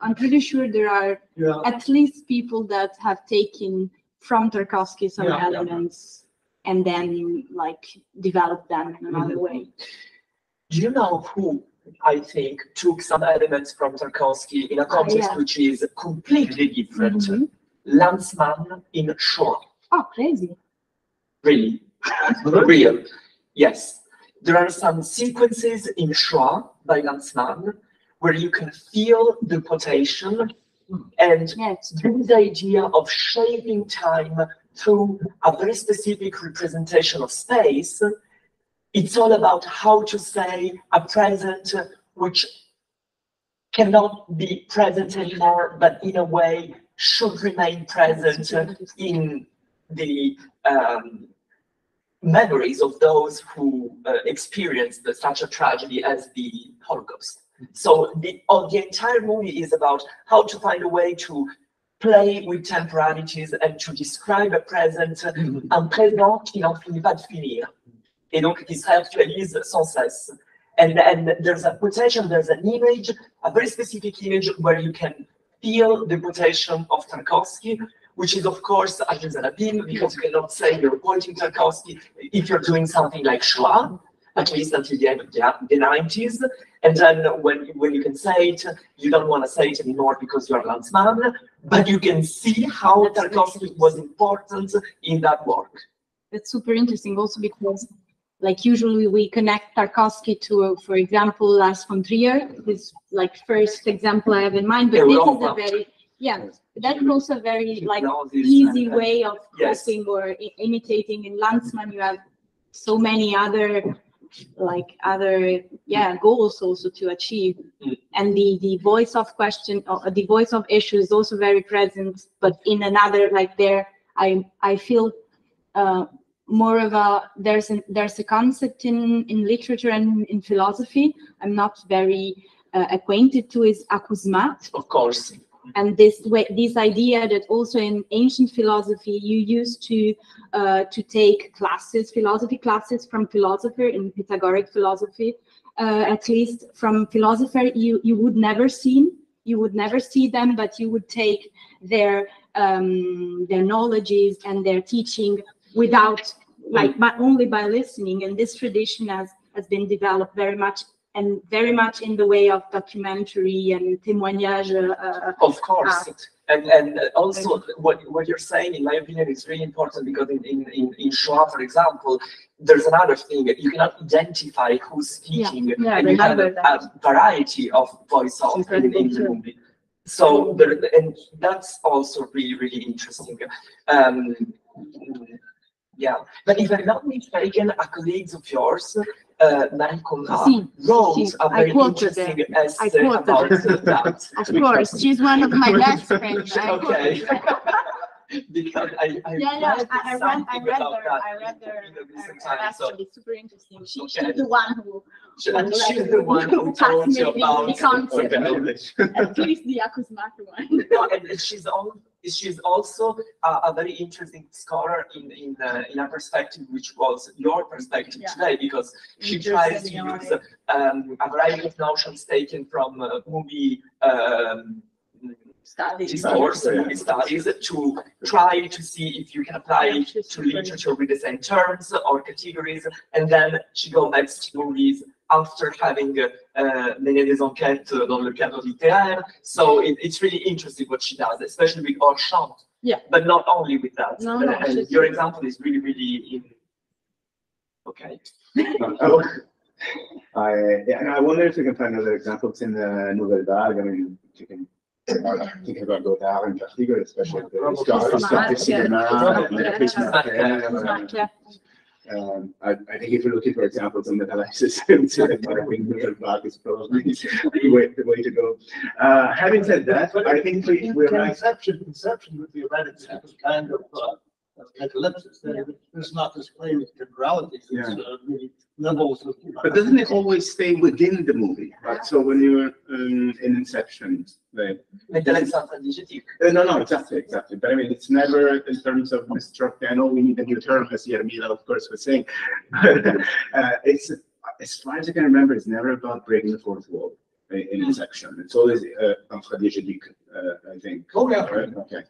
I'm pretty sure there are Yeah. at least people that have taken from Tarkovsky some elements and then like developed them in another Mhm. way. Do you know who I think took some elements from Tarkovsky in a context yeah. which is completely different? Mhm. Lanzmann in Shoah. Oh, crazy. Really? Real. Yes. There are some sequences in Shoah by Lanzmann where you can feel the potation and this idea of shaping time through a very specific representation of space. It's all about how to say a present which cannot be present anymore, but in a way should remain present in the um, memories of those who uh, experienced the- such a tragedy as the Holocaust. So the, oh, the entire movie is about how to find a way to play with temporalities and to describe a present, un présent qui n'en finit pas de finir. Et donc, qui se réactualise sans cesse. And, and there's a potential, there's an image, a very specific image where you can feel the quotation of Tarkovsky, which is of course a beam because you cannot say you're quoting Tarkovsky if you're doing something like Shoah, at least until the end of the, the 90s. And then when, when you can say it, you don't want to say it anymore because you're Lanzmann, but you can see how Tarkovsky was important in that work. That's super interesting also because like usually we connect Tarkovsky to, uh, for example, Lars von Trier, his like first example I have in mind, but this is a very, yeah, that's also a very like easy way of Yes. or imitating. In Lanzmann, you have so many other like other yeah goals also to achieve and the the voice of question or the voice of issue is also very present but in another like there i i feel uh more of a there's a there's a concept in in literature and in philosophy i'm not very uh, acquainted to is acousmat Of course. and this way this idea that also in ancient philosophy you used to uh, to take classes philosophy classes from philosopher in pythagorean philosophy uh, at least from philosopher you you would never see you would never see them but you would take their um, their knowledges and their teaching without, like, but only by listening. And this tradition has, has been developed very much and very much in the way of documentary and témoignage. Uh, uh, Of course. art. And, and also what, what you're saying, in my opinion, is really important because in, in, in, in Shoah, for example, there's another thing, you cannot identify who's speaking. Yeah, yeah, and you have a, a variety of voice off in, in the movie. So there, and that's also really, really interesting. Um, yeah, but if I'm not mistaken, a colleague of yours, uh, Malcolm, Si, wrote si, a I very interesting it. essay I quoted about it. that. Of course, she's one of my best friends. Okay. because I, I Yeah, yeah, I, I read, I read her, that I read her, in the recent her times, so- actually super interesting. She, Okay. she's the one who. She- who, she's like, the one who passed told me you the- about the concept. Okay. At least the Akusmaki one. No, and and she's all, she's also a, a very interesting scholar in in uh, in a perspective which was your perspective Yeah. today because she tries to use um, a variety of notions taken from uh, movie um, Studies. discourse, movie studies to try to see if you can apply it to literature with the same terms or categories, and then she goes back to movies after having uh, uh, mené des enquêtes dans le cadre littéraire. So it, it's really interesting what she does, especially with hors champ. Yeah. But not only with that. No, Uh, no, and your example is really, really in. Okay. Oh, I, yeah, and I wonder if we can find other examples in the Nouvelle Vague. I mean, you can uh, think about Godard in particular, especially the Histoire Histoire du cinéma, and the Chris Marker. Um, I, I think if you're looking for examples in the analysis, I would say that I think is probably the way, the way to go. Uh, having said that, I think we, we're right. Inception, Inception would be a very different kind of, uh, of eclipses. There- There's not this plane of temporality, it's, Yeah. uh, really levels of. But doesn't it always stay within the movie, right? So when you're um, in Inception, right? Mentre Alexandra dice sì. Uh, no, no, exactly, exactly. But I mean, it's never in terms of destructing. I know we need a new term, as Jarmila, of course, was saying. uh, it's, as far as I can remember, it's never about breaking the fourth wall in, in Inception. It's always uh, entre uh, I think. Oh, yeah. Right? Okay.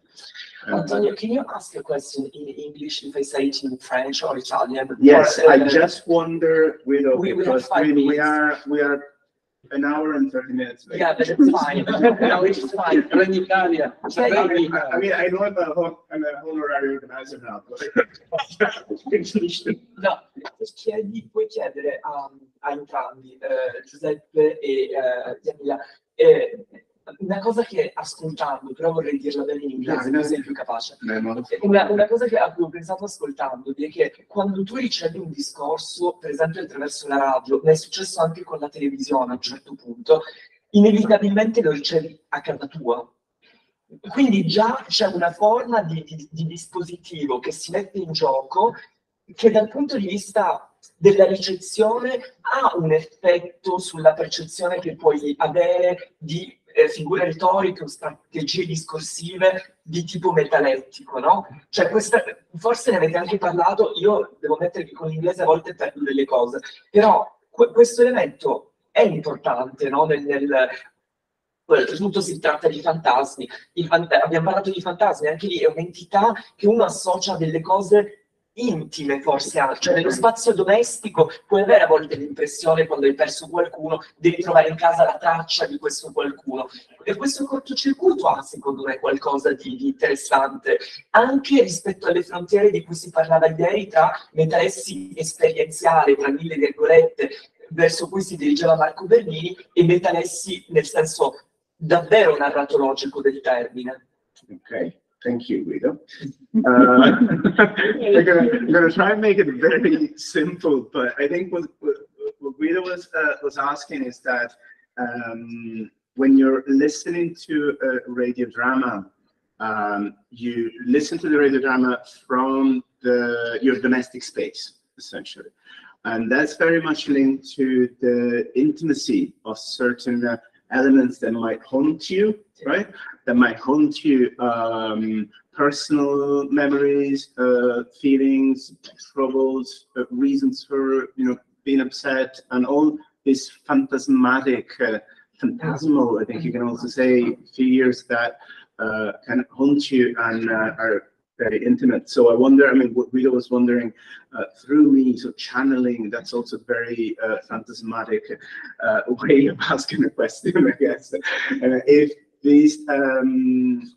Uh, Antonio, can you ask a question in English if I say it in French or Italian? Yes, Or, I uh, just wonder, Guido, We- we have because five we, we are, we are an hour and thirty minutes late. Yeah, but it's fine. No, it's fine. in Italia. I mean, I I mean, I know I'm a, hon- I'm an honorary organizer now, but. No, chiedi, puoi chiedere a, a entrambi, eh, Giuseppe e eh, Gianilla, eh, una cosa che ascoltando, però vorrei dirla bene in inglese, così sei più capace. Una, una cosa che avevo pensato ascoltando è che quando tu ricevi un discorso, per esempio attraverso la radio, ma è successo anche con la televisione a un certo punto, inevitabilmente lo ricevi a casa tua. Quindi già c'è una forma di, di- di dispositivo che si mette in gioco che dal punto di vista della ricezione ha un effetto sulla percezione che puoi avere di eh, figure retoriche o strategie discorsive di tipo metalettico, no? Cioè questa, forse ne avete anche parlato, io devo mettere che con l'inglese a volte perdo delle cose, però que- questo elemento è importante, no? Nel, nel- Oltretutto si tratta di fantasmi. Fant- abbiamo parlato di fantasmi, anche lì è un'entità che uno associa a delle cose intime, forse anche. Cioè, nello spazio domestico puoi avere a volte l'impressione, quando hai perso qualcuno, di ritrovare in casa la traccia di questo qualcuno. E questo cortocircuito ha, secondo me, qualcosa di, di interessante, anche rispetto alle frontiere di cui si parlava ieri tra metalessi esperienziale, tra mille virgolette, verso cui si dirigeva Marco Bernini, e metalessi nel senso davvero narratologico del termine. Okay, thank you, Guido. Uh, I'm gonna, I'm gonna try and make it very simple, but I think what, what what Guido was, uh, was asking is that, um, when you're listening to a radio drama, um, you listen to the radio drama from the, your domestic space, essentially. And that's very much linked to the intimacy of certain uh, elements that might haunt you, right? That might haunt you, um, personal memories, uh, feelings, troubles, uh, reasons for, you know, being upset, and all these phantasmatic, uh, phantasmal, I think you can also say, figures that uh, can haunt you and uh, are very intimate. So I wonder, I mean, what Guido was wondering, uh, through me, so channeling, that's also very uh, phantasmatic uh, way of asking a question, I guess. Uh, if these, um,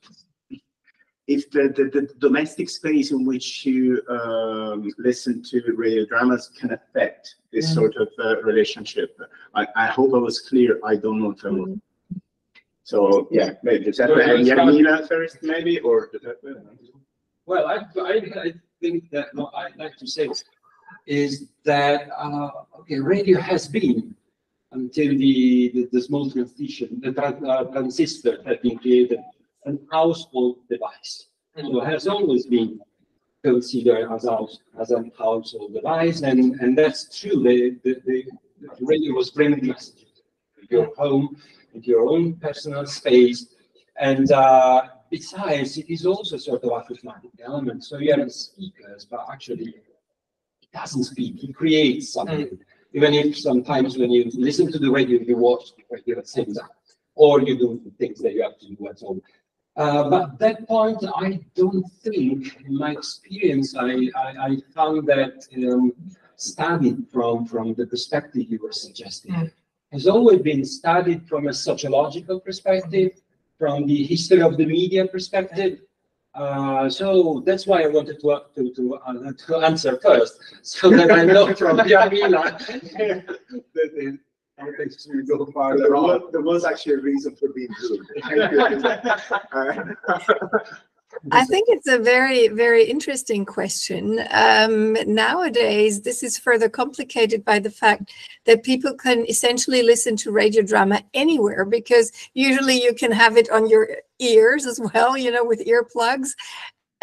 if the, the, the domestic space in which you um, listen to radio dramas can affect this Yeah. sort of uh, relationship. I, I hope I was clear. I don't know if I was. So yeah, maybe is that So, and yeah, Janina first, maybe, or Well, I, I, I think that what I'd like to say is that, uh, okay, radio has been until the, the, the small transition, the uh, transistor had been created, an household device. So it has always been considered as a, as a household device, and, and that's true. The, the, the the radio was bringing messages to your home, into your own personal space, and uh, besides, it is also sort of a acousmatic element. So you have speakers, but actually it doesn't speak. It creates something. Even if sometimes when you listen to the radio, you watch the radio at the same time, or you do the things that you have to do at home. Uh, but that point, I don't think, in my experience, I, I, I found that um, studied from, from the perspective you were suggesting has always been studied from a sociological perspective, from the history of the media perspective. Uh, so that's why I wanted to uh, to to, uh, to answer first, so that I know from Jarmila that the topics will go there farther on. was, there was actually a reason for being rude. I think it's a very, very interesting question. Um, nowadays, this is further complicated by the fact that people can essentially listen to radio drama anywhere because usually you can have it on your ears as well, you know, with earplugs.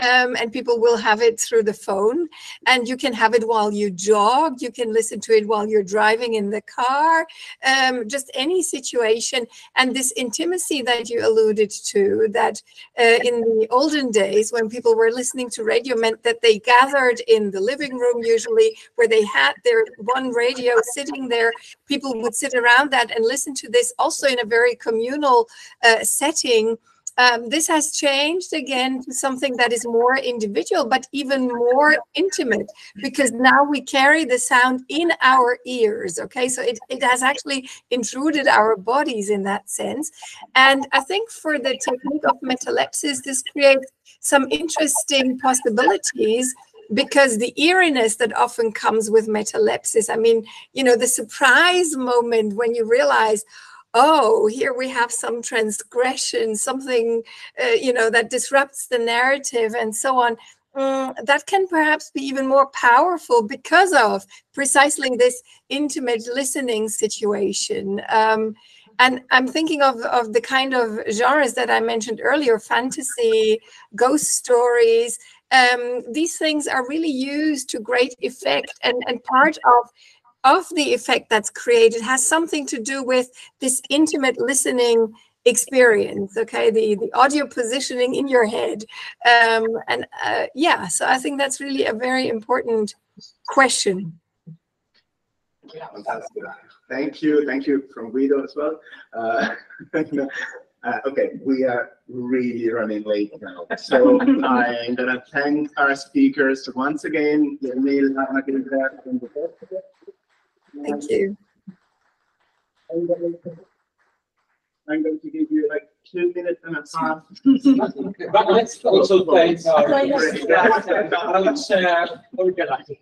Um, and people will have it through the phone. And you can have it while you jog. You can listen to it while you're driving in the car. Um, just any situation. And this intimacy that you alluded to that uh, in the olden days when people were listening to radio meant that they gathered in the living room usually where they had their one radio sitting there. People would sit around that and listen to this also in a very communal uh, setting um, this has changed again to something that is more individual, but even more intimate because now we carry the sound in our ears. Okay, so it, it has actually intruded our bodies in that sense. And I think for the technique of metalepsis, this creates some interesting possibilities because the eeriness that often comes with metalepsis, I mean, you know, the surprise moment when you realize, oh, here we have some transgression, something, uh, you know, that disrupts the narrative and so on. Mm, that can perhaps be even more powerful because of precisely this intimate listening situation. Um, and I'm thinking of, of the kind of genres that I mentioned earlier fantasy, ghost stories. Um, these things are really used to great effect, and, and part of of the effect that's created has something to do with this intimate listening experience okay the the audio positioning in your head um, and uh, yeah so i think that's really a very important question Fantastic. Thank you, thank you from Guido as well. Uh, uh, okay, we are really running late now, so I'm gonna thank our speakers once again. Jarmila, Magda, and the. Thank you I'm going to- I'm going to give you like two minutes and a half. But let's also thank our our chair organizer.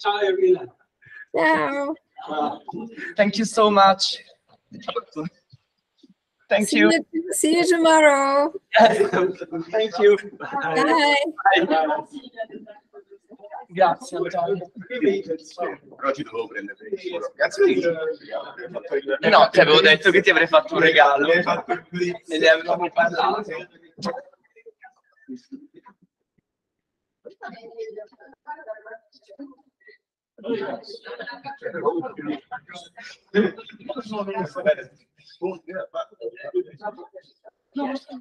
Ciao, Jarmila. Ciao. Thank you so much. Thank see you. you see you tomorrow Thank you. bye Grazie Antonio. Però ci dovevo prendere per il volo. Cazzo di- No, ti avevo detto che ti avrei fatto un regalo. E ne avevamo parlato.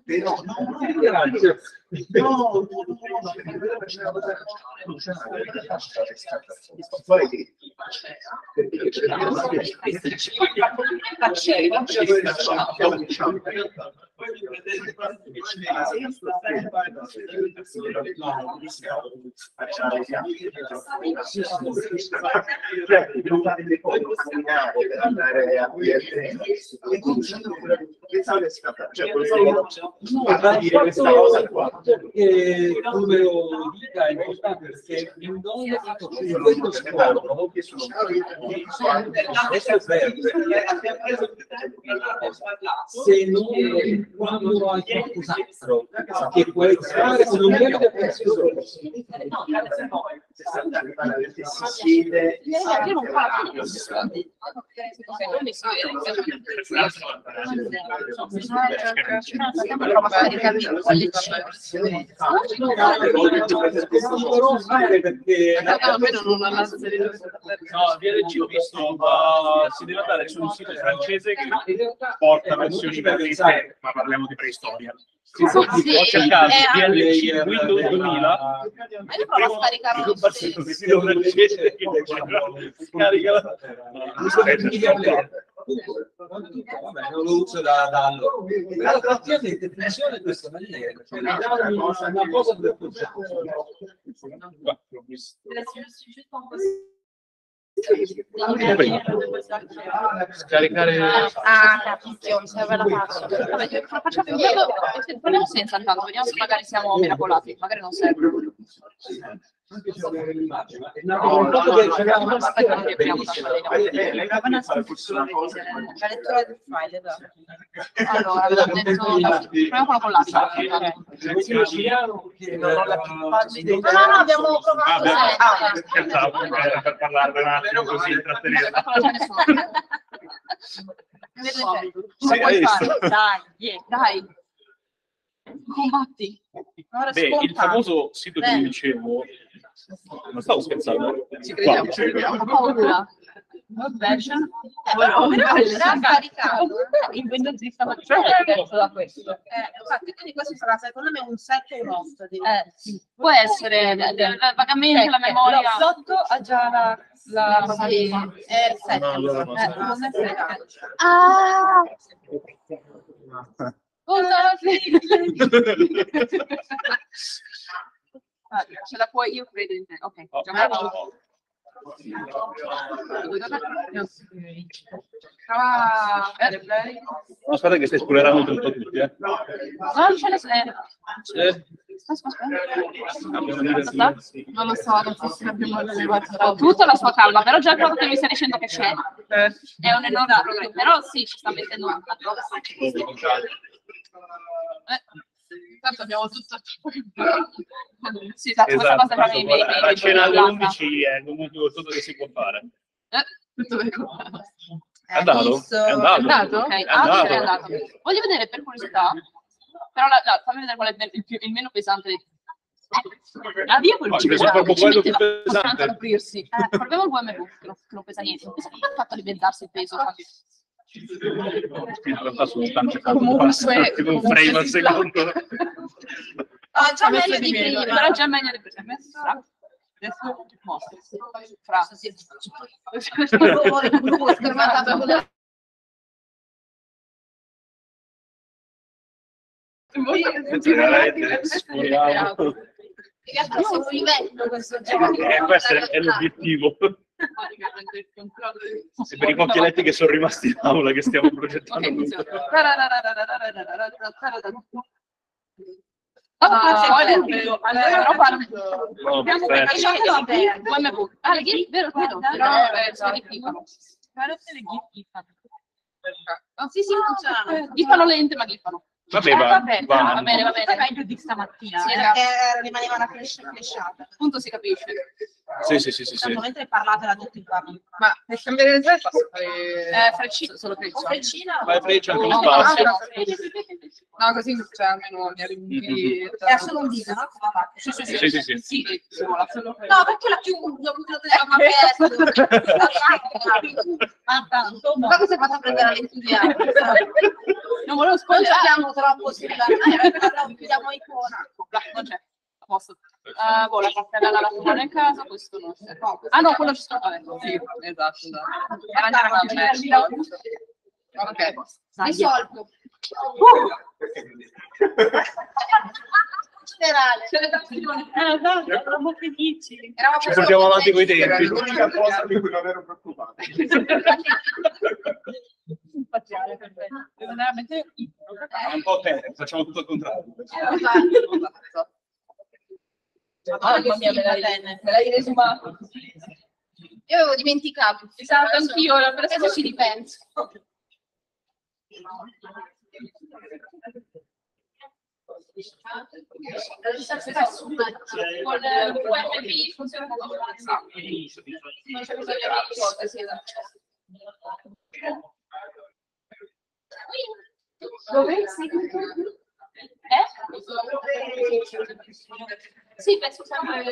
Però non è grazie. No, no, no, e quindi pensavo che si fatta cioè volevo dire questa cosa qua perché numero vita è importante perché in dove in questo scopo che sono questo è vero se non quando hai qualcos'altro che puoi fare se non viene da questo no, no, si siede si siede No, VLC ho visto, uh, si deve andare su un sito francese che porta versioni gratuite, ma parliamo di preistoria. Sì, Ho cercato eh, VLC Windows 2000. io provo a scaricarlo Il sito francese che scarica la... Vabbè, non lo uso da, da allora. Però praticamente funziona in questa maniera, cioè mi dà una, una cosa per Scaricare Ah, capisco, mi serve la faccia. Vabbè, fa- facciamo io, proviamo senza intanto, vediamo se magari siamo miracolati, magari non serve anche se abbiamo è nato con poco che c'era una maschera che abbiamo La lettura del file, allora, abbiamo detto, con la collana. No, no, abbiamo provato. Ah, per parlarne un attimo così, intrattenere. Dai, dai. Combatti. Ora Beh, il famoso sito che Eh. vi dicevo, non stavo scherzando. Ci crediamo, ci crediamo. Ho paura. Vabbè, Eh, però, però l'ha caricato. in Windows Vista ma c'è diverso da questo. Eh, infatti, quindi questo sarà secondo me un 7 o un 8. di- Eh, sì. Può essere eh, eh, vagamente la memoria. No, sotto ha già la... la Sì. È il 7. No, allora Eh, non è sette. Ah! Cosa Ah, ce la puoi, io credo in te. Ok, Oh. giochiamo. Ah, eh, dai. No, aspetta che stai spoilerando tutto tutti, eh. No, non ce ne sono. Eh, Aspetta, aspetta. Aspetta. Non lo so, non so se abbiamo Ho tutta la sua calma, però già fatto che mi stai dicendo che c'è è un enorme problema. Però sì, ci sta mettendo un Eh, Tanto abbiamo tutto. Sì, esatto, questa Esatto, cosa mi mi- mi- a mi- cena alle mi- 11 è comunque tutto che si può fare. Eh, tutto bene. È andato? visto- È andato? È andato? Ok, È ah, andato. sì, è andato. Voglio vedere per curiosità, però la, la- fammi vedere qual è il, più- il meno pesante. dei- Ah, via quel Ma ci preso metteva- proprio ci quello più pesante. tanto ad aprirsi. Eh, proviamo il VMV, che non, che non pesa niente. Come ha fatto a alimentarsi il peso? In realtà sono stanno cercando Comunque, un frame al secondo. Ah, già meglio di prima. Però già meglio di prima. Adesso mostra. Fra. Schermata con la in realtà sono un livello questo eh, gioco. Eh, questo è l'obiettivo. Se per i pochi eletti che sono rimasti in aula che stiamo progettando. Oh, ah, ah, bello. Allora, però lente, ma gifano. Vabbè, Eh, va, vabbè, va. va bene, va bene. meglio di stamattina, Sì, eh, esatto. perché rimaneva una flash flashata. Appunto si capisce. Sì, sì, sì, sì, sì. Mentre parlate la tutti parli. Ma per cambiare le tre posso fare... Eh, freccino, solo freccia. Freccina? Fai freccia anche lo No, spazio. no, così cioè, almeno mi arrivi... Era solo un dito, no? Come? Sì, sì, sì. Sì, sì, sì. Sì, No, perché la chiuso, lo tenevo aperto. Ma tanto, ma cosa hai fatto a prendere l'entusiasmo? Non volevo Non giochiamo troppo sulla... Eh, chiudiamo icona. Non c'è. A posto. Uh, boh, la cartella la lascio nel caso, questo non c'è. Ah no, quello ci sta. Vabbè, sì, esatto. esatto. Era già una merda. Ok. Risolto. Eh, dai, eravamo felici. Ci portiamo avanti coi tempi. Era l'unica cosa di cui non ero preoccupato. Spaziale, perfetto. Veramente. Un po' te, facciamo tutto al contrario. Mamma mia, me l'hai, resumato. Io avevo dimenticato. Esatto, anch'io, per adesso ci ripenso. Con UMP funziona come Non c'è bisogno di cosa, sì, esatto. Dove? Eh? Sì, penso sempre...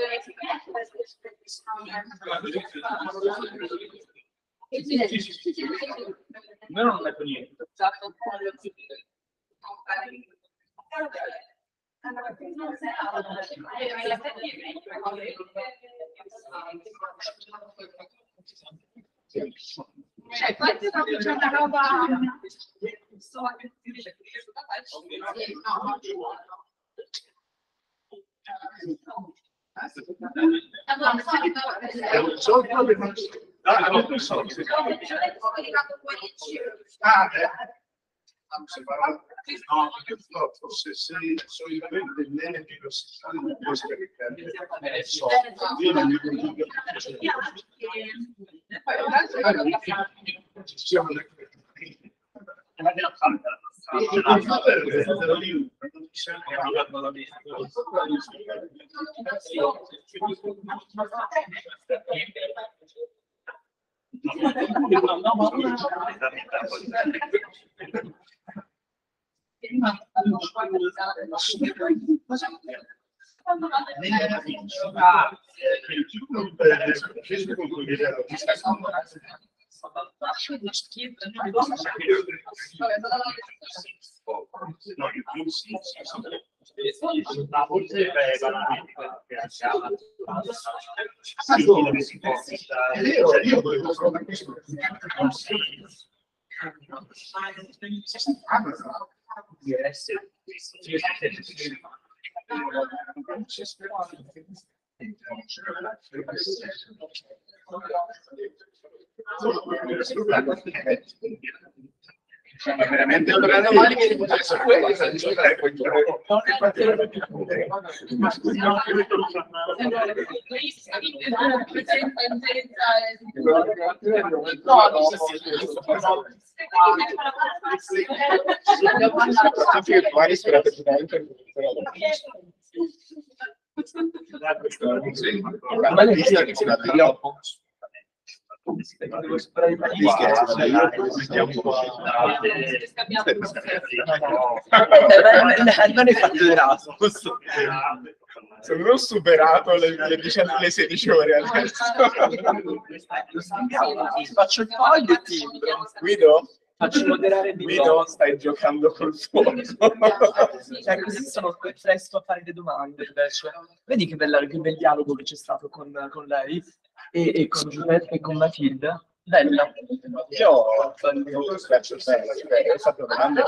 Io non metto niente. Esatto. Cioè, poi ti sto Só o problema. Ah, não. Ah, é. separati. No, purtroppo se sei sono i venti neri lo si sa non puoi scaricare. So, io non mi convivo. Ci siamo da qui. Grazie. No, you. forse banalmente perché si ha è vero, io volevo solo questo di essere ma veramente non è male viene successo quello, sta discutendo quel gioco. Ma scusi, no, io metto la Ma lei non è non è fatto. Sono non superato le, le, 19 le 16 ore adesso. Faccio il foglio e timbro. Guido? Faccio moderare il Guido, stai giocando col fuoco. Cioè, così sono presto a fare le domande invece. Vedi che, bella, che bel dialogo che c'è stato con, con lei e, e con Giuseppe e con Matilda. Bella. Io ho è stato domande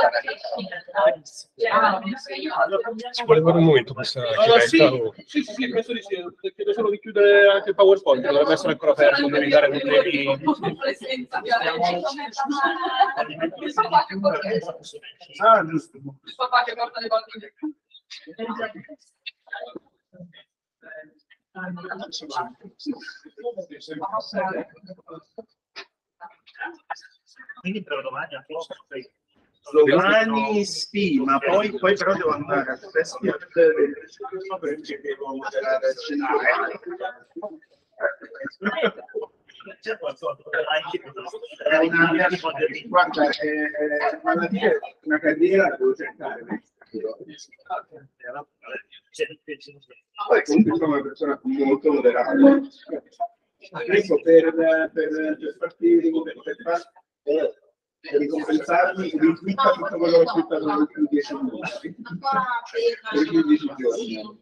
Ci vuole per un momento questa chiavetta o- Sì, sì, sì, penso di sì. Chiedo solo di chiudere anche il PowerPoint, dovrebbe essere ancora aperto, devi dare un Ah, giusto. Il papà che porta le bambine. Quindi per domani a posto. Domani sì, ma poi, poi però devo andare a festival perché devo moderare qualcosa anche È una, guarda, è, è una, una carriera che devo cercare. Poi comunque sono una persona molto moderata. Ecco, per, per, per farti per, far, eh, per ricompensarmi, ritwitta tutto quello che ho twittato negli ultimi dieci minuti. Per 15 giorni.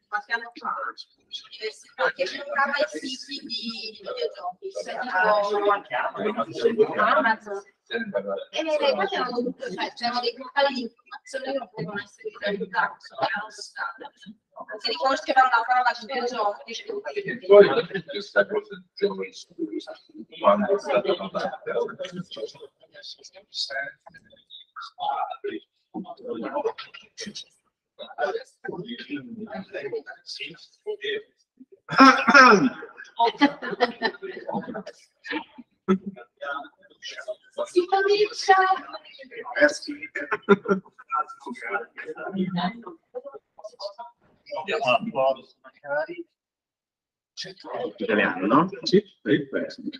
qualche anno fa all'università che cercava i siti di videogiochi, cioè tipo Amazon. E questi erano tutte, cioè c'erano dei portali di informazione che non potevano essere realizzati, erano standard. Se riconoscevano la parola videogiochi, Poi questa cosa di giovani quando è stata notata. Si comincia. Andiamo si comincia. Italiano, no? Sì, sì.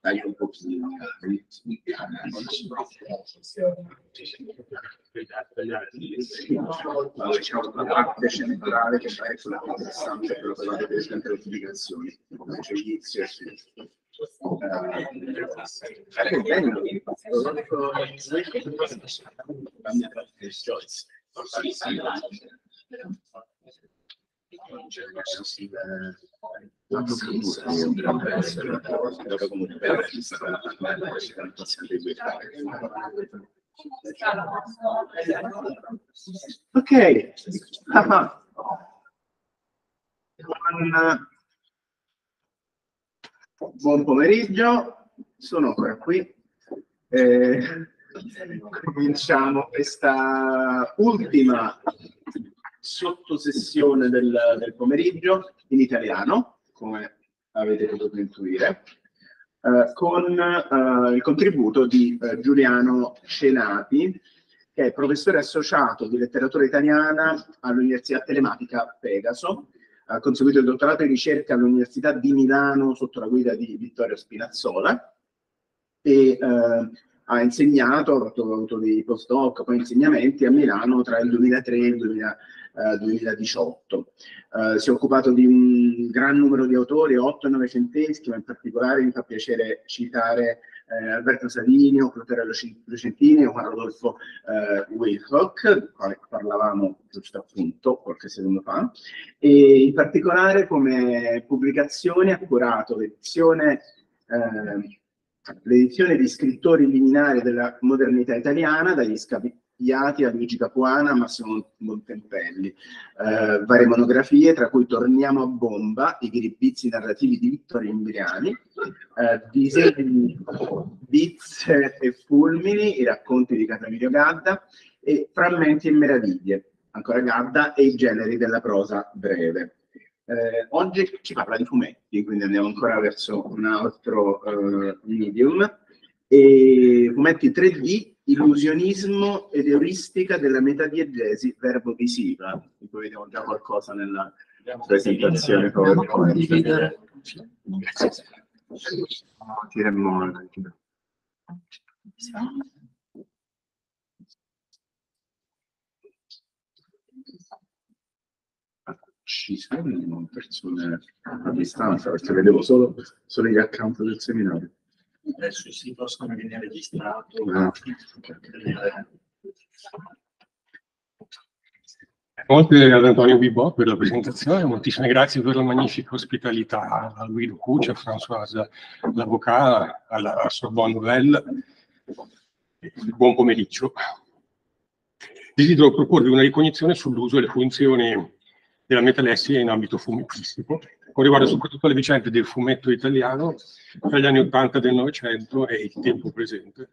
Dai un pochino. C'è una parte centrale che è quella più interessante, quella per la delle notificazioni, come c'è inizio e fine. Eh, bello. Ok. Buon, buon pomeriggio, sono ancora qui. Eh, cominciamo questa ultima sottosessione del, del pomeriggio in italiano, come avete potuto intuire, eh, con eh, il contributo di eh, Giuliano Cenati, che è professore associato di letteratura italiana all'Università Telematica Pegaso, ha conseguito il dottorato di ricerca all'Università di Milano sotto la guida di Vittorio Spinazzola e eh, ha insegnato, ha avuto dei postdoc, poi insegnamenti a Milano tra il 2003 e il 2000, eh, 2018. Eh, si è occupato di un gran numero di autori, otto e novecenteschi, ma in particolare mi fa piacere citare eh, Alberto Savini, o Cloterello Lucentini Juan Rodolfo eh, Wilcock, del quale parlavamo giusto appunto qualche secondo fa, e in particolare come pubblicazione ha curato l'edizione eh, l'edizione di scrittori liminari della modernità italiana, dagli Scapigliati a Luigi Capuana Massimo Montempelli. Eh, varie monografie, tra cui Torniamo a bomba, i ghiribizzi narrativi di Vittorio Imbriani, eh, disegni, bizze e fulmini, i racconti di Catamiro Gadda, e Frammenti e meraviglie, ancora Gadda, e i generi della prosa breve. Eh, oggi ci parla di fumetti, quindi andiamo ancora verso un altro eh, medium. E fumetti 3D, illusionismo ed euristica della metadiegesi verbo visiva, di cui vediamo già qualcosa nella presentazione. Tiremmo ci sono persone a distanza perché vedevo solo, solo gli account del seminario. Adesso si possono venire registrati. Molte ad Antonio Bibò per la presentazione, moltissime grazie per la magnifica ospitalità a Guido Cuccia, a Françoise Lavocat, alla Sorbonne Nouvelle. Buon pomeriggio. Desidero proporvi una ricognizione sull'uso e le funzioni della metalessia in ambito fumettistico, con riguardo soprattutto alle vicende del fumetto italiano tra gli anni 80 del Novecento e il tempo presente.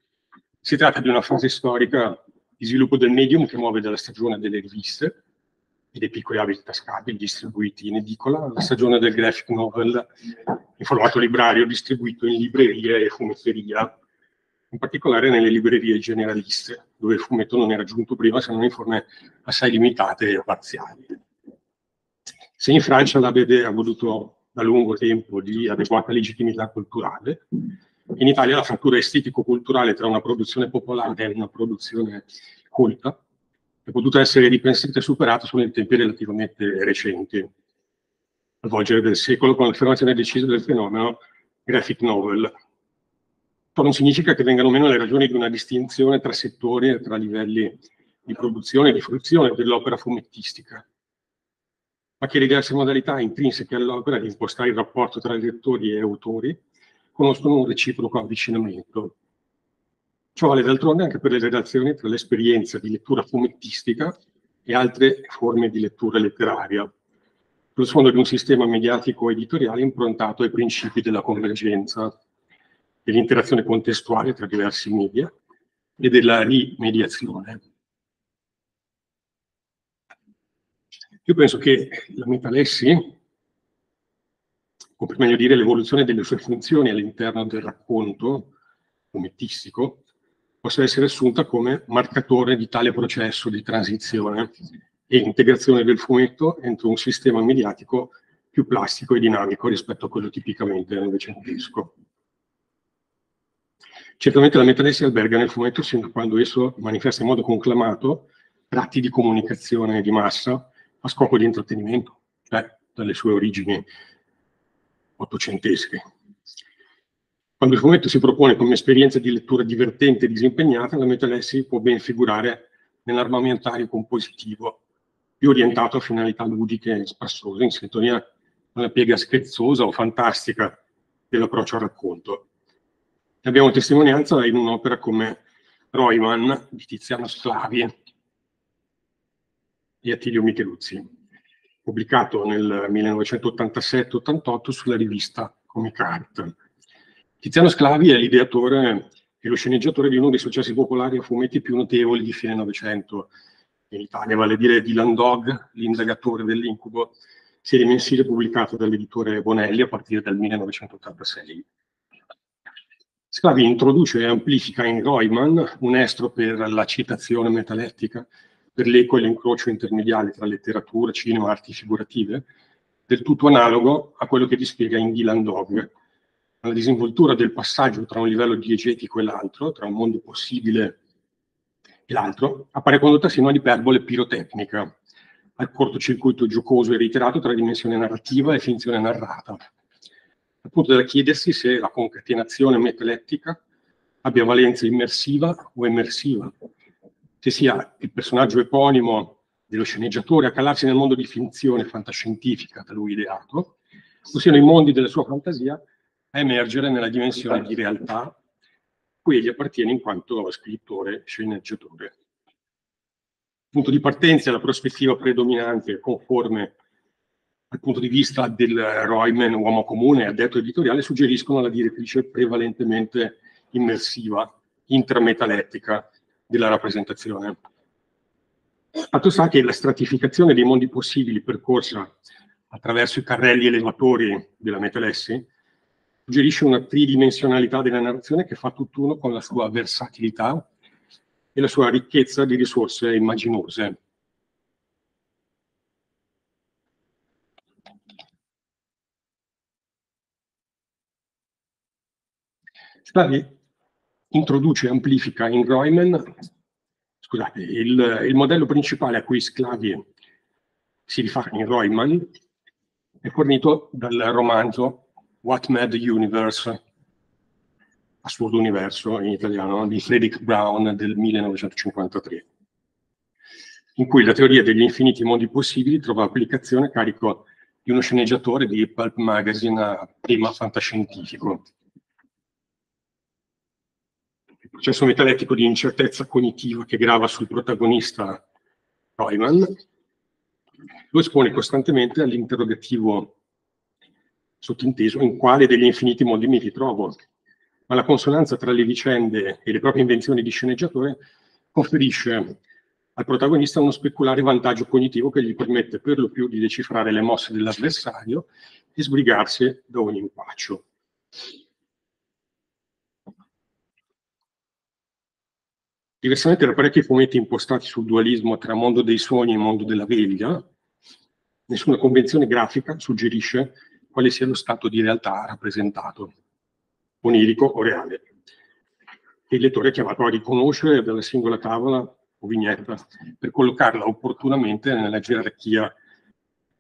Si tratta di una fase storica di sviluppo del medium che muove dalla stagione delle riviste e dei piccoli abiti tascabili distribuiti in edicola alla stagione del graphic novel in formato librario distribuito in librerie e fumetteria in particolare nelle librerie generaliste, dove il fumetto non era giunto prima se non in forme assai limitate e parziali. Se in Francia la BD ha voluto da lungo tempo di adeguata legittimità culturale, in Italia la frattura estetico-culturale tra una produzione popolare e una produzione colta è potuta essere ripensata e superata solo in tempi relativamente recenti, al volgere del secolo con l'affermazione decisa del fenomeno graphic novel. Ciò non significa che vengano meno le ragioni di una distinzione tra settori e tra livelli di produzione e di fruizione dell'opera fumettistica, ma che le diverse modalità intrinseche all'opera di impostare il rapporto tra lettori e autori conoscono un reciproco avvicinamento. Ciò vale d'altronde anche per le relazioni tra l'esperienza di lettura fumettistica e altre forme di lettura letteraria, sullo sfondo di un sistema mediatico editoriale improntato ai principi della convergenza, dell'interazione contestuale tra diversi media e della rimediazione. Io penso che la metalessi, o per meglio dire l'evoluzione delle sue funzioni all'interno del racconto fumettistico, possa essere assunta come marcatore di tale processo di transizione e integrazione del fumetto entro un sistema mediatico più plastico e dinamico rispetto a quello tipicamente novecentesco. Certamente la metalessi alberga nel fumetto sin da quando esso manifesta in modo conclamato tratti di comunicazione di massa a scopo di intrattenimento, cioè dalle sue origini ottocentesche. Quando il fumetto si propone come esperienza di lettura divertente e disimpegnata, la metalessi può ben figurare nell'armamentario compositivo, più orientato a finalità ludiche e spassose, in sintonia con la piega scherzosa o fantastica dell'approccio al racconto. Ne abbiamo testimonianza in un'opera come Roiman di Tiziano Sclavi e Attilio Micheluzzi, pubblicato nel 1987-88 sulla rivista Comic Art. Tiziano Sclavi è l'ideatore e lo sceneggiatore di uno dei successi popolari a fumetti più notevoli di fine Novecento in Italia, vale a dire Dylan Dog, l'indagatore dell'incubo, serie mensile pubblicata dall'editore Bonelli a partire dal 1986. Sclavi introduce e amplifica in Royman un estro per la citazione metalettica, per l'eco e l'incrocio intermediale tra letteratura, cinema, arti figurative, del tutto analogo a quello che ti spiega in Dylan Dog, la disinvoltura del passaggio tra un livello diegetico e l'altro, tra un mondo possibile e l'altro, appare condotta sino all'iperbole pirotecnica, al cortocircuito giocoso e reiterato tra dimensione narrativa e finzione narrata. Al punto da chiedersi se la concatenazione metalettica abbia valenza immersiva o emersiva, se sia il personaggio eponimo dello sceneggiatore a calarsi nel mondo di finzione fantascientifica da lui ideato, o siano i mondi della sua fantasia a emergere nella dimensione di realtà cui egli appartiene in quanto scrittore sceneggiatore. Il punto di partenza e la prospettiva predominante conforme al punto di vista del Royman, uomo comune, addetto editoriale, suggeriscono la direttrice prevalentemente immersiva, intrametalettica della rappresentazione. Fatto sta che la stratificazione dei mondi possibili percorsa attraverso i carrelli elevatori della metalessi suggerisce una tridimensionalità della narrazione che fa tutt'uno con la sua versatilità e la sua ricchezza di risorse immaginose. Sclavi introduce e amplifica in Royman, scusate, il, il, modello principale a cui Sclavi si rifà in Royman è fornito dal romanzo What Mad Universe, Assurdo Universo in italiano, di Frederick Brown del 1953, in cui la teoria degli infiniti mondi possibili trova applicazione a carico di uno sceneggiatore di Pulp Magazine a tema fantascientifico. Processo metalettico di incertezza cognitiva che grava sul protagonista Royman lo espone costantemente all'interrogativo sottinteso in quale degli infiniti mondi mi ritrovo. Ma la consonanza tra le vicende e le proprie invenzioni di sceneggiatore conferisce al protagonista uno speculare vantaggio cognitivo che gli permette per lo più di decifrare le mosse dell'avversario e sbrigarsi da ogni impaccio. Diversamente da parecchi fumetti impostati sul dualismo tra mondo dei sogni e mondo della veglia, nessuna convenzione grafica suggerisce quale sia lo stato di realtà rappresentato, onirico o reale. Il lettore è chiamato a riconoscere dalla singola tavola o vignetta per collocarla opportunamente nella gerarchia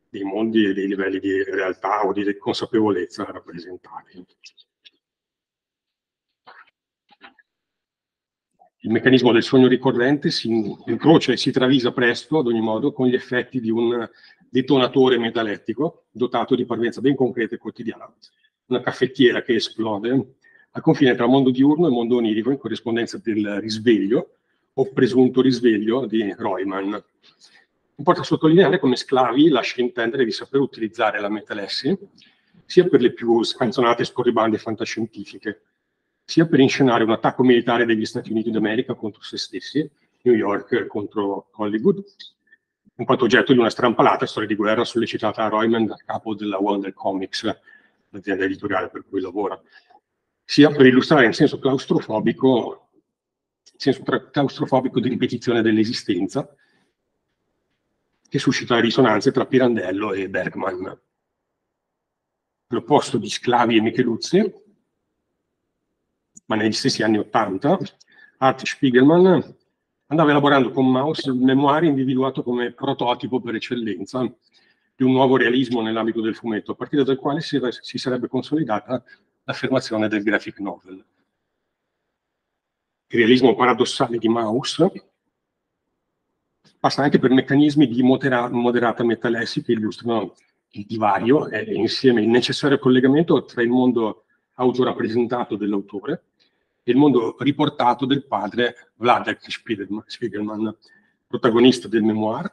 dei mondi e dei livelli di realtà o di consapevolezza rappresentati. Il meccanismo del sogno ricorrente si incrocia e si travisa presto, ad ogni modo, con gli effetti di un detonatore metalettico dotato di parvenza ben concreta e quotidiana. Una caffettiera che esplode al confine tra mondo diurno e mondo onirico in corrispondenza del risveglio o presunto risveglio di Reumann. Importa sottolineare come Sclavi lascia intendere di saper utilizzare la metalessi sia per le più scanzonate scorribande fantascientifiche, sia per inscenare un attacco militare degli Stati Uniti d'America contro se stessi, New York contro Hollywood, in quanto oggetto di una strampalata storia di guerra sollecitata a Reumann dal capo della Wonder Comics, l'azienda editoriale per cui lavora, sia per illustrare in senso claustrofobico, in senso claustrofobico di ripetizione dell'esistenza, che suscita risonanze tra Pirandello e Bergman. L'opposto di Sclavi e Micheluzzi, ma negli stessi anni Ottanta, Art Spiegelman andava elaborando con Maus il memoire individuato come prototipo per eccellenza di un nuovo realismo nell'ambito del fumetto, a partire dal quale si, si sarebbe consolidata l'affermazione del graphic novel. Il realismo paradossale di Maus passa anche per meccanismi di modera moderata metalessi che illustrano il divario e insieme il necessario collegamento tra il mondo autorappresentato dell'autore il mondo riportato del padre Vladek Spiegelman, protagonista del memoir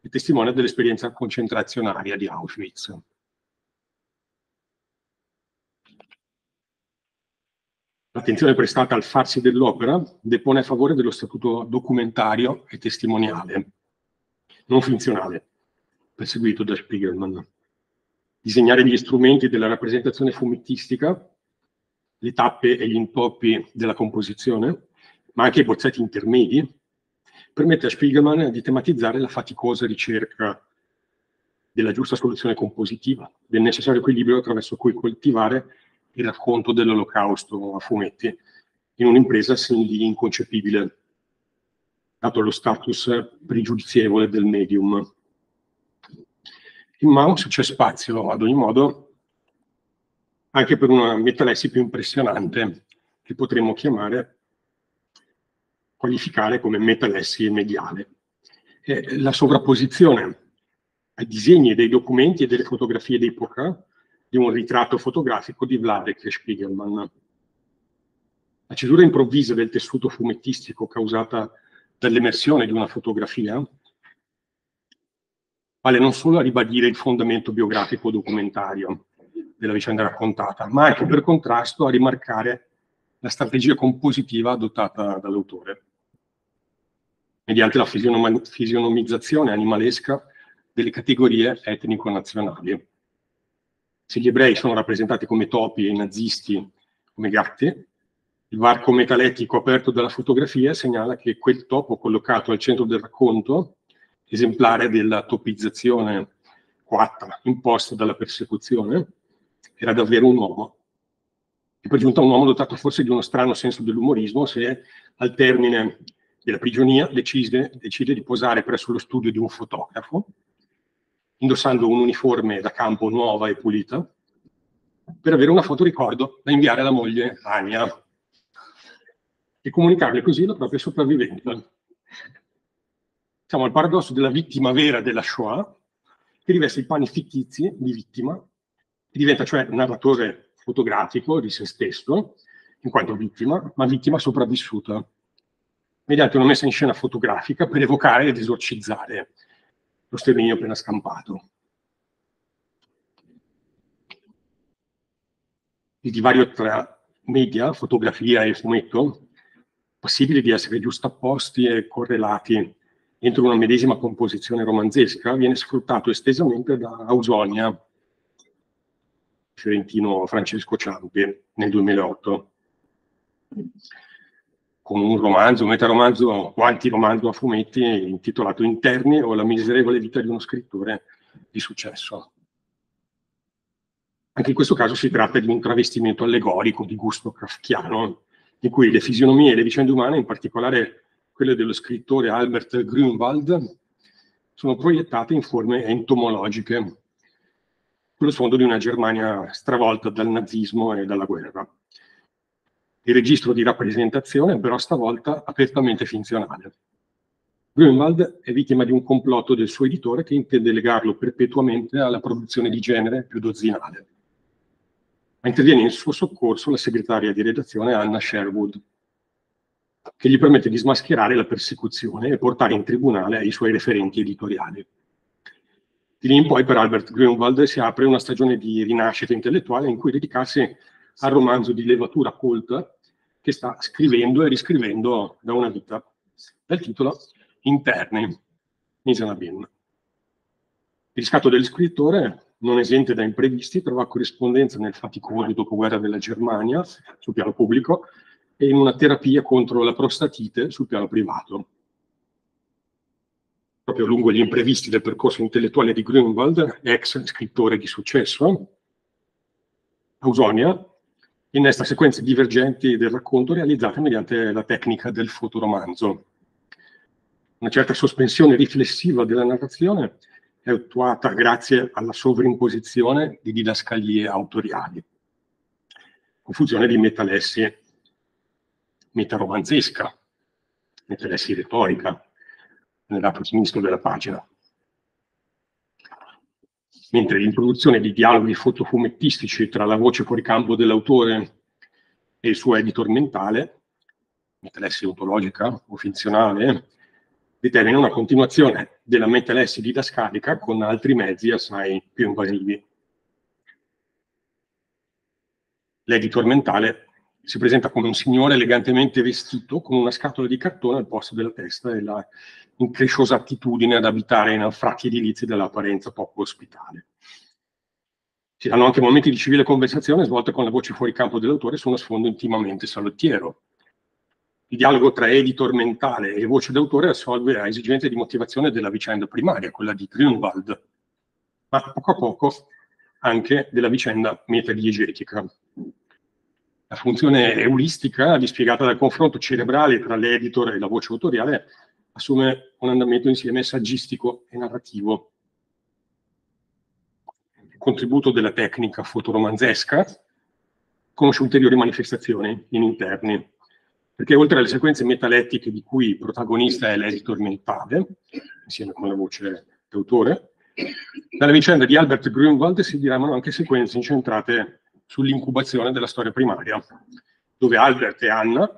e testimone dell'esperienza concentrazionaria di Auschwitz. L'attenzione prestata al farsi dell'opera depone a favore dello statuto documentario e testimoniale, non funzionale, perseguito da Spiegelman. Disegnare gli strumenti della rappresentazione fumettistica le tappe e gli intoppi della composizione, ma anche i bozzetti intermedi, permette a Spiegelman di tematizzare la faticosa ricerca della giusta soluzione compositiva, del necessario equilibrio attraverso cui coltivare il racconto dell'olocausto a fumetti, in un'impresa sin lì inconcepibile, dato lo status pregiudizievole del medium. In Maus c'è spazio, ad ogni modo, anche per una metalessi più impressionante che potremmo chiamare, qualificare come metalessi mediale. E la sovrapposizione ai disegni dei documenti e delle fotografie d'epoca di un ritratto fotografico di Vladek Spiegelman. La cesura improvvisa del tessuto fumettistico causata dall'emersione di una fotografia vale non solo a ribadire il fondamento biografico documentario, della vicenda raccontata, ma anche per contrasto a rimarcare la strategia compositiva adottata dall'autore, mediante la fisionomizzazione animalesca delle categorie etnico-nazionali. Se gli ebrei sono rappresentati come topi e i nazisti come gatti, il varco metalettico aperto dalla fotografia segnala che quel topo collocato al centro del racconto, esemplare della topizzazione quatta imposta dalla persecuzione, era davvero un uomo. E per giunta un uomo dotato forse di uno strano senso dell'umorismo, se al termine della prigionia decide, decide di posare presso lo studio di un fotografo, indossando un uniforme da campo nuova e pulita, per avere una foto ricordo da inviare alla moglie Ania e comunicarle così la propria sopravvivenza. Siamo al paradosso della vittima vera della Shoah, che riveste i panni fittizi di vittima diventa cioè narratore fotografico di se stesso, in quanto vittima, ma vittima sopravvissuta, mediante una messa in scena fotografica per evocare ed esorcizzare lo sterminio appena scampato. Il divario tra media, fotografia e fumetto, possibile di essere giustapposti e correlati entro una medesima composizione romanzesca, viene sfruttato estesamente da Ausonia, fiorentino Francesco Ciampi nel 2008. con un romanzo, un metaromanzo o antiromanzo a fumetti intitolato Interni o La miserevole vita di uno scrittore di successo. Anche in questo caso si tratta di un travestimento allegorico di gusto kafkiano, in cui le fisionomie e le vicende umane, in particolare quelle dello scrittore Albert Grünwald, sono proiettate in forme entomologiche, sullo sfondo di una Germania stravolta dal nazismo e dalla guerra. Il registro di rappresentazione però stavolta apertamente finzionale. Grünwald è vittima di un complotto del suo editore che intende legarlo perpetuamente alla produzione di genere più dozzinale. Ma interviene in suo soccorso la segretaria di redazione Anna Sherwood, che gli permette di smascherare la persecuzione e portare in tribunale i suoi referenti editoriali. Di lì in poi per Albert Grünwald si apre una stagione di rinascita intellettuale in cui dedicarsi al romanzo di levatura colta che sta scrivendo e riscrivendo da una vita, dal titolo Interni, Misanabin. Il riscatto del scrittore, non esente da imprevisti, trova corrispondenza nel faticoso dopoguerra della Germania, sul piano pubblico, e in una terapia contro la prostatite sul piano privato. Proprio lungo gli imprevisti del percorso intellettuale di Grünwald, ex scrittore di successo, Ausonia innesta sequenze divergenti del racconto realizzate mediante la tecnica del fotoromanzo. Una certa sospensione riflessiva della narrazione è attuata grazie alla sovrimposizione di didascalie autoriali. Confusione di metalessi metaromanzesca, metalessi retorica, nel lato sinistro della pagina. Mentre l'introduzione di dialoghi fotofumettistici tra la voce fuori campo dell'autore e il suo editor mentale, metalessi ontologica o finzionale, determina una continuazione della metalessi didascalica con altri mezzi assai più invasivi. L'editor mentale si presenta come un signore elegantemente vestito con una scatola di cartone al posto della testa e la incresciosa attitudine ad abitare in anfratti edilizi dell'apparenza poco ospitale. Si danno anche momenti di civile conversazione svolte con la voce fuori campo dell'autore su uno sfondo intimamente salottiero. Il dialogo tra editor mentale e voce d'autore assolve a esigenze di motivazione della vicenda primaria, quella di Grünwald, ma poco a poco anche della vicenda metadiegetica. La funzione eulistica, dispiegata dal confronto cerebrale tra l'editor e la voce autoriale, assume un andamento insieme saggistico e narrativo. Il contributo della tecnica fotoromanzesca conosce ulteriori manifestazioni in interni, perché oltre alle sequenze metalettiche di cui protagonista è l'editor mentale, insieme con la voce d'autore, dalla vicenda di Albert Grünwald si diramano anche sequenze incentrate sull'incubazione della storia primaria, dove Albert e Anna,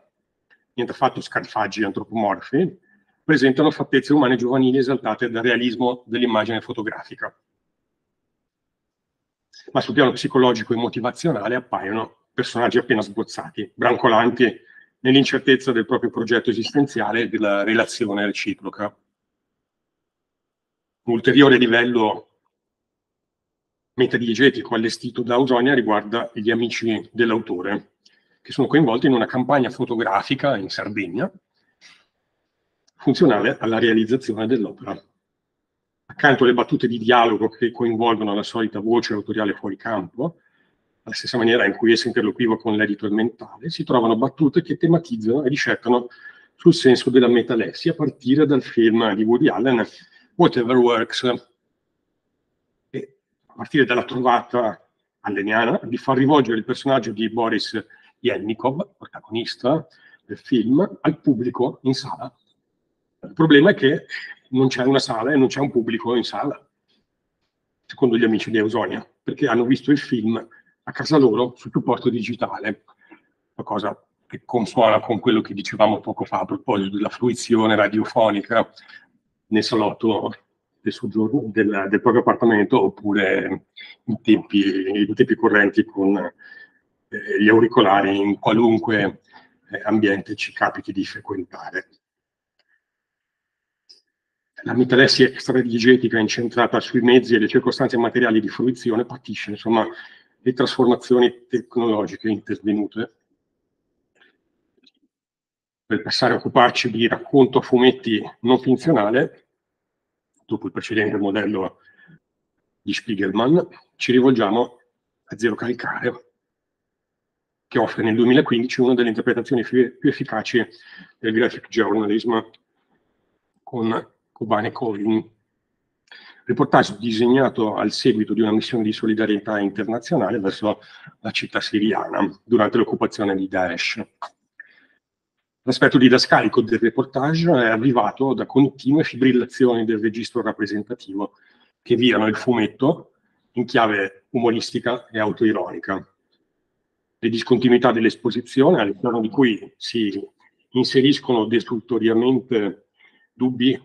niente affatto scarfaggi antropomorfi, presentano fattezze umane giovanili esaltate dal realismo dell'immagine fotografica. Ma sul piano psicologico e motivazionale appaiono personaggi appena sbozzati, brancolanti nell'incertezza del proprio progetto esistenziale e della relazione reciproca. Un ulteriore livello metadiegetico allestito da Ausonia riguarda gli amici dell'autore, che sono coinvolti in una campagna fotografica in Sardegna, funzionale alla realizzazione dell'opera. Accanto alle battute di dialogo che coinvolgono la solita voce autoriale fuori campo, alla stessa maniera in cui essa interloquiva con l'editor mentale, si trovano battute che tematizzano e ricercano sul senso della metalessi a partire dal film di Woody Allen Whatever Works, partire dalla trovata alleniana di far rivolgere il personaggio di Boris Yelnikov, protagonista del film, al pubblico in sala. Il problema è che non c'è una sala e non c'è un pubblico in sala, secondo gli amici di Eusonia, perché hanno visto il film a casa loro sul supporto digitale, una cosa che consuona con quello che dicevamo poco fa a proposito della fruizione radiofonica nel salotto del soggiorno del, del proprio appartamento oppure in tempi, in tempi correnti con eh, gli auricolari in qualunque eh, ambiente ci capiti di frequentare. La metalessia extradiegetica incentrata sui mezzi e le circostanze materiali di fruizione patisce insomma le trasformazioni tecnologiche intervenute per passare a occuparci di racconto a fumetti non finzionale, dopo il precedente modello di Spiegelman, ci rivolgiamo a Zero Calcare, che offre nel 2015 una delle interpretazioni più, efficaci del graphic journalism con Coban e Colvin. Reportage disegnato al seguito di una missione di solidarietà internazionale verso la città siriana durante l'occupazione di Daesh. L'aspetto didascalico del reportage è avvivato da continue fibrillazioni del registro rappresentativo che virano il fumetto in chiave umoristica e autoironica. Le discontinuità dell'esposizione, all'interno di cui si inseriscono destruttoriamente dubbi,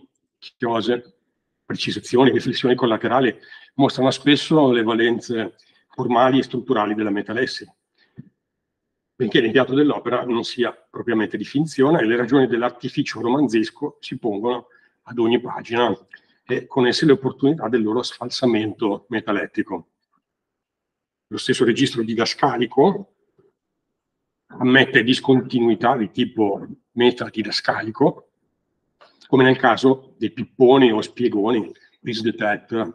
chiose, precisazioni, riflessioni collaterali, mostrano spesso le valenze formali e strutturali della metalessi, benché l'impianto dell'opera non sia propriamente di finzione e le ragioni dell'artificio romanzesco si pongono ad ogni pagina e con esse le opportunità del loro sfalsamento metalettico. Lo stesso registro didascalico ammette discontinuità di tipo metadidascalico, come nel caso dei pipponi o spiegoni, bis de tête,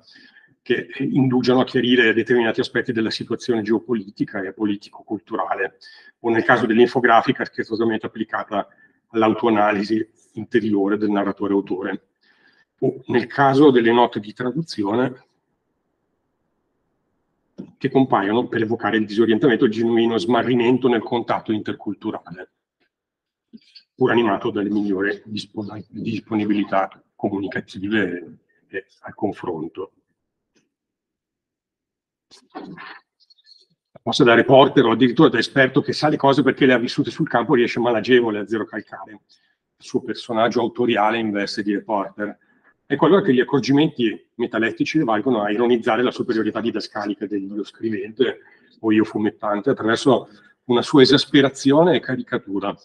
che indugiano a chiarire determinati aspetti della situazione geopolitica e politico-culturale, o nel caso dell'infografica scherzosamente applicata all'autoanalisi interiore del narratore-autore o nel caso delle note di traduzione che compaiono per evocare il disorientamento e il genuino smarrimento nel contatto interculturale, pur animato dalle migliori disponibilità comunicative e al confronto. Posso da reporter o addirittura da esperto che sa le cose perché le ha vissute sul campo riesce malagevole a zero calcare il suo personaggio autoriale in veste di reporter Ecco allora che gli accorgimenti metalettici valgono a ironizzare la superiorità didascalica dello scrivente o io fumettante attraverso una sua esasperazione e caricatura.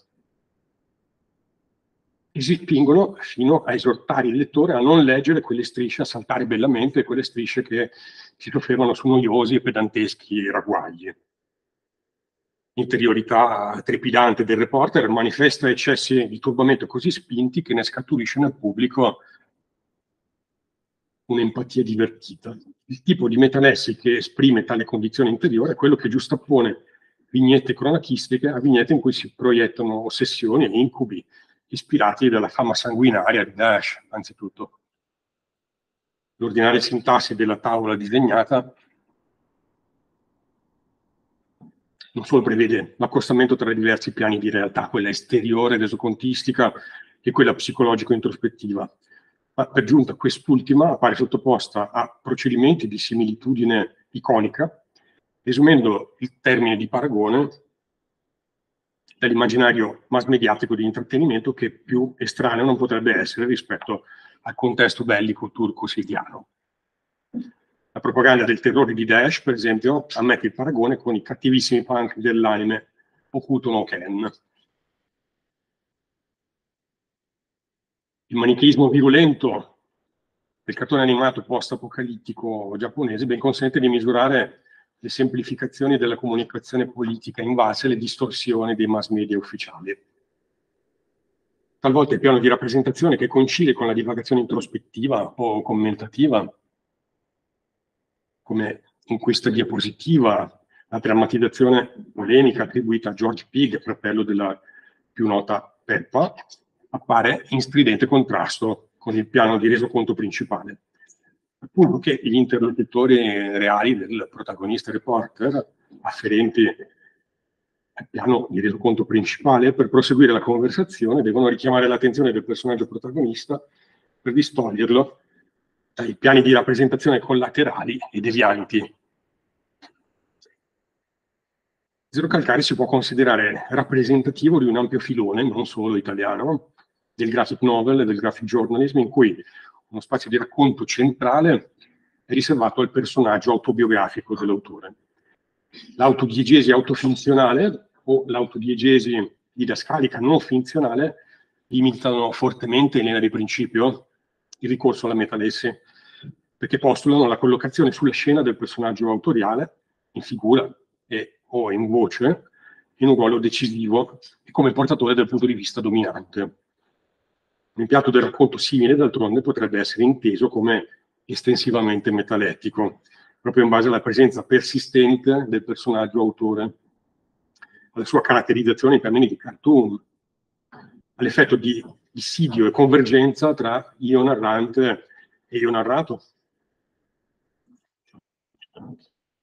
E si spingono fino a esortare il lettore a non leggere quelle strisce, a saltare bellamente quelle strisce che si soffermano su noiosi e pedanteschi ragguagli. L'interiorità trepidante del reporter manifesta eccessi di turbamento così spinti che ne scaturisce nel pubblico un'empatia divertita. Il tipo di metanessi che esprime tale condizione interiore è quello che giustappone vignette cronachistiche a vignette in cui si proiettano ossessioni e incubi ispirati dalla fama sanguinaria di Daesh, anzitutto. L'ordinaria sintassi della tavola disegnata non solo prevede l'accostamento tra i diversi piani di realtà, quella esteriore resocontistica e quella psicologico-introspettiva, ma per giunta quest'ultima appare sottoposta a procedimenti di similitudine iconica, esumendo il termine di paragone dall'immaginario mass mediatico di intrattenimento che più estraneo non potrebbe essere rispetto al contesto bellico turco-siriano. La propaganda del terrore di Daesh, per esempio, ammette il paragone con i cattivissimi punk dell'anime Okuto no Ken, il manichismo virulento del cartone animato post-apocalittico giapponese ben consente di misurare le semplificazioni della comunicazione politica invase e le distorsioni dei mass media ufficiali. Talvolta il piano di rappresentazione che coincide con la divagazione introspettiva o commentativa, come in questa diapositiva, la drammatizzazione polemica attribuita a George Pig, fratello della più nota Peppa, appare in stridente contrasto con il piano di resoconto principale. Appunto che gli interlocutori reali del protagonista reporter, afferenti piano di resoconto principale, per proseguire la conversazione devono richiamare l'attenzione del personaggio protagonista per distoglierlo dai piani di rappresentazione collaterali e devianti. Zero Calcare si può considerare rappresentativo di un ampio filone, non solo italiano, del graphic novel e del graphic journalism, in cui uno spazio di racconto centrale è riservato al personaggio autobiografico dell'autore. L'autodiegesi autofinzionale o l'autodiegesi didascalica non finzionale limitano fortemente in linea di principio il ricorso alla metalessi, perché postulano la collocazione sulla scena del personaggio autoriale, in figura e o in voce, in un ruolo decisivo e come portatore del punto di vista dominante. Un impianto del racconto simile, d'altronde, potrebbe essere inteso come estensivamente metalettico, proprio in base alla presenza persistente del personaggio autore, alla sua caratterizzazione in termini di cartoon, all'effetto di dissidio e convergenza tra io narrante e io narrato.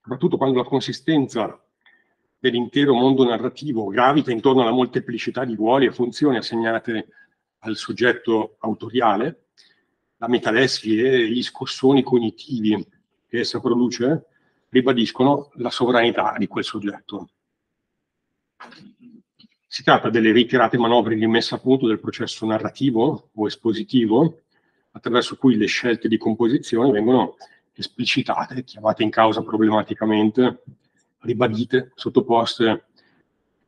Soprattutto quando la consistenza dell'intero mondo narrativo gravita intorno alla molteplicità di ruoli e funzioni assegnate al soggetto autoriale, la metalessi e gli scossoni cognitivi che essa produce ribadiscono la sovranità di quel soggetto. Si tratta delle reiterate manovre di messa a punto del processo narrativo o espositivo, attraverso cui le scelte di composizione vengono esplicitate, chiamate in causa problematicamente, ribadite, sottoposte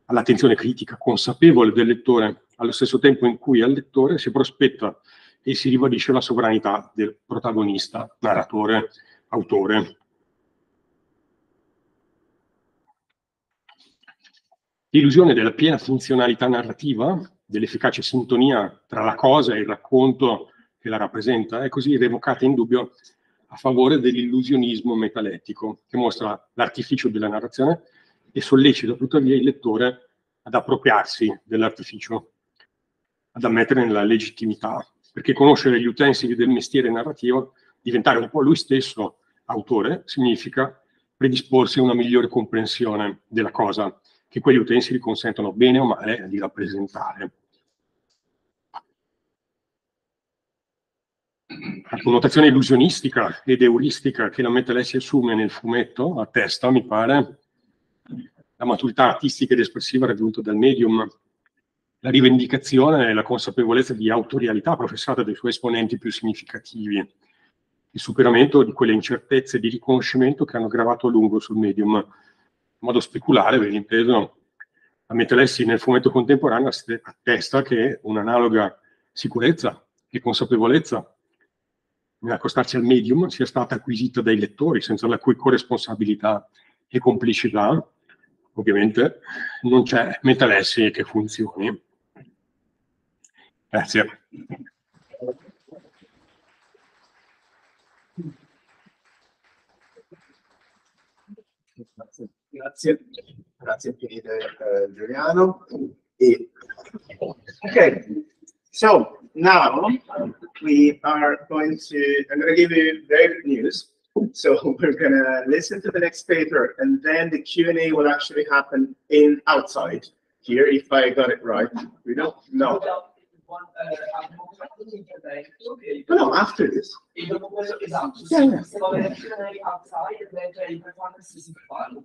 all'attenzione critica consapevole del lettore, allo stesso tempo in cui al lettore si prospetta e si ribadisce la sovranità del protagonista, narratore, autore. L'illusione della piena funzionalità narrativa, dell'efficace sintonia tra la cosa e il racconto che la rappresenta, è così revocata in dubbio a favore dell'illusionismo metalettico, che mostra l'artificio della narrazione e sollecita tuttavia il lettore ad appropriarsi dell'artificio, ad ammettere nella legittimità, perché conoscere gli utensili del mestiere narrativo, diventare un po' lui stesso autore, significa predisporsi a una migliore comprensione della cosa che quegli utensili consentono bene o male di rappresentare. La connotazione illusionistica ed euristica che la Metalessi assume nel fumetto attesta, mi pare, la maturità artistica ed espressiva raggiunta dal medium, la rivendicazione e la consapevolezza di autorialità professata dai suoi esponenti più significativi, il superamento di quelle incertezze di riconoscimento che hanno gravato a lungo sul medium, in modo speculare, ben inteso, la Metalessi nel fumetto contemporaneo attesta che un'analoga sicurezza e consapevolezza nell'accostarsi al medium sia stata acquisita dai lettori, senza la cui corresponsabilità e complicità, ovviamente, non c'è metalessi che funzioni. Grazie. Grazie, grazie infinite uh, Giuliano. E, okay, so now we are going to, I'm going to give you very good news. So we're going to listen to the next paper and then the Q&A will actually happen in outside here, if I got it right. We don't know. No, no, after this. Yeah,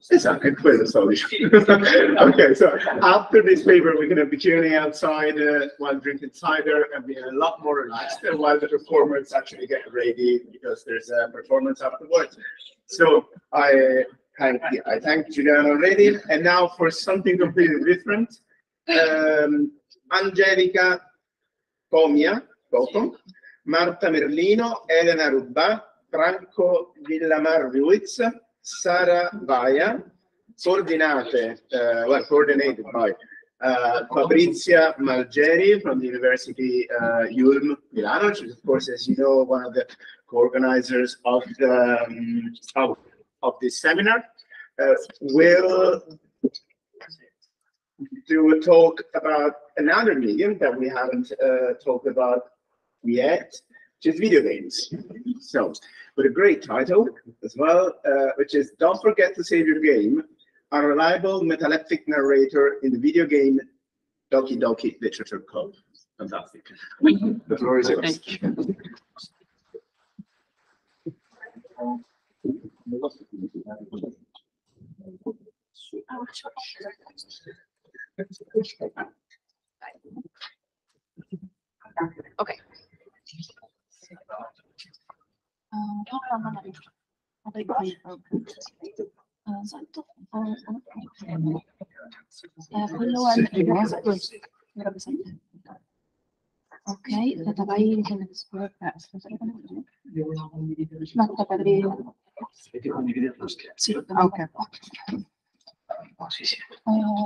Esatto, è quello stavo dicendo. okay, so after this paper, we're going to be Q&A outside uh, while drinking cider and being a lot more relaxed and while the performers actually get ready because there's a performance afterwards. So I thank I thank Julian already, and now for something completely different, um, Angelica Comia, Coco, Marta Merlino, Elena Rubà, Franco Villamar Ruiz, Sara Vaia, coordinate, uh, well, coordinated by uh, Fabrizia Malgeri from the University uh, IULM Milano, which is, of course, as you know, one of the co-organizers of the um, of, of this seminar. Uh, will do a talk about another medium that we haven't uh, talked about yet, which is video games. So, with a great title as well, uh, which is Don't Forget to Save Your Game, a reliable metaleptic narrator in the video game Doki Doki Literature Club. Fantastic. The floor is yours. Okay. Ok, aspetta, vai. No, tocca aprire. Sì, Ah, ok. Eh, Cliccare sopra. No,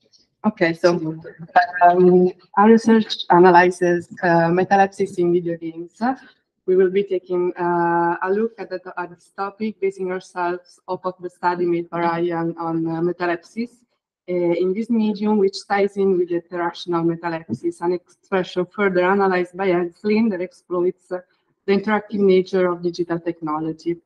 so um, our research analyzes uh, metalepsis in video games. We will be taking uh, a look at, the, at this topic, basing ourselves off of the study made by Ryan on uh, metalepsis uh, in this medium, which ties in with the interactional metalepsis, an expression further analyzed by Ensslin that exploits uh, the interactive nature of digital technology.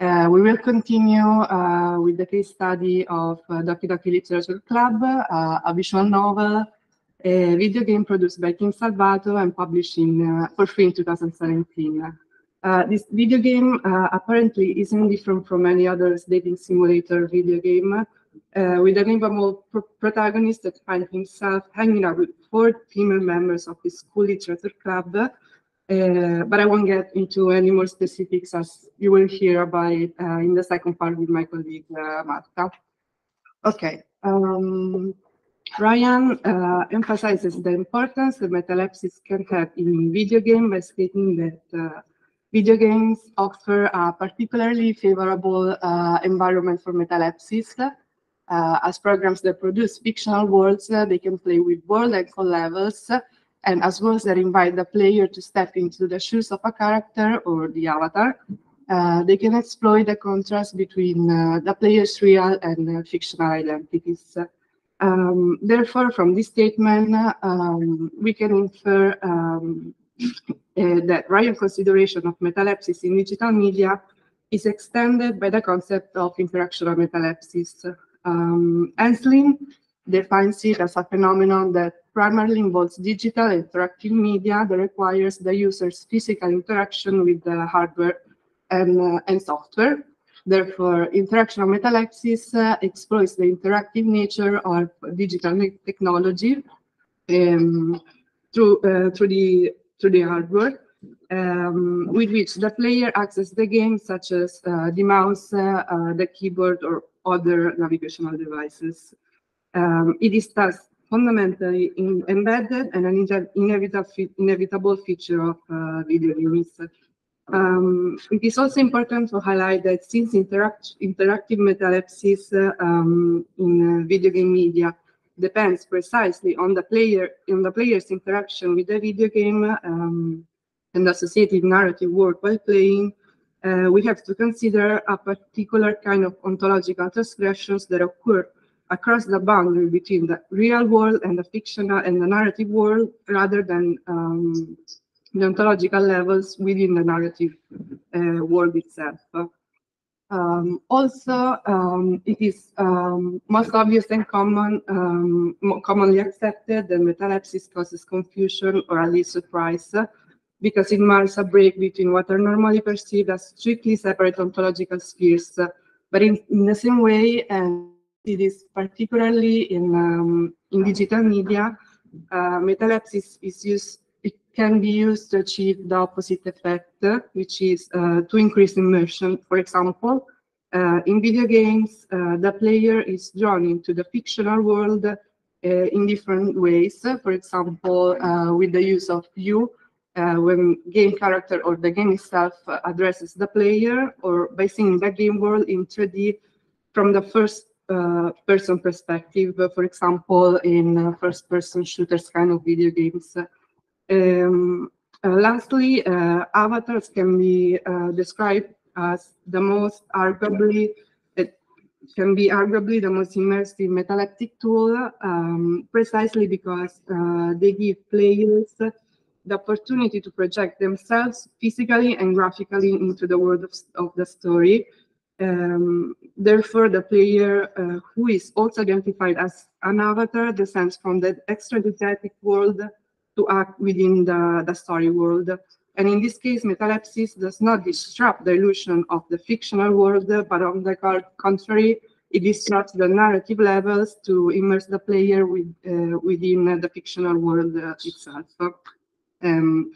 Uh, we will continue uh, with the case study of uh, Doki Doki Literature Club, uh, a visual novel, a video game produced by Kim Salvato and published in, uh, for free in 2017. Uh, this video game apparently isn't different from any other dating simulator video game, with an invulnerable pro protagonist that finds himself hanging out with four female members of his school literature club, uh, but I won't get into any more specifics as you will hear about it uh, in the second part with my colleague uh, Marta. Okay. Um, Ryan uh, emphasizes the importance that metalepsis can have in video games by stating that uh, video games offer a particularly favorable uh, environment for metalepsis. as programs that produce fictional worlds, they can play with world and levels and as well as that invite the player to step into the shoes of a character or the avatar. Uh, they can exploit the contrast between uh, the player's real and uh, fictional identities. Um, therefore, from this statement, um, we can infer um, that Ryan consideration of metalepsis in digital media is extended by the concept of interactional metalepsis. Um, Ensslin defines it as a phenomenon that primarily involves digital interactive media that requires the user's physical interaction with the hardware and, uh, and software. Therefore, interactional metalepsis uh, exploits the interactive nature of digital technology um, through, uh, through, the, through the hardware, um, with which the player accesses the game, such as uh, the mouse, uh, uh, the keyboard, or other navigational devices. Um, it is thus fundamentally in, embedded and an inevitable, inevitable feature of uh, video games. Um, it is also important to highlight that since interact, interactive metalepsis uh, um, in uh, video game media depends precisely on the player on the player's interaction with the video game um, and associated narrative work while playing, uh, we have to consider a particular kind of ontological transgressions that occur across the boundary between the real world and the fictional and the narrative world rather than um, the ontological levels within the narrative uh, world itself. Um, also, um, it is um, most obvious and common, um, commonly accepted that metalepsis causes confusion or at least surprise because it marks a break between what are normally perceived as strictly separate ontological spheres. But in, in the same way, and it is particularly in, um, in digital media, uh, metalepsis is used, it can be used to achieve the opposite effect, which is uh, to increase immersion. For example, uh, in video games, uh, the player is drawn into the fictional world uh, in different ways. For example, uh, with the use of view, when game character or the game itself addresses the player, or by seeing the game world in 3D from the first person perspective, uh, for example, in uh, first person shooters kind of video games. Um, lastly, avatars can be described as the most arguably it can be arguably the most immersive metaleptic tool um, precisely because uh, they give players the opportunity to project themselves physically and graphically into the world of, of the story um, therefore, the player uh, who is also identified as an avatar descends from the extra-diegetic world to act within the, the story world. And in this case, metalepsis does not disrupt the illusion of the fictional world, but on the contrary, it disrupts the narrative levels to immerse the player with, uh, within the fictional world uh, itself. Um,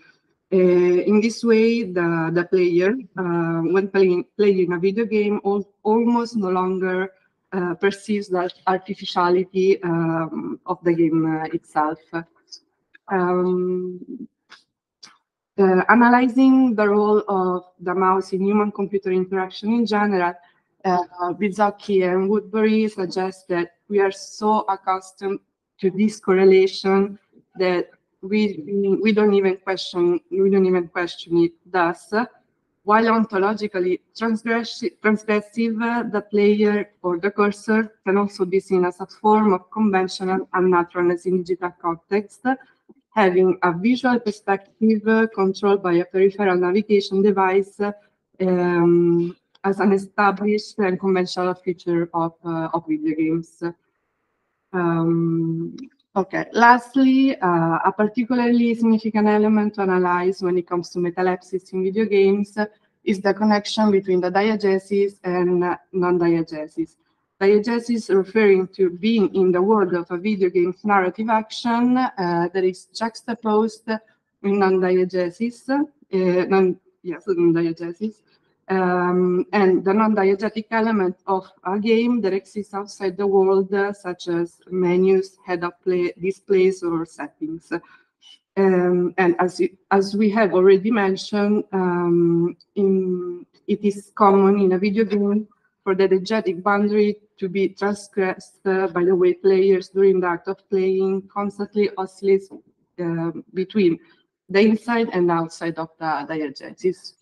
in this way, the, the player, uh, when playing, playing a video game, al almost no longer uh, perceives that artificiality um, of the game uh, itself. Um, uh, analyzing the role of the mouse in human-computer interaction in general, uh, Bizzocchi and Woodbury suggest that we are so accustomed to this correlation that we we don't even question we don't even question it. Thus, while ontologically transgressive, transgressive, the player or the cursor can also be seen as a form of conventional unnaturalness in digital context, having a visual perspective controlled by a peripheral navigation device um, as an established and conventional feature of, uh, of video games. Um, okay, lastly, uh, a particularly significant element to analyze when it comes to metalepsis in video games is the connection between the diegesis and non-diegesis. Diegesis referring to being in the world of a video game's narrative action uh, that is juxtaposed with non-diegesis, uh, non, yes, non-diegesis, um, and the non-diegetic element of a game that exists outside the world, uh, such as menus, head-up displays, or settings. Um, and as, as we have already mentioned, um, in, it is common in a video game for the diegetic boundary to be transgressed uh, by the way players during the act of playing constantly oscillates uh, between the inside and outside of the diegesis.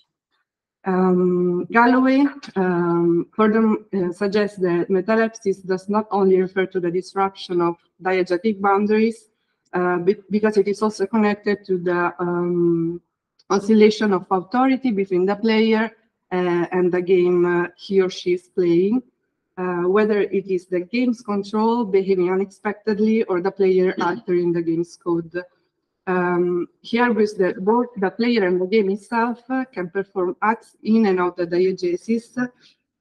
Um, Galloway um, further uh, suggests that metalepsis does not only refer to the disruption of diegetic boundaries, uh, because it is also connected to the um, oscillation of authority between the player uh, and the game uh, he or she is playing, uh, whether it is the game's control behaving unexpectedly or the player altering the game's code. Um, here argues that both the player and the game itself uh, can perform acts in and out of the diegesis,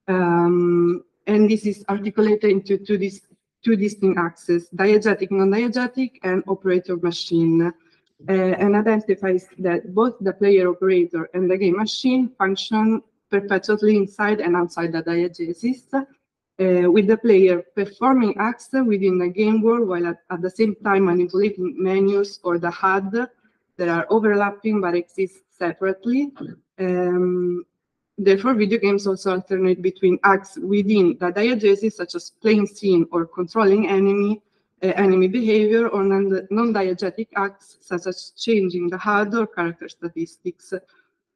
um, and this is articulated into two, dis two distinct axes, diegetic, non-diegetic, and operator machine, uh, and identifies that both the player operator and the game machine function perpetually inside and outside the diegesis, with the player performing acts within the game world while at, at, the same time manipulating menus or the HUD that are overlapping but exist separately. Um, therefore, video games also alternate between acts within the diegesis, such as playing scene or controlling enemy, uh, enemy behavior, or non-diegetic acts, such as changing the HUD or character statistics.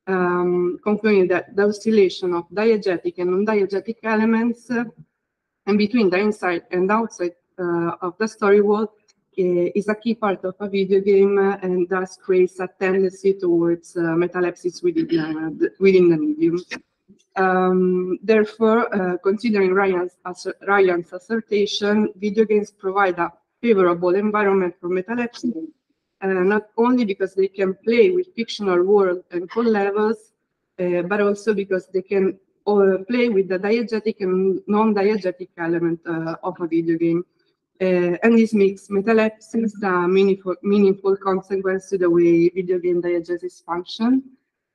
Um, concluding that the oscillation of diegetic and non-diegetic elements uh, and between the inside and outside uh, of the story world uh, is a key part of a video game uh, and thus creates a tendency towards uh, metalepsis within, the, within the medium. Um, therefore, uh, considering Ryan's, Ryan's assertion, video games provide a favorable environment for metalepsis, uh, not only because they can play with fictional world and code levels, but also because they can play with the diegetic and non-diegetic element uh, of a video game. Uh, and this makes metalepsis a meaningful, meaningful consequence to the way video game diegesis function.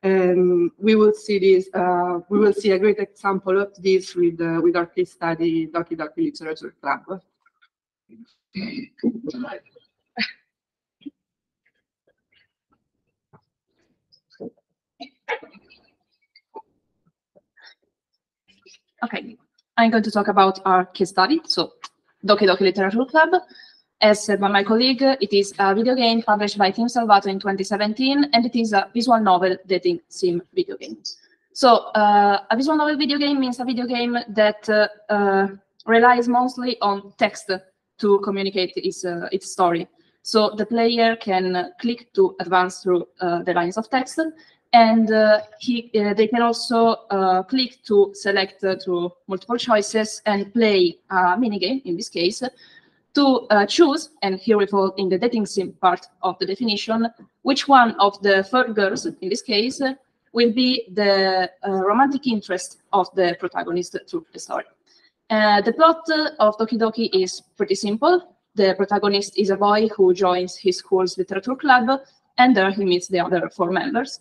And we will see this, uh, we will see a great example of this with, with our case study, Doki Doki Literature Club. Okay, I'm going to talk about our case study. So, Doki Doki Literature Club. As said by my colleague, it is a video game published by Team Salvato in 2017, and it is a visual novel dating sim video game. So, uh, a visual novel video game means a video game that uh, uh, relies mostly on text to communicate its, uh, its story. So the player can click to advance through uh, the lines of text, and uh, he, uh, they can also uh, click to select uh, through multiple choices and play a minigame, in this case, to uh, choose, and here we fall in the dating sim part of the definition, which one of the four girls, in this case, will be the uh, romantic interest of the protagonist through the story. The plot of Doki Doki is pretty simple. The protagonist is a boy who joins his school's literature club, and there he meets the other four members.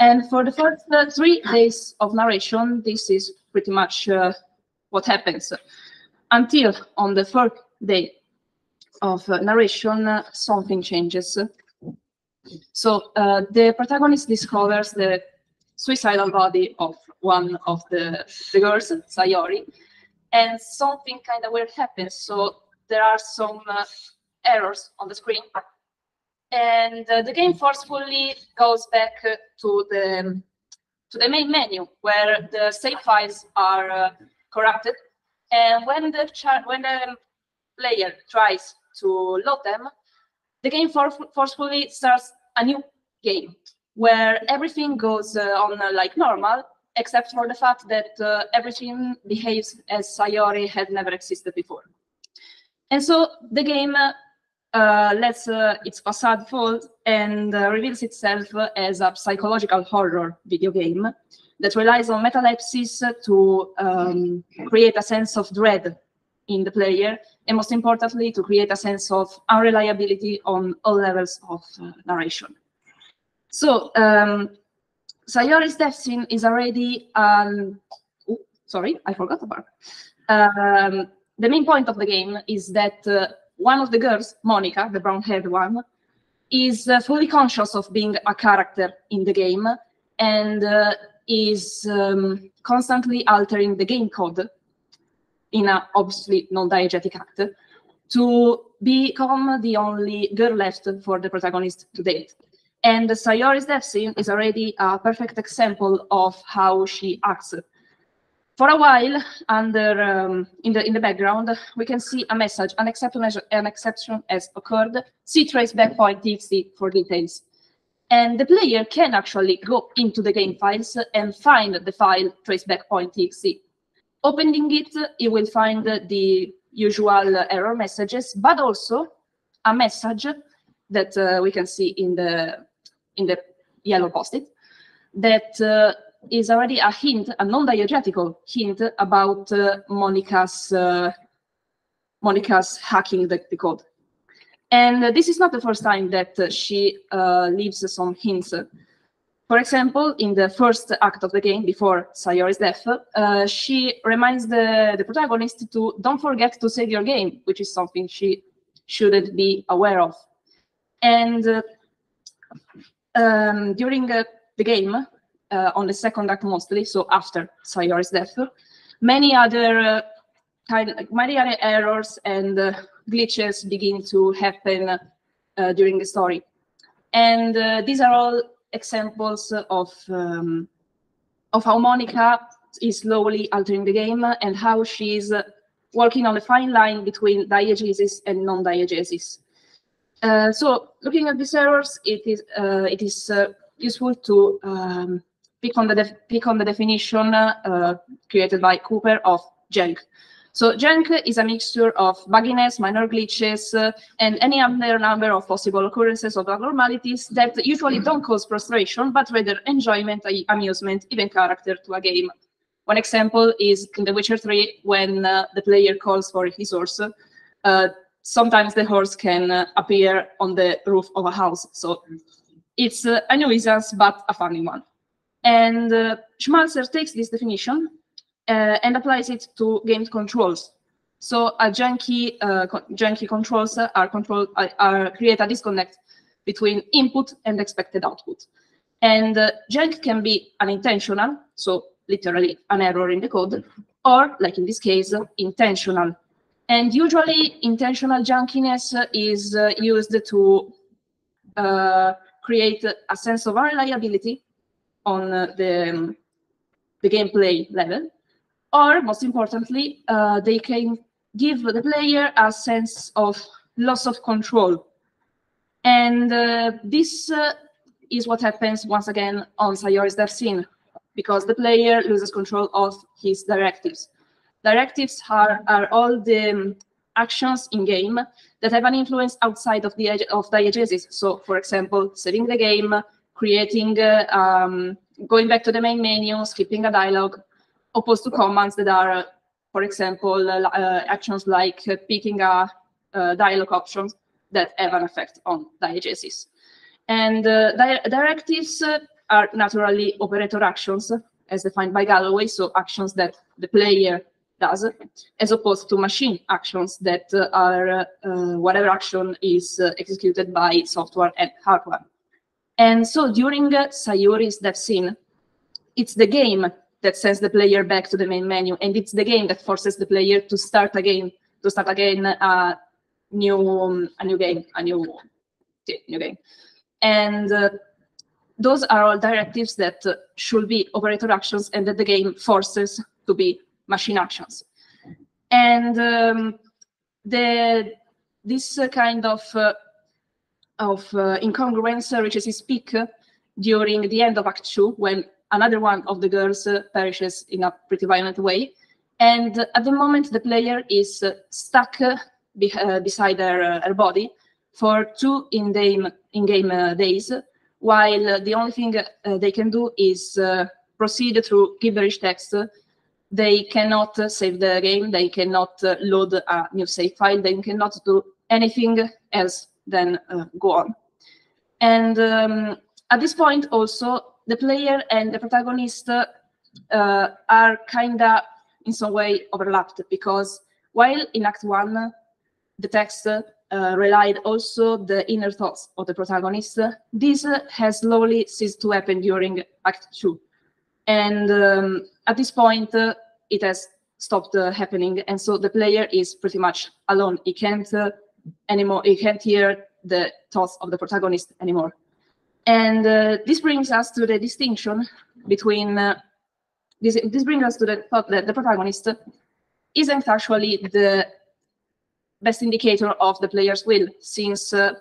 And for the first uh, three days of narration, this is pretty much uh, what happens until on the fourth day of uh, narration, uh, something changes. So uh, the protagonist discovers the suicidal body of one of the, the girls, Sayori, and something kind of weird happens. So there are some uh, errors on the screen. And uh, the game forcefully goes back uh, to the to the main menu where the save files are uh, corrupted. And when the when the player tries to load them, the game for forcefully starts a new game where everything goes uh, on uh, like normal, except for the fact that uh, everything behaves as Sayori had never existed before. And so the game uh, lets uh, its facade fall and uh, reveals itself as a psychological horror video game that relies on metalepsis to um, create a sense of dread in the player, and most importantly, to create a sense of unreliability on all levels of uh, narration. So, um, Sayori's death scene is already, um, sorry, I forgot about. Um, the main point of the game is that uh, one of the girls, Monika, the brown-haired one, is uh, fully conscious of being a character in the game and uh, is um, constantly altering the game code in an obviously non-diegetic act to become the only girl left for the protagonist to date. And Sayori's death scene is already a perfect example of how she acts. For a while, under um, in the in the background, we can see a message: an exception, an exception has occurred. See traceback point txt for details. And the player can actually go into the game files and find the file txt. Opening it, you will find the usual error messages, but also a message that uh, we can see in the in the yellow post-it that uh, is already a hint, a non-diegetical hint about uh, Monika's uh, Monika's hacking the, the, code. And uh, this is not the first time that uh, she uh, leaves some hints. For example, in the first act of the game, before Sayori's death, uh, she reminds the, the protagonist to don't forget to save your game, which is something she shouldn't be aware of. And um, during the game, uh, on the second act mostly, so after Sayori's death. Many other uh, kind, many other errors and uh, glitches begin to happen uh, during the story, and these are all examples of um, of how Monika is slowly altering the game and how she's working on a fine line between diegesis and non-diegesis. Uh, so looking at these errors, it is uh, it is uh, useful to um, pick on the pick on the definition uh, created by Cooper of jank. So jank is a mixture of bugginess, minor glitches, uh, and any other number of possible occurrences of abnormalities that usually don't cause frustration, but rather enjoyment, amusement, even character to a game. One example is in The Witcher 3, when uh, the player calls for his horse. Uh, sometimes the horse can uh, appear on the roof of a house. So it's uh, a nuisance, but a funny one. And uh, Schmalzer takes this definition uh, and applies it to game controls. So a janky, uh, co janky controls are, control, are create a disconnect between input and expected output. And uh, jank can be unintentional, so literally an error in the code, or like in this case, intentional. And usually intentional jankiness is uh, used to uh, create a sense of unreliability on uh, the, um, the gameplay level, or most importantly, uh, they can give the player a sense of loss of control. And uh, this uh, is what happens once again on Sayori's death scene, because the player loses control of his directives. Directives are, are all the um, actions in game that have an influence outside of the of diegesis. So, for example, saving the game, creating, uh, um, going back to the main menu, skipping a dialogue, opposed to commands that are for example, uh, uh, actions like uh, picking a uh, dialog options that have an effect on diegesis. And uh, di directives uh, are naturally operator actions as defined by Galloway, so actions that the player does, as opposed to machine actions that uh, are uh, whatever action is uh, executed by software and hardware. And so during uh, Sayori's dev scene, it's the game that sends the player back to the main menu, and it's the game that forces the player to start again, to start again a new, um, a new game, a new, new game. And uh, those are all directives that uh, should be operator actions and that the game forces to be machine actions. And um, the this uh, kind of uh, of uh, incongruence reaches its peak during the end of Act Two, when another one of the girls uh, perishes in a pretty violent way. And at the moment, the player is uh, stuck be beside her, her body for two in-game in-game days, while the only thing they can do is proceed through gibberish text. They cannot uh, save the game, they cannot uh, load a new save file, they cannot do anything else than uh, go on. And um, at this point also, the player and the protagonist uh, are kinda in some way overlapped because while in Act 1, the text uh, relied also the inner thoughts of the protagonist, this has slowly ceased to happen during Act 2. And um, at this point, uh, it has stopped uh, happening. And so the player is pretty much alone. He can't uh, anymore, he can't hear the thoughts of the protagonist anymore. And uh, this brings us to the distinction between, uh, this, this brings us to the thought that the protagonist isn't actually the best indicator of the player's will, since uh,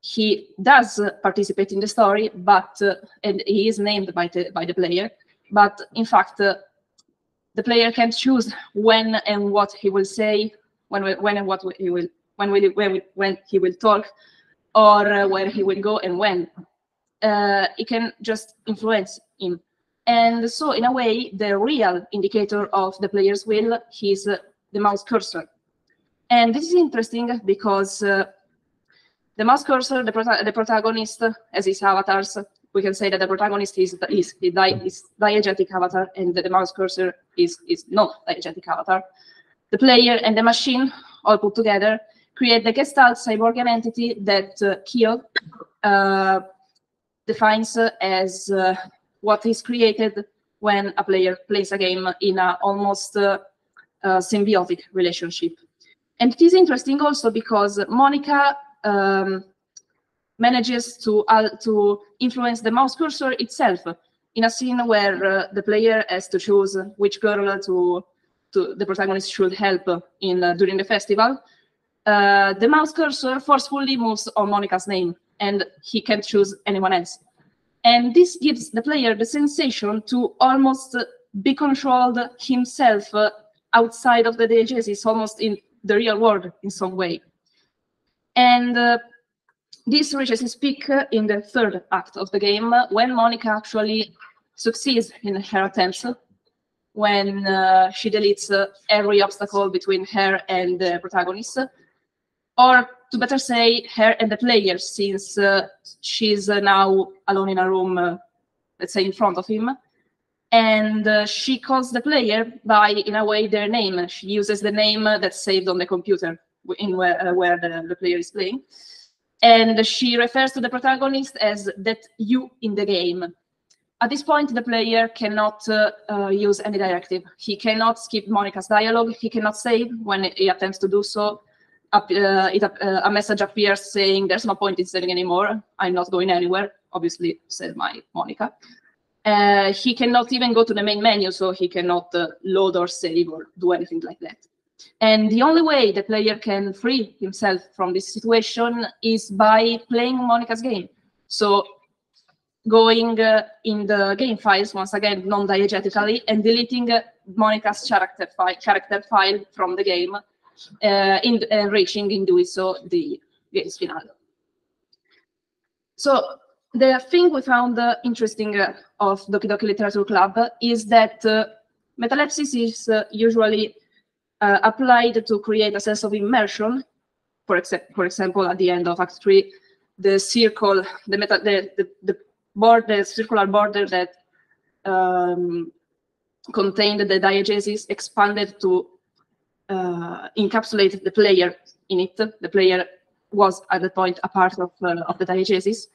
he does participate in the story, but uh, and he is named by the by the player. But in fact, uh, the player can choose when and what he will say, when when and what he will when when when he will talk, or uh, where he will go and when. Uh, it can just influence him. And so, in a way, the real indicator of the player's will is uh, the mouse cursor. And this is interesting because uh, the mouse cursor, the, prota the protagonist, as his avatars, we can say that the protagonist is is, is, di is diegetic avatar and the mouse cursor is, is not diegetic avatar. The player and the machine all put together create the Gestalt cyborg entity that uh, uh, defines as uh, what is created when a player plays a game in an almost uh, symbiotic relationship. And it is interesting also because Monika um, manages to uh, to influence the mouse cursor itself in a scene where uh, the player has to choose which girl to to the protagonist should help in during the festival. Uh, the mouse cursor forcefully moves on Monika's name, and he can't choose anyone else. And this gives the player the sensation to almost be controlled himself uh, outside of the diegesis, almost in the real world in some way. And uh, this reaches its peak in the third act of the game, when Monika actually succeeds in her attempts, when uh, she deletes uh, every obstacle between her and the protagonist, or to better say, her and the player, since uh, she's uh, now alone in a room, uh, let's say in front of him, and uh, she calls the player by, in a way, their name. She uses the name that's saved on the computer in where, where the, the player is playing and she refers to the protagonist as that you in the game. At this point, the player cannot uh, uh, use any directive. He cannot skip Monika's dialogue. He cannot save when he attempts to do so. Uh, it, uh, a message appears saying, there's no point in saving anymore. I'm not going anywhere, obviously, said my Monika. Uh, he cannot even go to the main menu, so he cannot uh, load or save or do anything like that. And the only way the player can free himself from this situation is by playing Monika's game. So going uh, in the game files, once again, non-diegetically, and deleting uh, Monika's character, fi character file from the game, in, uh, reaching in doing so the game's finale. So the thing we found uh, interesting uh, of Doki Doki Literature Club is that metalepsis is uh, usually uh, applied to create a sense of immersion. For, for example, at the end of Act 3, the circle, the, meta the, the, the circular border that um, contained the diegesis expanded to uh, encapsulate the player in it. The player was at that point a part of, uh, of the diegesis.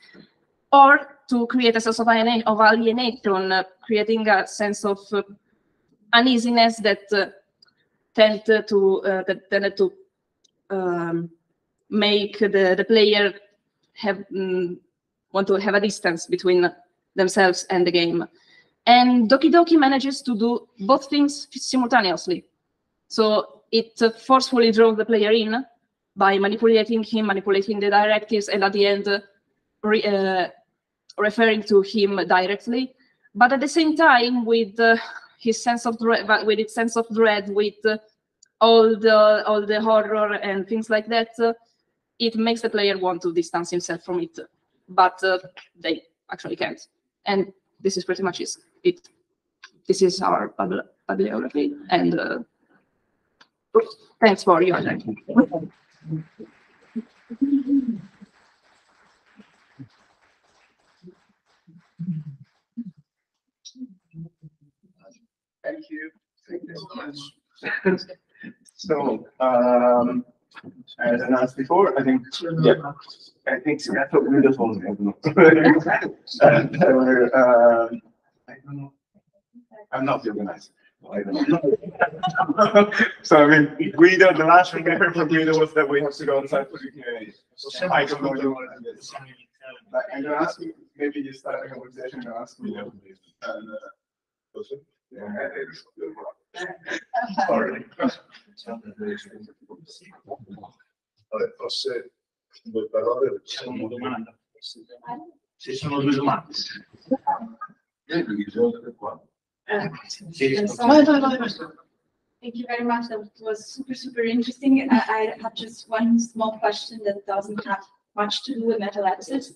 Or to create a sense of, aliena- of alienation, uh, creating a sense of uh, uneasiness that uh, tend to uh, that tended to um, make the, the player have mm, want to have a distance between themselves and the game. And Doki Doki manages to do both things simultaneously. So it uh, forcefully draws the player in by manipulating him, manipulating the directives, and at the end, re, uh, referring to him directly. But at the same time, with uh, his sense of dread, with its sense of dread, with all the all the horror and things like that, it makes the player want to distance himself from it. But they actually can't. And this is pretty much it. it. This is our bibliography. And uh, thanks for your attention. Thank you. Thank you so much. So, um, as announced before, I think, yeah, I think that's what we're just uh, um, I don't know. I'm not the organizer. I don't know. So I mean, Guido, the last thing I heard from Guido was that we have to go outside for the Q and A. I don't know you want to do this. But I'm gonna ask you, maybe you start a conversation and ask me. And, uh, Sorry. Vabbè, forse due parole. C'è domanda. Ci sono due domande. Thank you very much. That was super, super interesting. I, I have just one small question that doesn't have much to do with metalepsis.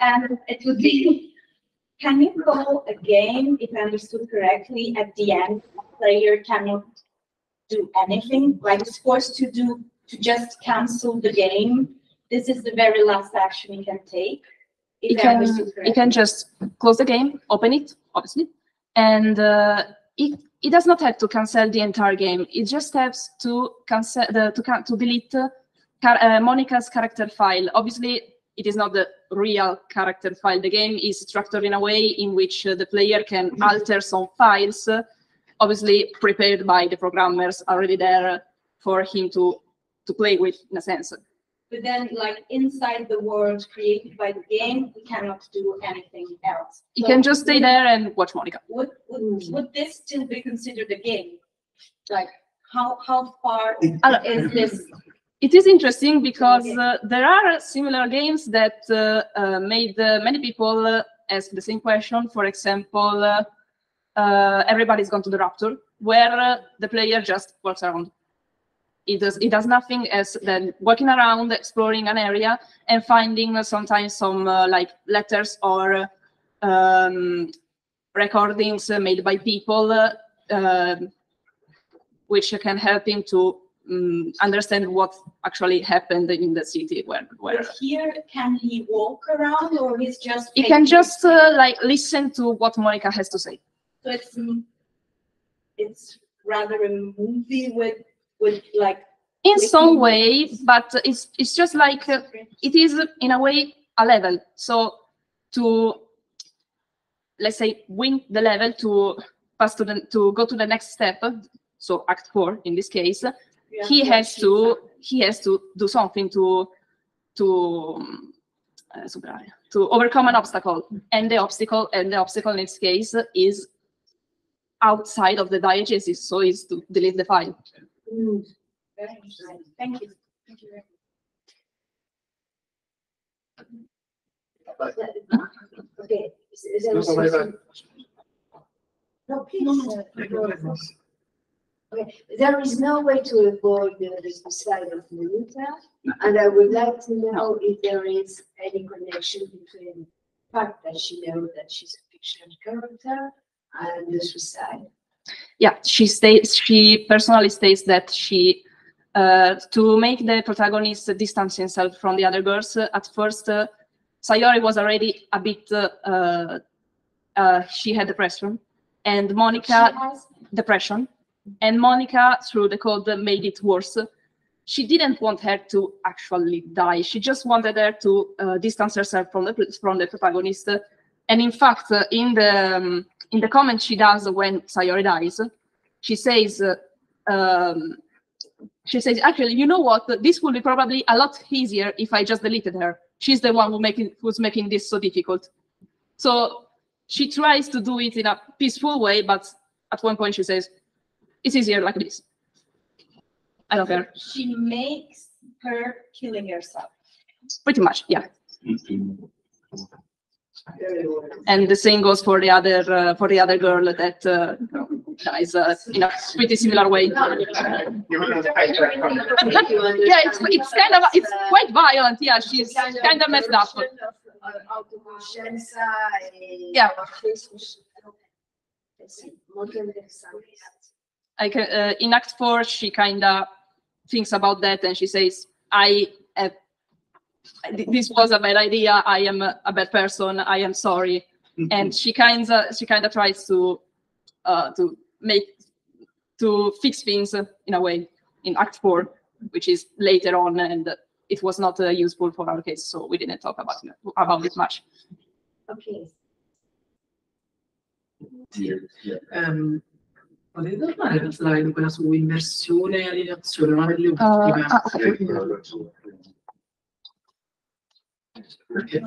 And it would be, can you call a game, if I understood correctly, at the end, the player cannot do anything, like it's forced to do, to just cancel the game? This is the very last action you can take? you I can understood you can just close the game, open it, obviously, and uh, it it does not have to cancel the entire game. It just has to cancel the to can, to delete uh, Car- uh, Monika's character file. Obviously, it is not the real character file. The game is structured in a way in which uh, the player can alter some files, obviously prepared by the programmers already there for him to to play with, in a sense. But then, like inside the world created by the game, we cannot do anything else. You So can just stay would- there and watch Monika. Would, would, would this still be considered a game? Like, how, how far is this? It is interesting because uh, there are similar games that uh, uh, made uh, many people uh, ask the same question. For example, uh, uh, Everybody's Gone to the Rapture, where uh, the player just walks around. It does, it does nothing as than walking around, exploring an area, and finding uh, sometimes some uh, like letters or um, recordings uh, made by people, uh, um, which can help him to um, understand what actually happened in the city where where But here, can he walk around or he's just? he can just uh, like listen to what Monika has to say. So it's, it's rather a movie with, with like. In some way, but it's it's just like uh, it is in a way a level. So to let's say win the level to pass to the to go to the next step. So Act Four in this case, You he has to he has to do something to to um, uh, to overcome an obstacle, and the obstacle and the obstacle in this case is outside of the diegesis, so is to delete the file. Mm, Very interesting. Thank you. Thank you very much. Okay, is, is there a question? No, please. uh, go ahead. Okay, there is no way to avoid the, the suicide of Monika, and I would like to know if there is any connection between the fact that she knows that she's a fictional character and the suicide. Yeah, she states she personally states that she uh, to make the protagonist distance himself from the other girls. uh, at first, uh, Sayori was already a bit uh, uh, uh, she had depression, and Monika depression, and Monika through the code made it worse. She didn't want her to actually die. She just wanted her to uh, distance herself from the from the protagonist. And in fact, uh, in the um, in the comment she does when Sayori dies, she says, uh, um, she says, actually, you know what? This would be probably a lot easier if I just deleted her. She's the one who making who's making this so difficult. So she tries to do it in a peaceful way, but at one point she says, "It's easier like this." I don't care. She makes her killing herself. Pretty much, yeah. And the same goes for the other uh, for the other girl that uh, dies uh, in a pretty similar way. yeah, it's it's kind of it's quite violent. Yeah, she's kind of messed up. Yeah. Interessante. Like uh, in Act Four, she kind of thinks about that and she says, "I have, this was a bad idea. I am a a bad person. I am sorry." And she kind of she kind of tries to uh, to make to fix things in a way in Act Four, which is later on, and it was not uh, useful for our case, so we didn't talk about about it much. Ok. Potete tornare la slide, quella su immersione e alienazione, una delle ultime. ah, ok.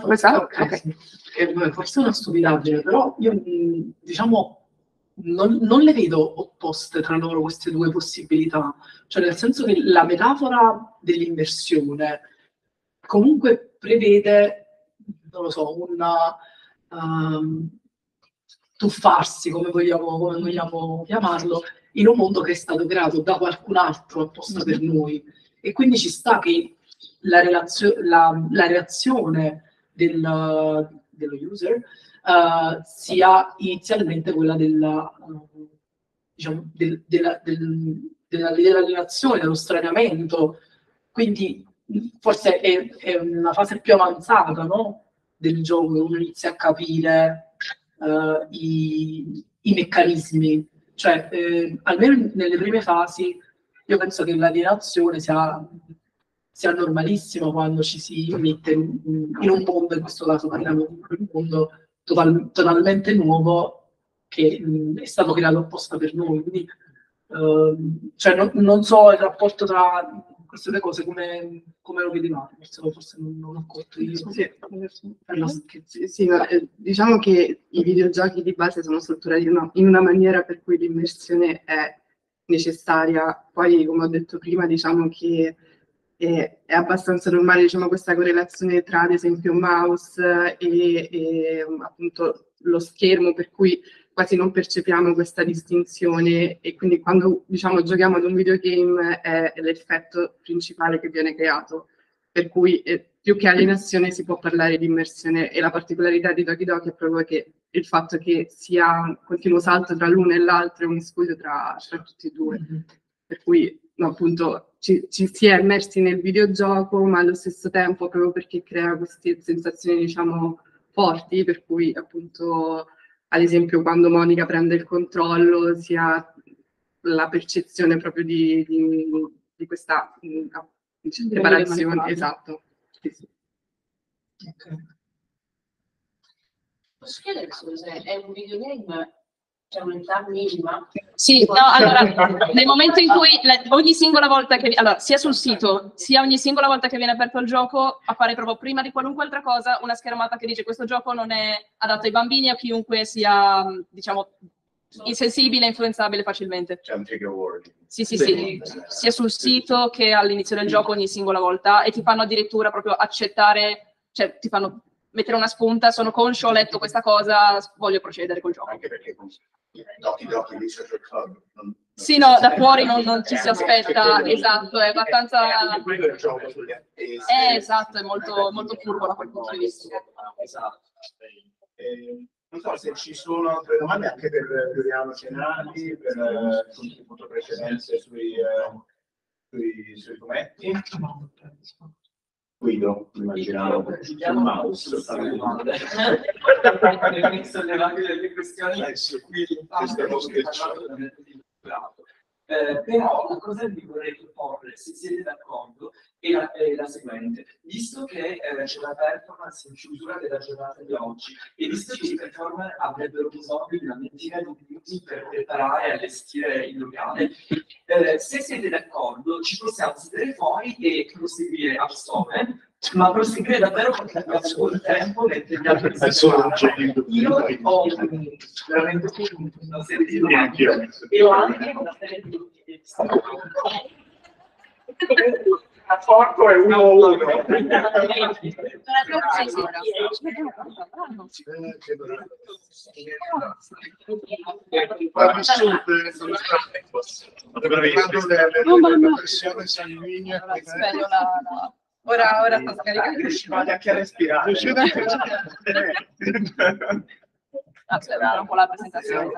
Questa? ok, Ok. vabbè, forse è una stupidaggine, però io diciamo non, non le vedo opposte tra loro queste due possibilità. Cioè, nel senso che la metafora dell'immersione comunque prevede, non lo so, una ehm, tuffarsi, come vogliamo, come vogliamo chiamarlo, in un mondo che è stato creato da qualcun altro apposta per noi. E quindi ci sta che la, relazio- la- la reazione del, dello user eh, sia inizialmente quella della, diciamo, del- della- del- della- dell'alienazione, dello straniamento. Quindi forse è, è una fase più avanzata no? del gioco, uno inizia a capire eh, i, i meccanismi. Cioè, eh, almeno nelle prime fasi, io penso che l'alienazione sia, sia normalissima quando ci si mette in, in un mondo, in questo caso parliamo di un mondo total- totalmente nuovo che mh, è stato creato apposta per noi. Quindi, ehm, cioè, non, non so il rapporto tra queste due cose come, come lo vedevate, forse, forse non, non ho colto io. Sì. Sì, sì, ma, eh, diciamo che i videogiochi di base sono strutturati in una, in una maniera per cui l'immersione è necessaria. Poi, come ho detto prima, diciamo che è, è abbastanza normale diciamo, questa correlazione tra, ad esempio, mouse e, e, appunto lo schermo, per cui quasi non percepiamo questa distinzione. E quindi quando diciamo, giochiamo ad un videogame è l'effetto principale che viene creato. Per cui eh, più che alienazione si può parlare di immersione. E la particolarità di Doki Doki è proprio che il fatto che sia un continuo salto tra l'uno e l'altro è un miscuglio tra, tra tutti e due, per cui no, appunto ci, ci si è immersi nel videogioco ma allo stesso tempo proprio perché crea queste sensazioni diciamo forti, per cui appunto ad esempio quando Monica prende il controllo si ha la percezione proprio di, di, di questa mh, separazione, manipolata. esatto. Sì, sì. Posso chiedere scusa, è un videogame? C'è un'età minima? Sì, no, allora, nel momento in cui la- ogni singola volta che, allora, sia sul sito, sia ogni singola volta che viene aperto il gioco, appare proprio prima di qualunque altra cosa una schermata che dice questo gioco non è adatto ai bambini o a chiunque sia, diciamo, insensibile e influenzabile facilmente. C'è un trigger warning. Sì, sì, sì, sia sul sito che all'inizio del gioco ogni singola volta e ti fanno addirittura proprio accettare, cioè ti fanno mettere una spunta, sono conscio, ho letto questa cosa, voglio procedere col gioco. Anche perché Sì, no, da fuori non, non ci si aspetta, esatto, è abbastanza... quello è attese. Eh, esatto, è molto, molto furbo da quel punto di vista. Esatto. Eh, Non so se ci sono altre domande anche per Giuliano Cenardi, per eh, il contributo precedente sui, eh, sui, sui fumetti. Guido, immaginavo, sul mouse. Abbiamo sollevato delle questioni Eh qui ti stiamo scherzando. Eh, però la cosa che vi vorrei proporre, se siete d'accordo, è la, è la seguente. Visto che eh, c'è la performance in chiusura della giornata di oggi e visto che i performer avrebbero bisogno di una ventina di minuti per preparare e allestire il locale, eh, se siete d'accordo ci possiamo sedere fuori e proseguire a Stone, ma proseguire davvero perché abbiamo ancora tempo mentre gli altri. Io ho veramente una serie di domande e ho anche una serie di a Porto è uno a uno. Ma vissute sono state quando la pressione sanguigna Ora, ora sto scaricando. Riuscivate anche a respirare. Riuscite anche a respirare. Aspetta ah, un po' la presentazione.